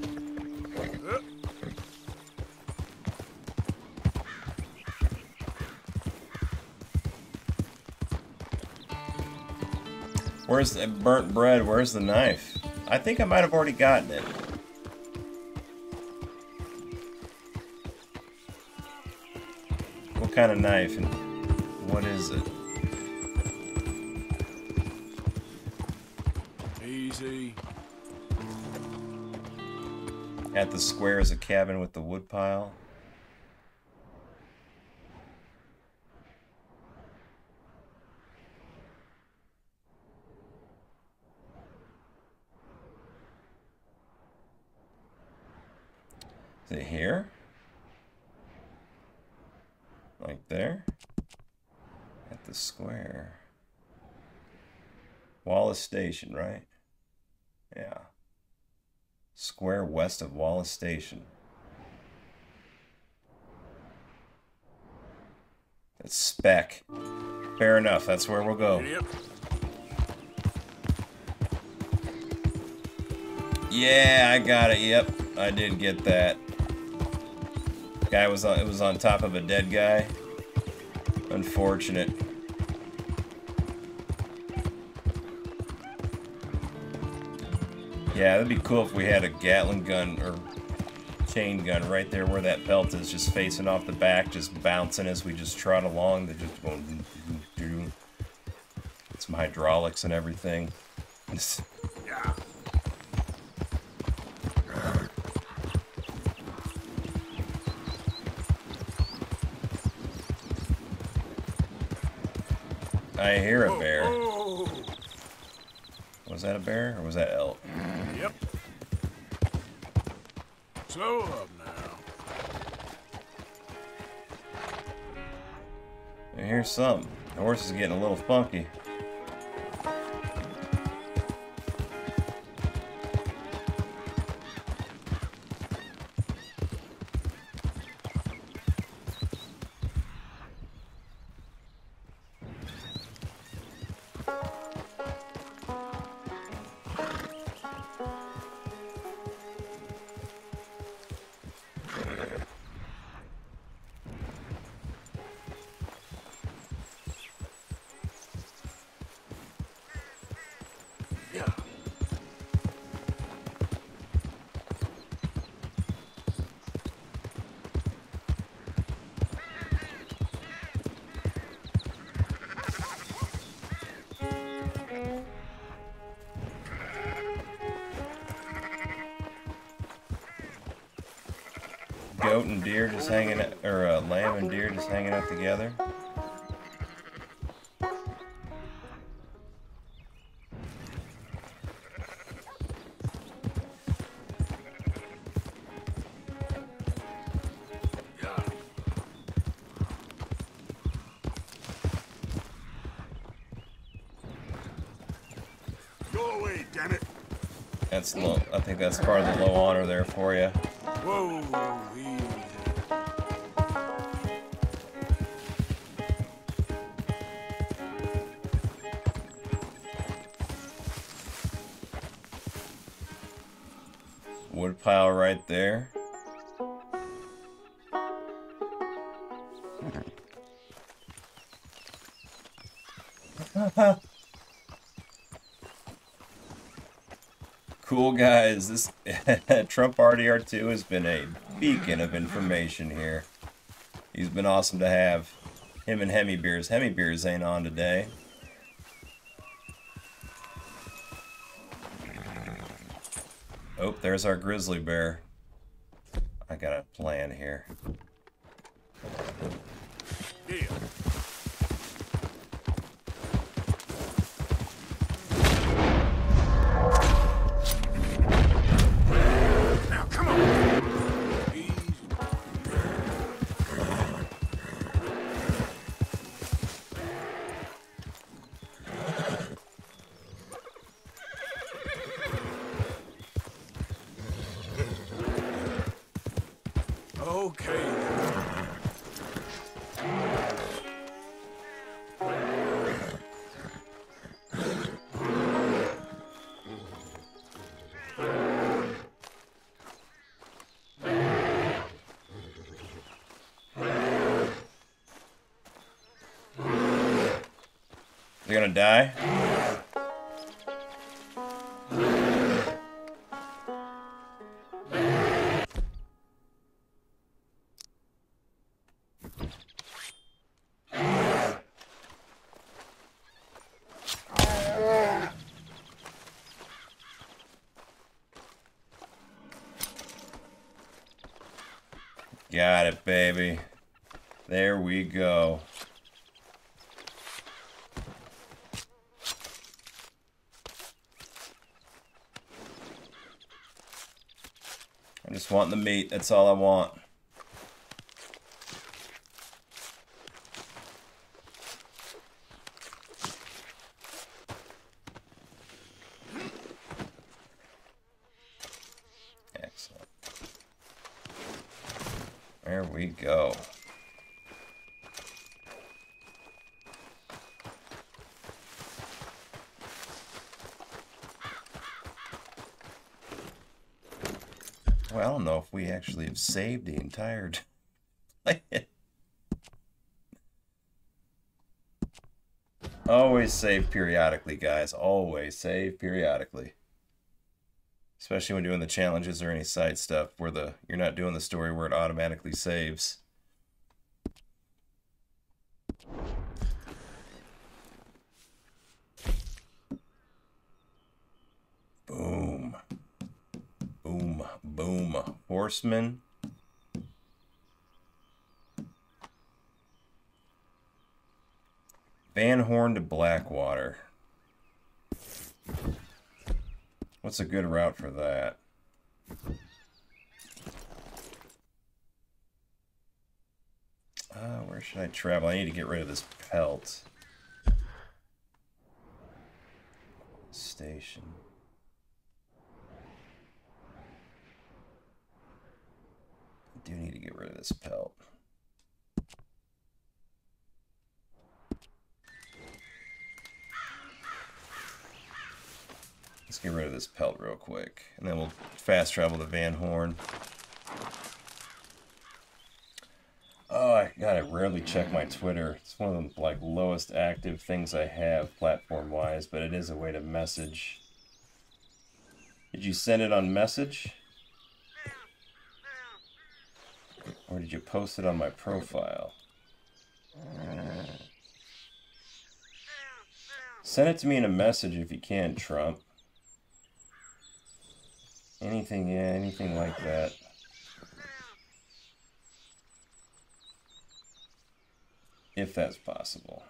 Where's the burnt bread? Where's the knife? I think I might have already gotten it. kind of knife, and what is it? Easy. At the square is a cabin with the wood pile. Square. Wallace Station, right? Yeah. Square west of Wallace Station. That's spec. Fair enough, that's where we'll go. Yep. Yeah, I got it. Yep, I did get that. Guy was on. It was on top of a dead guy. Unfortunate. Yeah, that'd be cool if we had a Gatling gun or chain gun right there where that belt is, just facing off the back, just bouncing as we just trot along. They're just going. Some hydraulics and everything. Yeah. I hear a bear. Oh, oh. Was that a bear or was that elk? Yep. Slow up now. I hear something. The horse is getting a little funky. Just hanging, or uh, lamb and deer just hanging out together. Go away, damn it. That's low. I think that's part of the low honor there for you. Whoa, guys. This Trump RDR2 has been a beacon of information here. He's been awesome to have. Him and Hemi Beers. Hemi Beers ain't on today. Oh, there's our grizzly bear. I got a plan here. Die? Meat. That's all I want. Excellent. There we go. Well, I don't know if we actually have saved the entire. Always save periodically, guys. Always save periodically. Especially when doing the challenges or any side stuff where the you're not doing the story where it automatically saves. Boom. Boom. Horseman. Van Horn to Blackwater. What's a good route for that? Uh, where should I travel? I need to get rid of this pelt. Station. Do need to get rid of this pelt. Let's get rid of this pelt real quick. And then we'll fast travel to Van Horn. Oh, I I rarely check my Twitter. It's one of the like lowest active things I have platform-wise, but it is a way to message. Did you send it on message? Or did you post it on my profile? Send it to me in a message if you can, Trump. Anything, yeah, anything like that. If that's possible.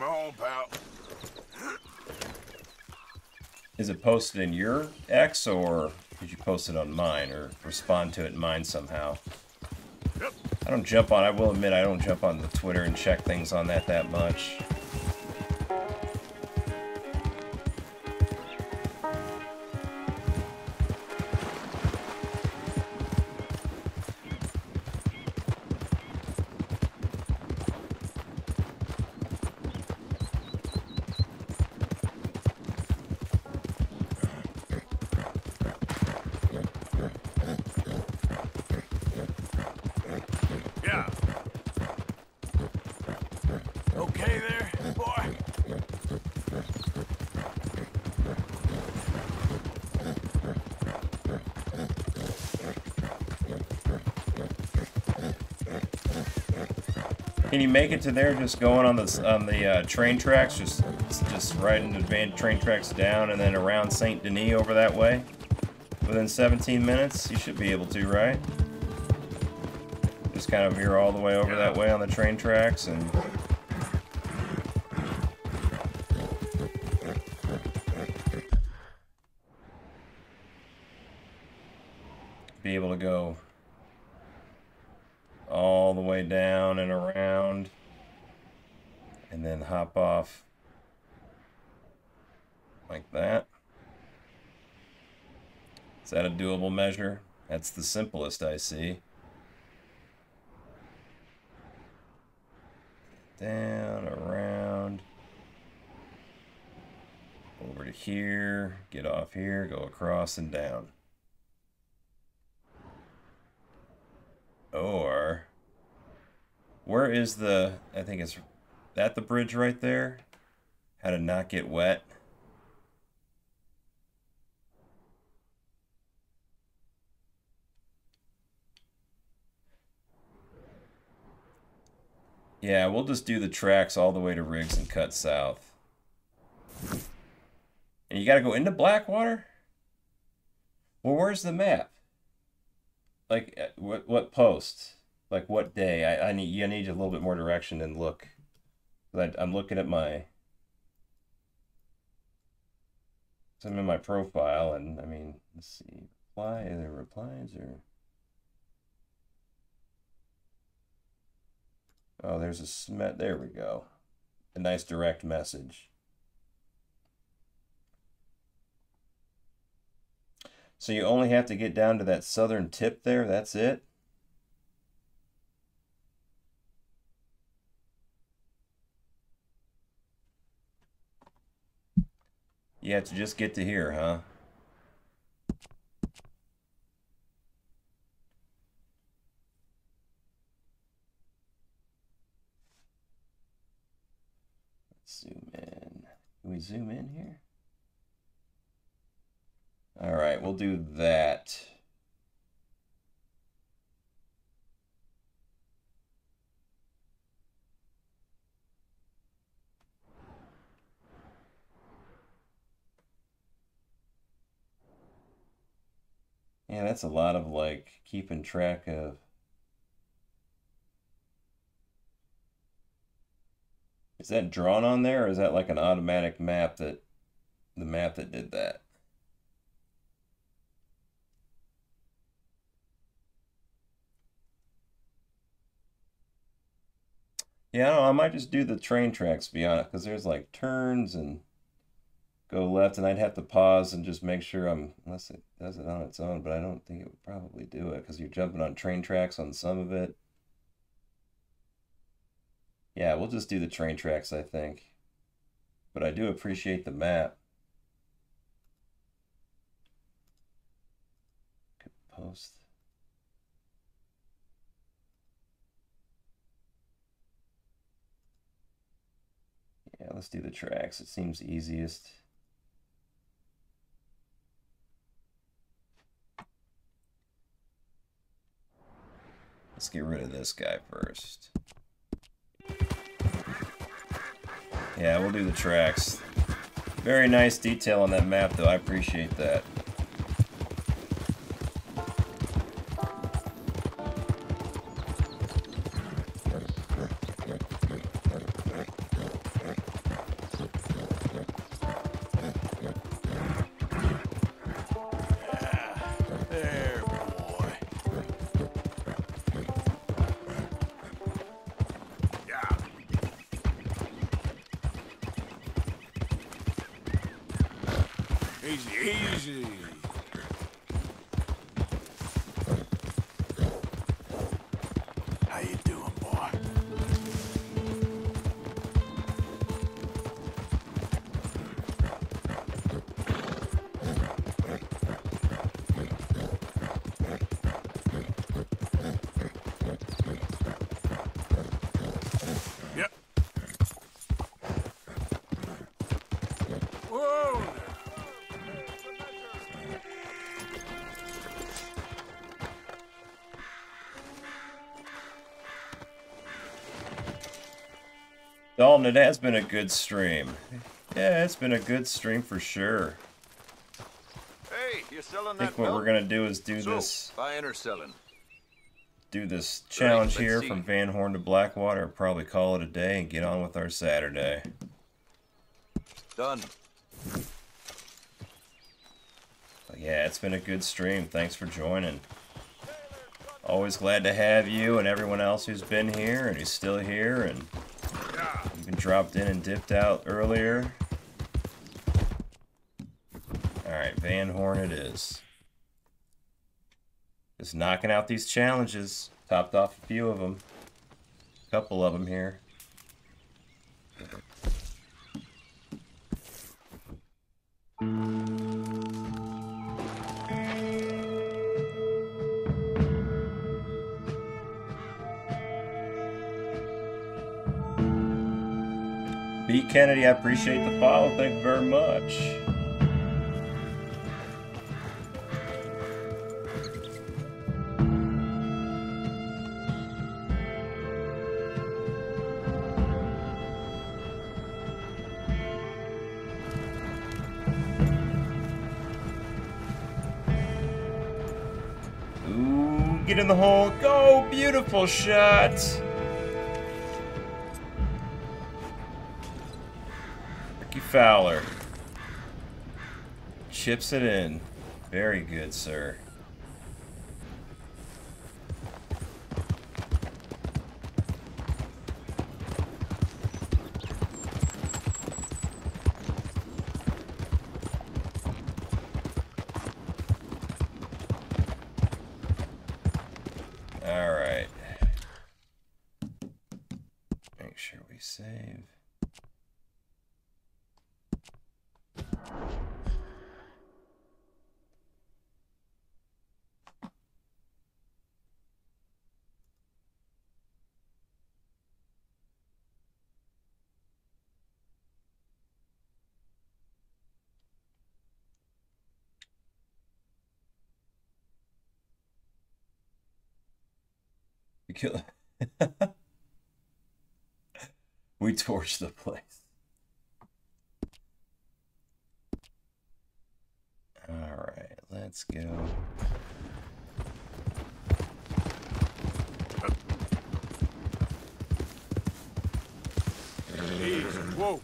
Pal. Is it posted in your X or did you post it on mine or respond to it in mine somehow? I don't jump on, I will admit, I don't jump on the Twitter and check things on that that much. Can you make it to there just going on the on the uh, train tracks, just just riding the van train tracks down and then around Saint Denis over that way? Within 17 minutes, you should be able to, right? Just kind of veer all the way over that way on the train tracks and. Doable measure? That's the simplest I see. Down, around, over to here, get off here, go across and down. Or, where is the, I think it's, that the bridge right there? How to not get wet? Yeah, we'll just do the tracks all the way to Riggs and cut south. And you gotta go into Blackwater? Well, where's the map? Like, uh, what what post? Like, what day? I, I need you need a little bit more direction and look. I, I'm looking at my. So I'm in my profile, and I mean, let's see. Reply, are there replies or? Oh, there's a smet. There we go. A nice direct message. So you only have to get down to that southern tip there. That's it. You have to just get to here, huh? Let's zoom in. Zoom in here? All right, we'll do that. Yeah, that's a lot of like keeping track of. Is that drawn on there or is that like an automatic map that the map that did that? Yeah, I know, I might just do the train tracks, to be honest, because there's like turns and go left, and I'd have to pause and just make sure I'm, unless it does it on its own, but I don't think it would probably do it, because you're jumping on train tracks on some of it. Yeah, we'll just do the train tracks, I think. But I do appreciate the map. Could post. Yeah, let's do the tracks. It seems easiest. Let's get rid of this guy first. Yeah, we'll do the tracks. Very nice detail on that map, though. I appreciate that. Dalton, it has been a good stream. Yeah, it's been a good stream for sure. Hey, you selling I think what milk? we're gonna do is do so, this Buying or selling? do this challenge let's here see. from Van Horn to Blackwater, probably call it a day and get on with our Saturday. Done. But yeah, it's been a good stream. Thanks for joining. Always glad to have you and everyone else who's been here and who's still here and dropped in and dipped out earlier. Alright, Van Horn it is. Just knocking out these challenges. Topped off a few of them. A couple of them here. I appreciate the follow. Thank you very much. Ooh, get in the hole. Go! Beautiful shot! Fowler. Chips it in. Very good, sir. All right. Make sure we save. We kill. we torch the place. All right, let's go. Whoa.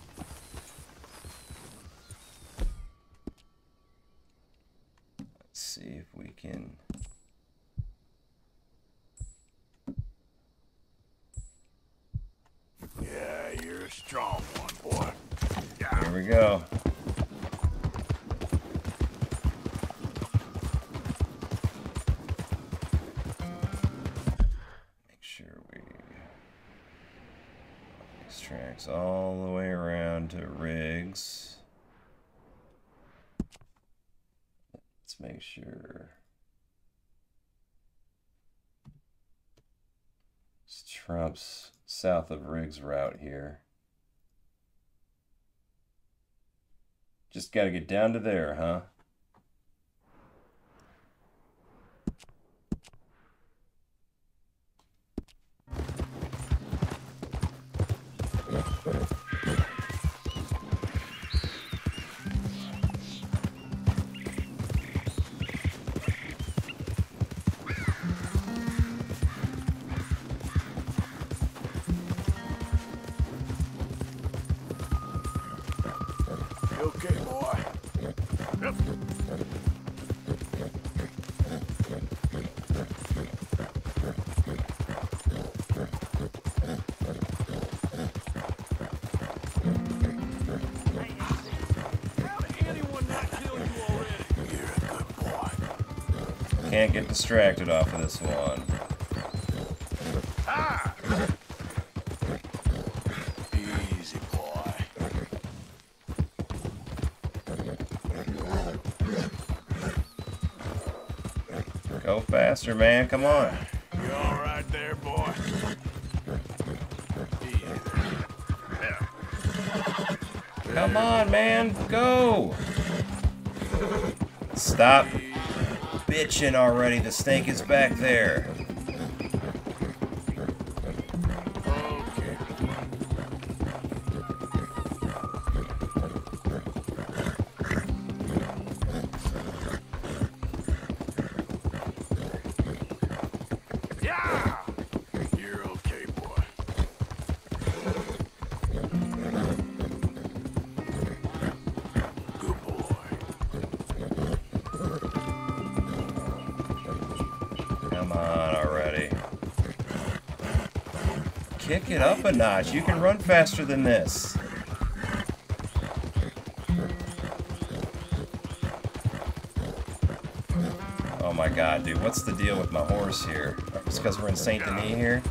Let's see if we can. Yeah, you're a strong one, boy. Here we go. Make sure we these tracks all the way around to Riggs. Let's make sure. It's Trump's south of Riggs route here. Just gotta get down to there, huh? Get distracted off of this one. Easy, boy. Go faster, man. Come on. You all right there, boy? Come on, man. Go. Stop bitching already. The snake is back there. A notch. You can run faster than this. Oh my god, dude. What's the deal with my horse here? It's because we're in Saint Denis here?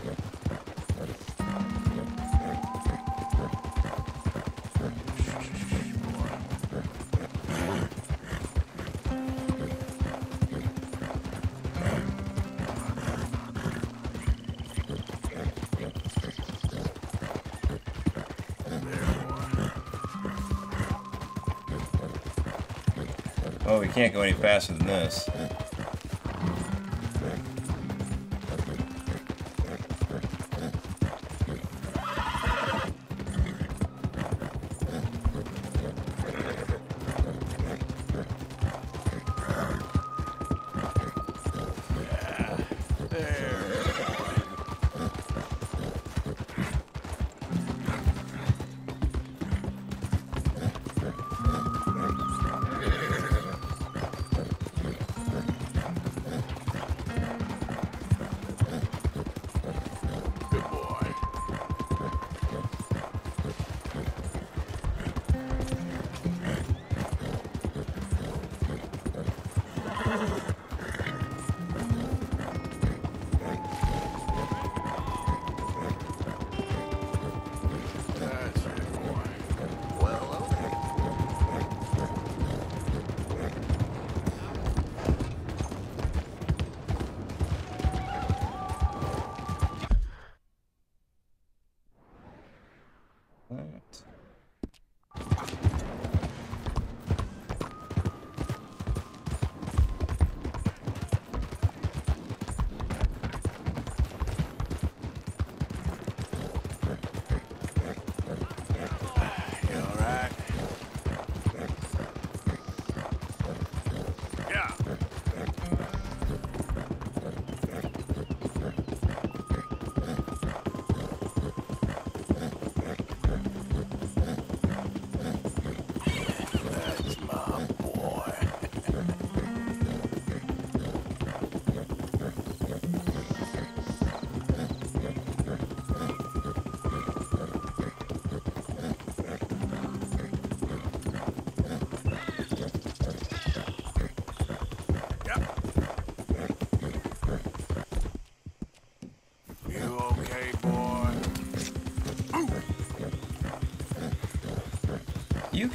Can't go any faster than this.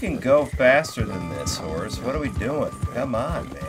Can go faster than this, horse. What are we doing? Come on, man.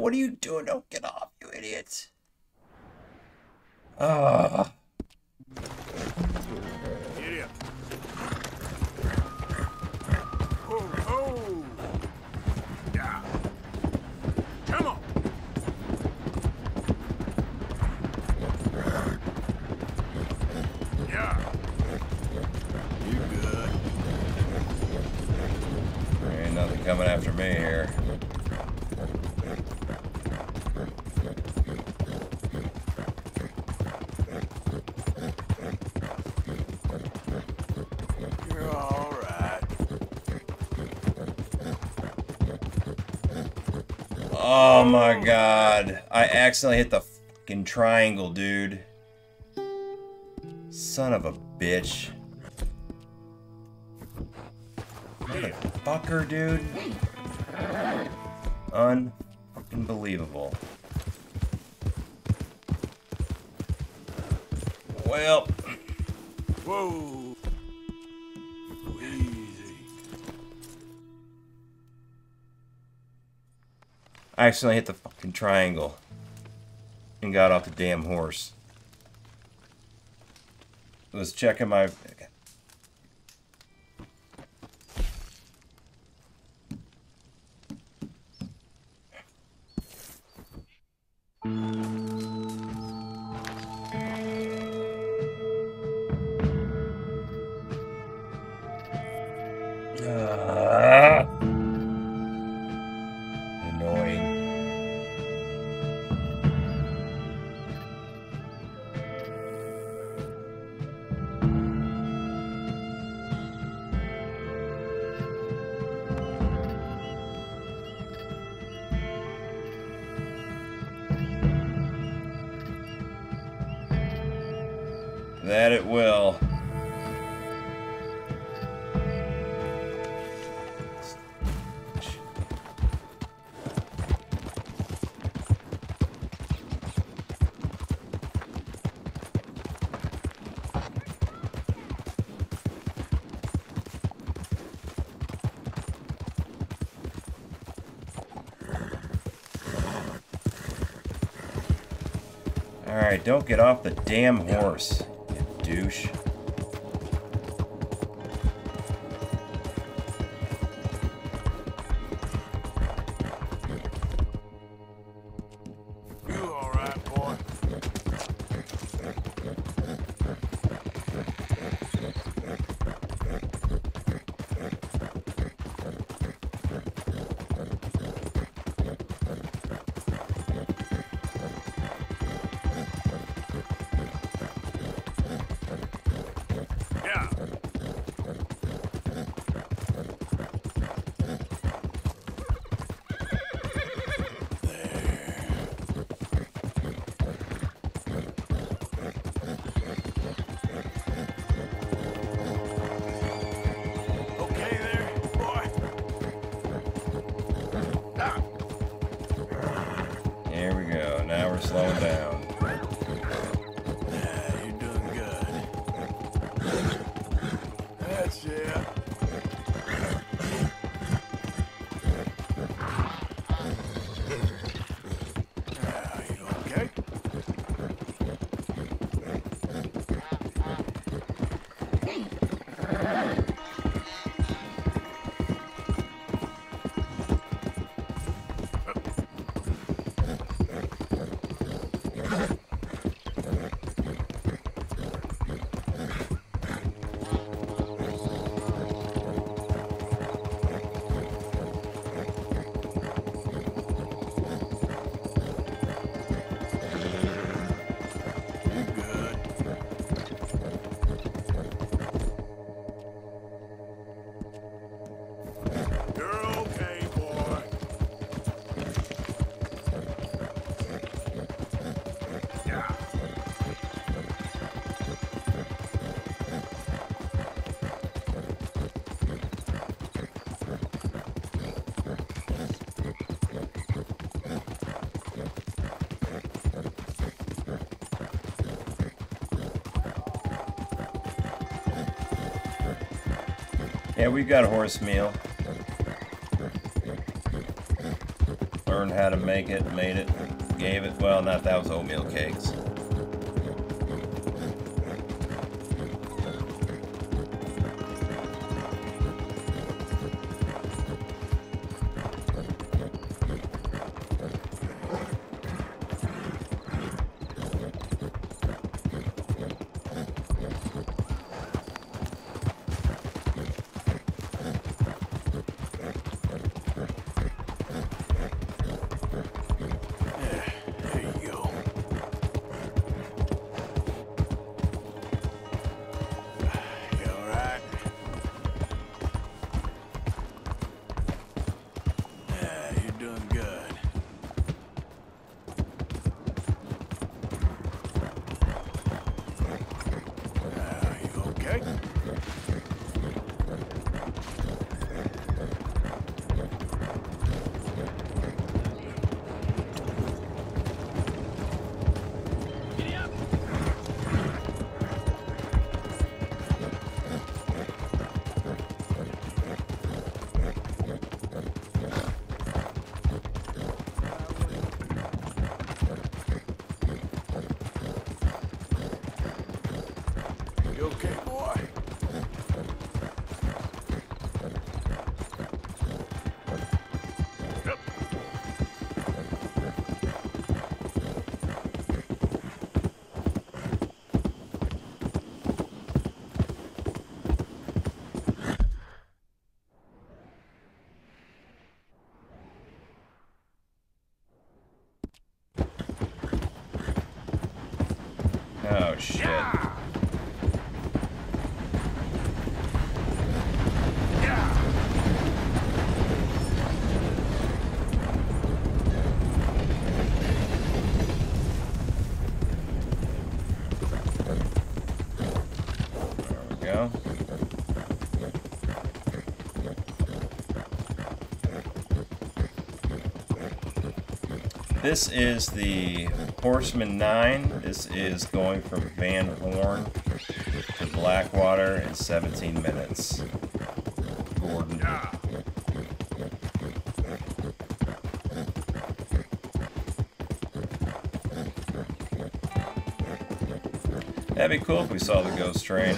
What are you doing? Don't my god. I accidentally hit the fucking triangle, dude. Son of a bitch. Motherfucker, dude. Accidentally hit the fucking triangle and got off the damn horse. Was checking my. Don't get off the damn horse, we got a horse meal. Learned how to make it, made it, gave it. Well, not that was oatmeal cakes. Shit. Go. This is the Horseman 9. This is going from Van Horn to Blackwater in 17 minutes. Gordon. That'd be cool if we saw the ghost train.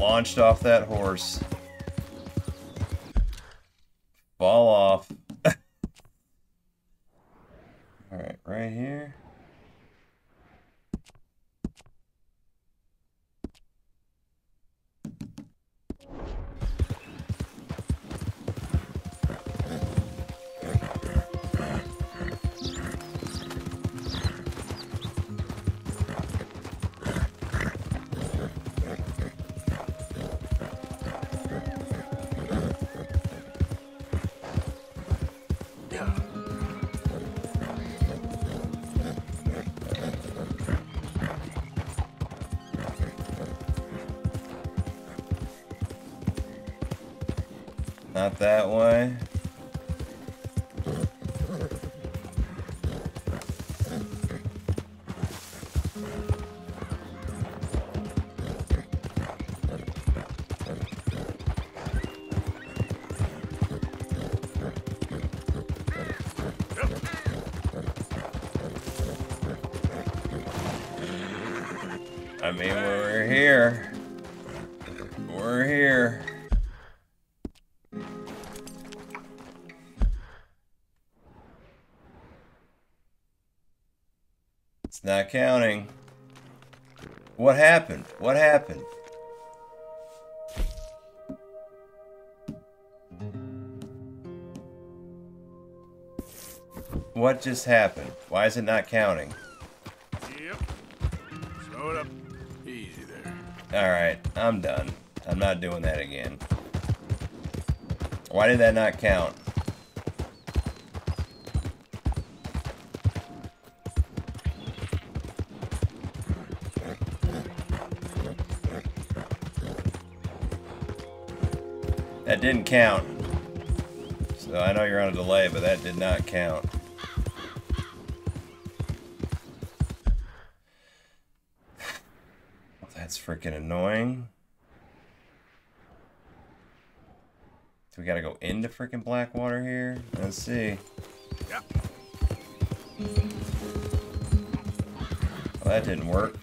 launched off that horse. Fall off. All right, right here. That way. Not counting. What happened? What happened? What just happened? Why is it not counting? Yep. Slow it up. Easy there. Alright, I'm done. I'm not doing that again. Why did that not count? That didn't count. So I know you're on a delay, but that did not count. That's freaking annoying. Do we gotta go into freaking Blackwater here? Let's see. Yep. Well, that didn't work.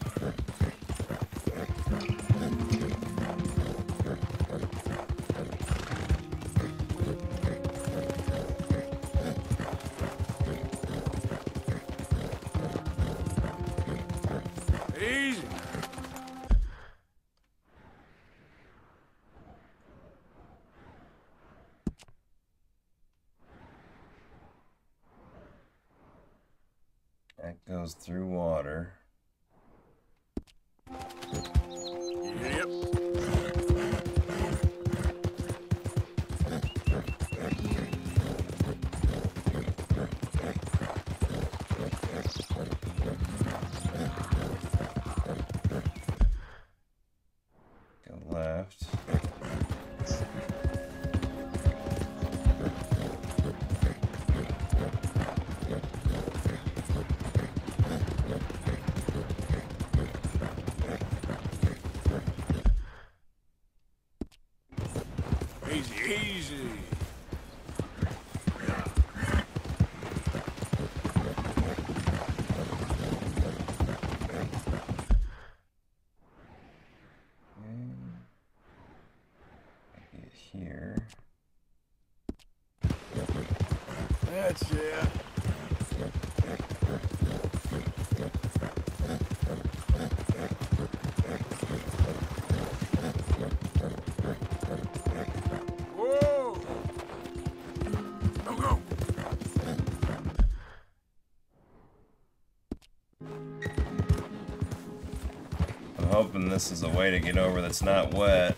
This is a way to get over that's not wet.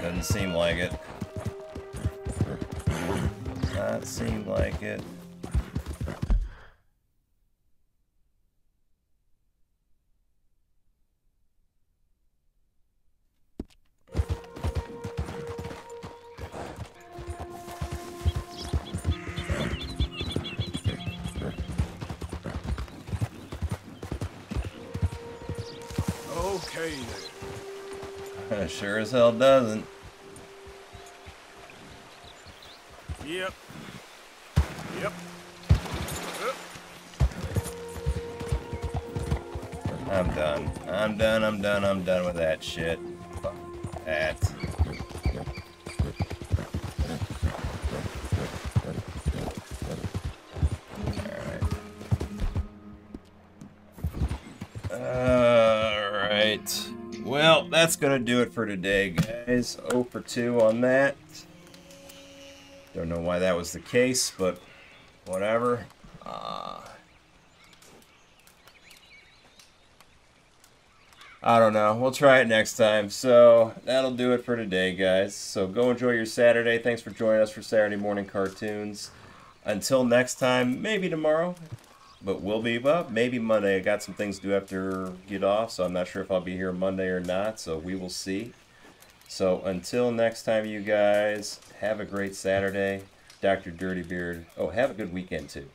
Doesn't seem like it. Does not seem like it. As hell doesn't. Yep. Yep. I'm done. I'm done, I'm done, I'm done with that shit. That's gonna do it for today, guys. 0 for 2 on that. Don't know why that was the case, but whatever. Uh, I don't know. We'll try it next time. So that'll do it for today, guys. So go enjoy your Saturday. Thanks for joining us for Saturday morning cartoons. Until next time, maybe tomorrow, but we'll be up. Maybe Monday. I got some things to do after get off, so I'm not sure if I'll be here Monday or not. So we will see. So until next time, you guys, have a great Saturday. Dr. Dirty Beard. Oh, have a good weekend too.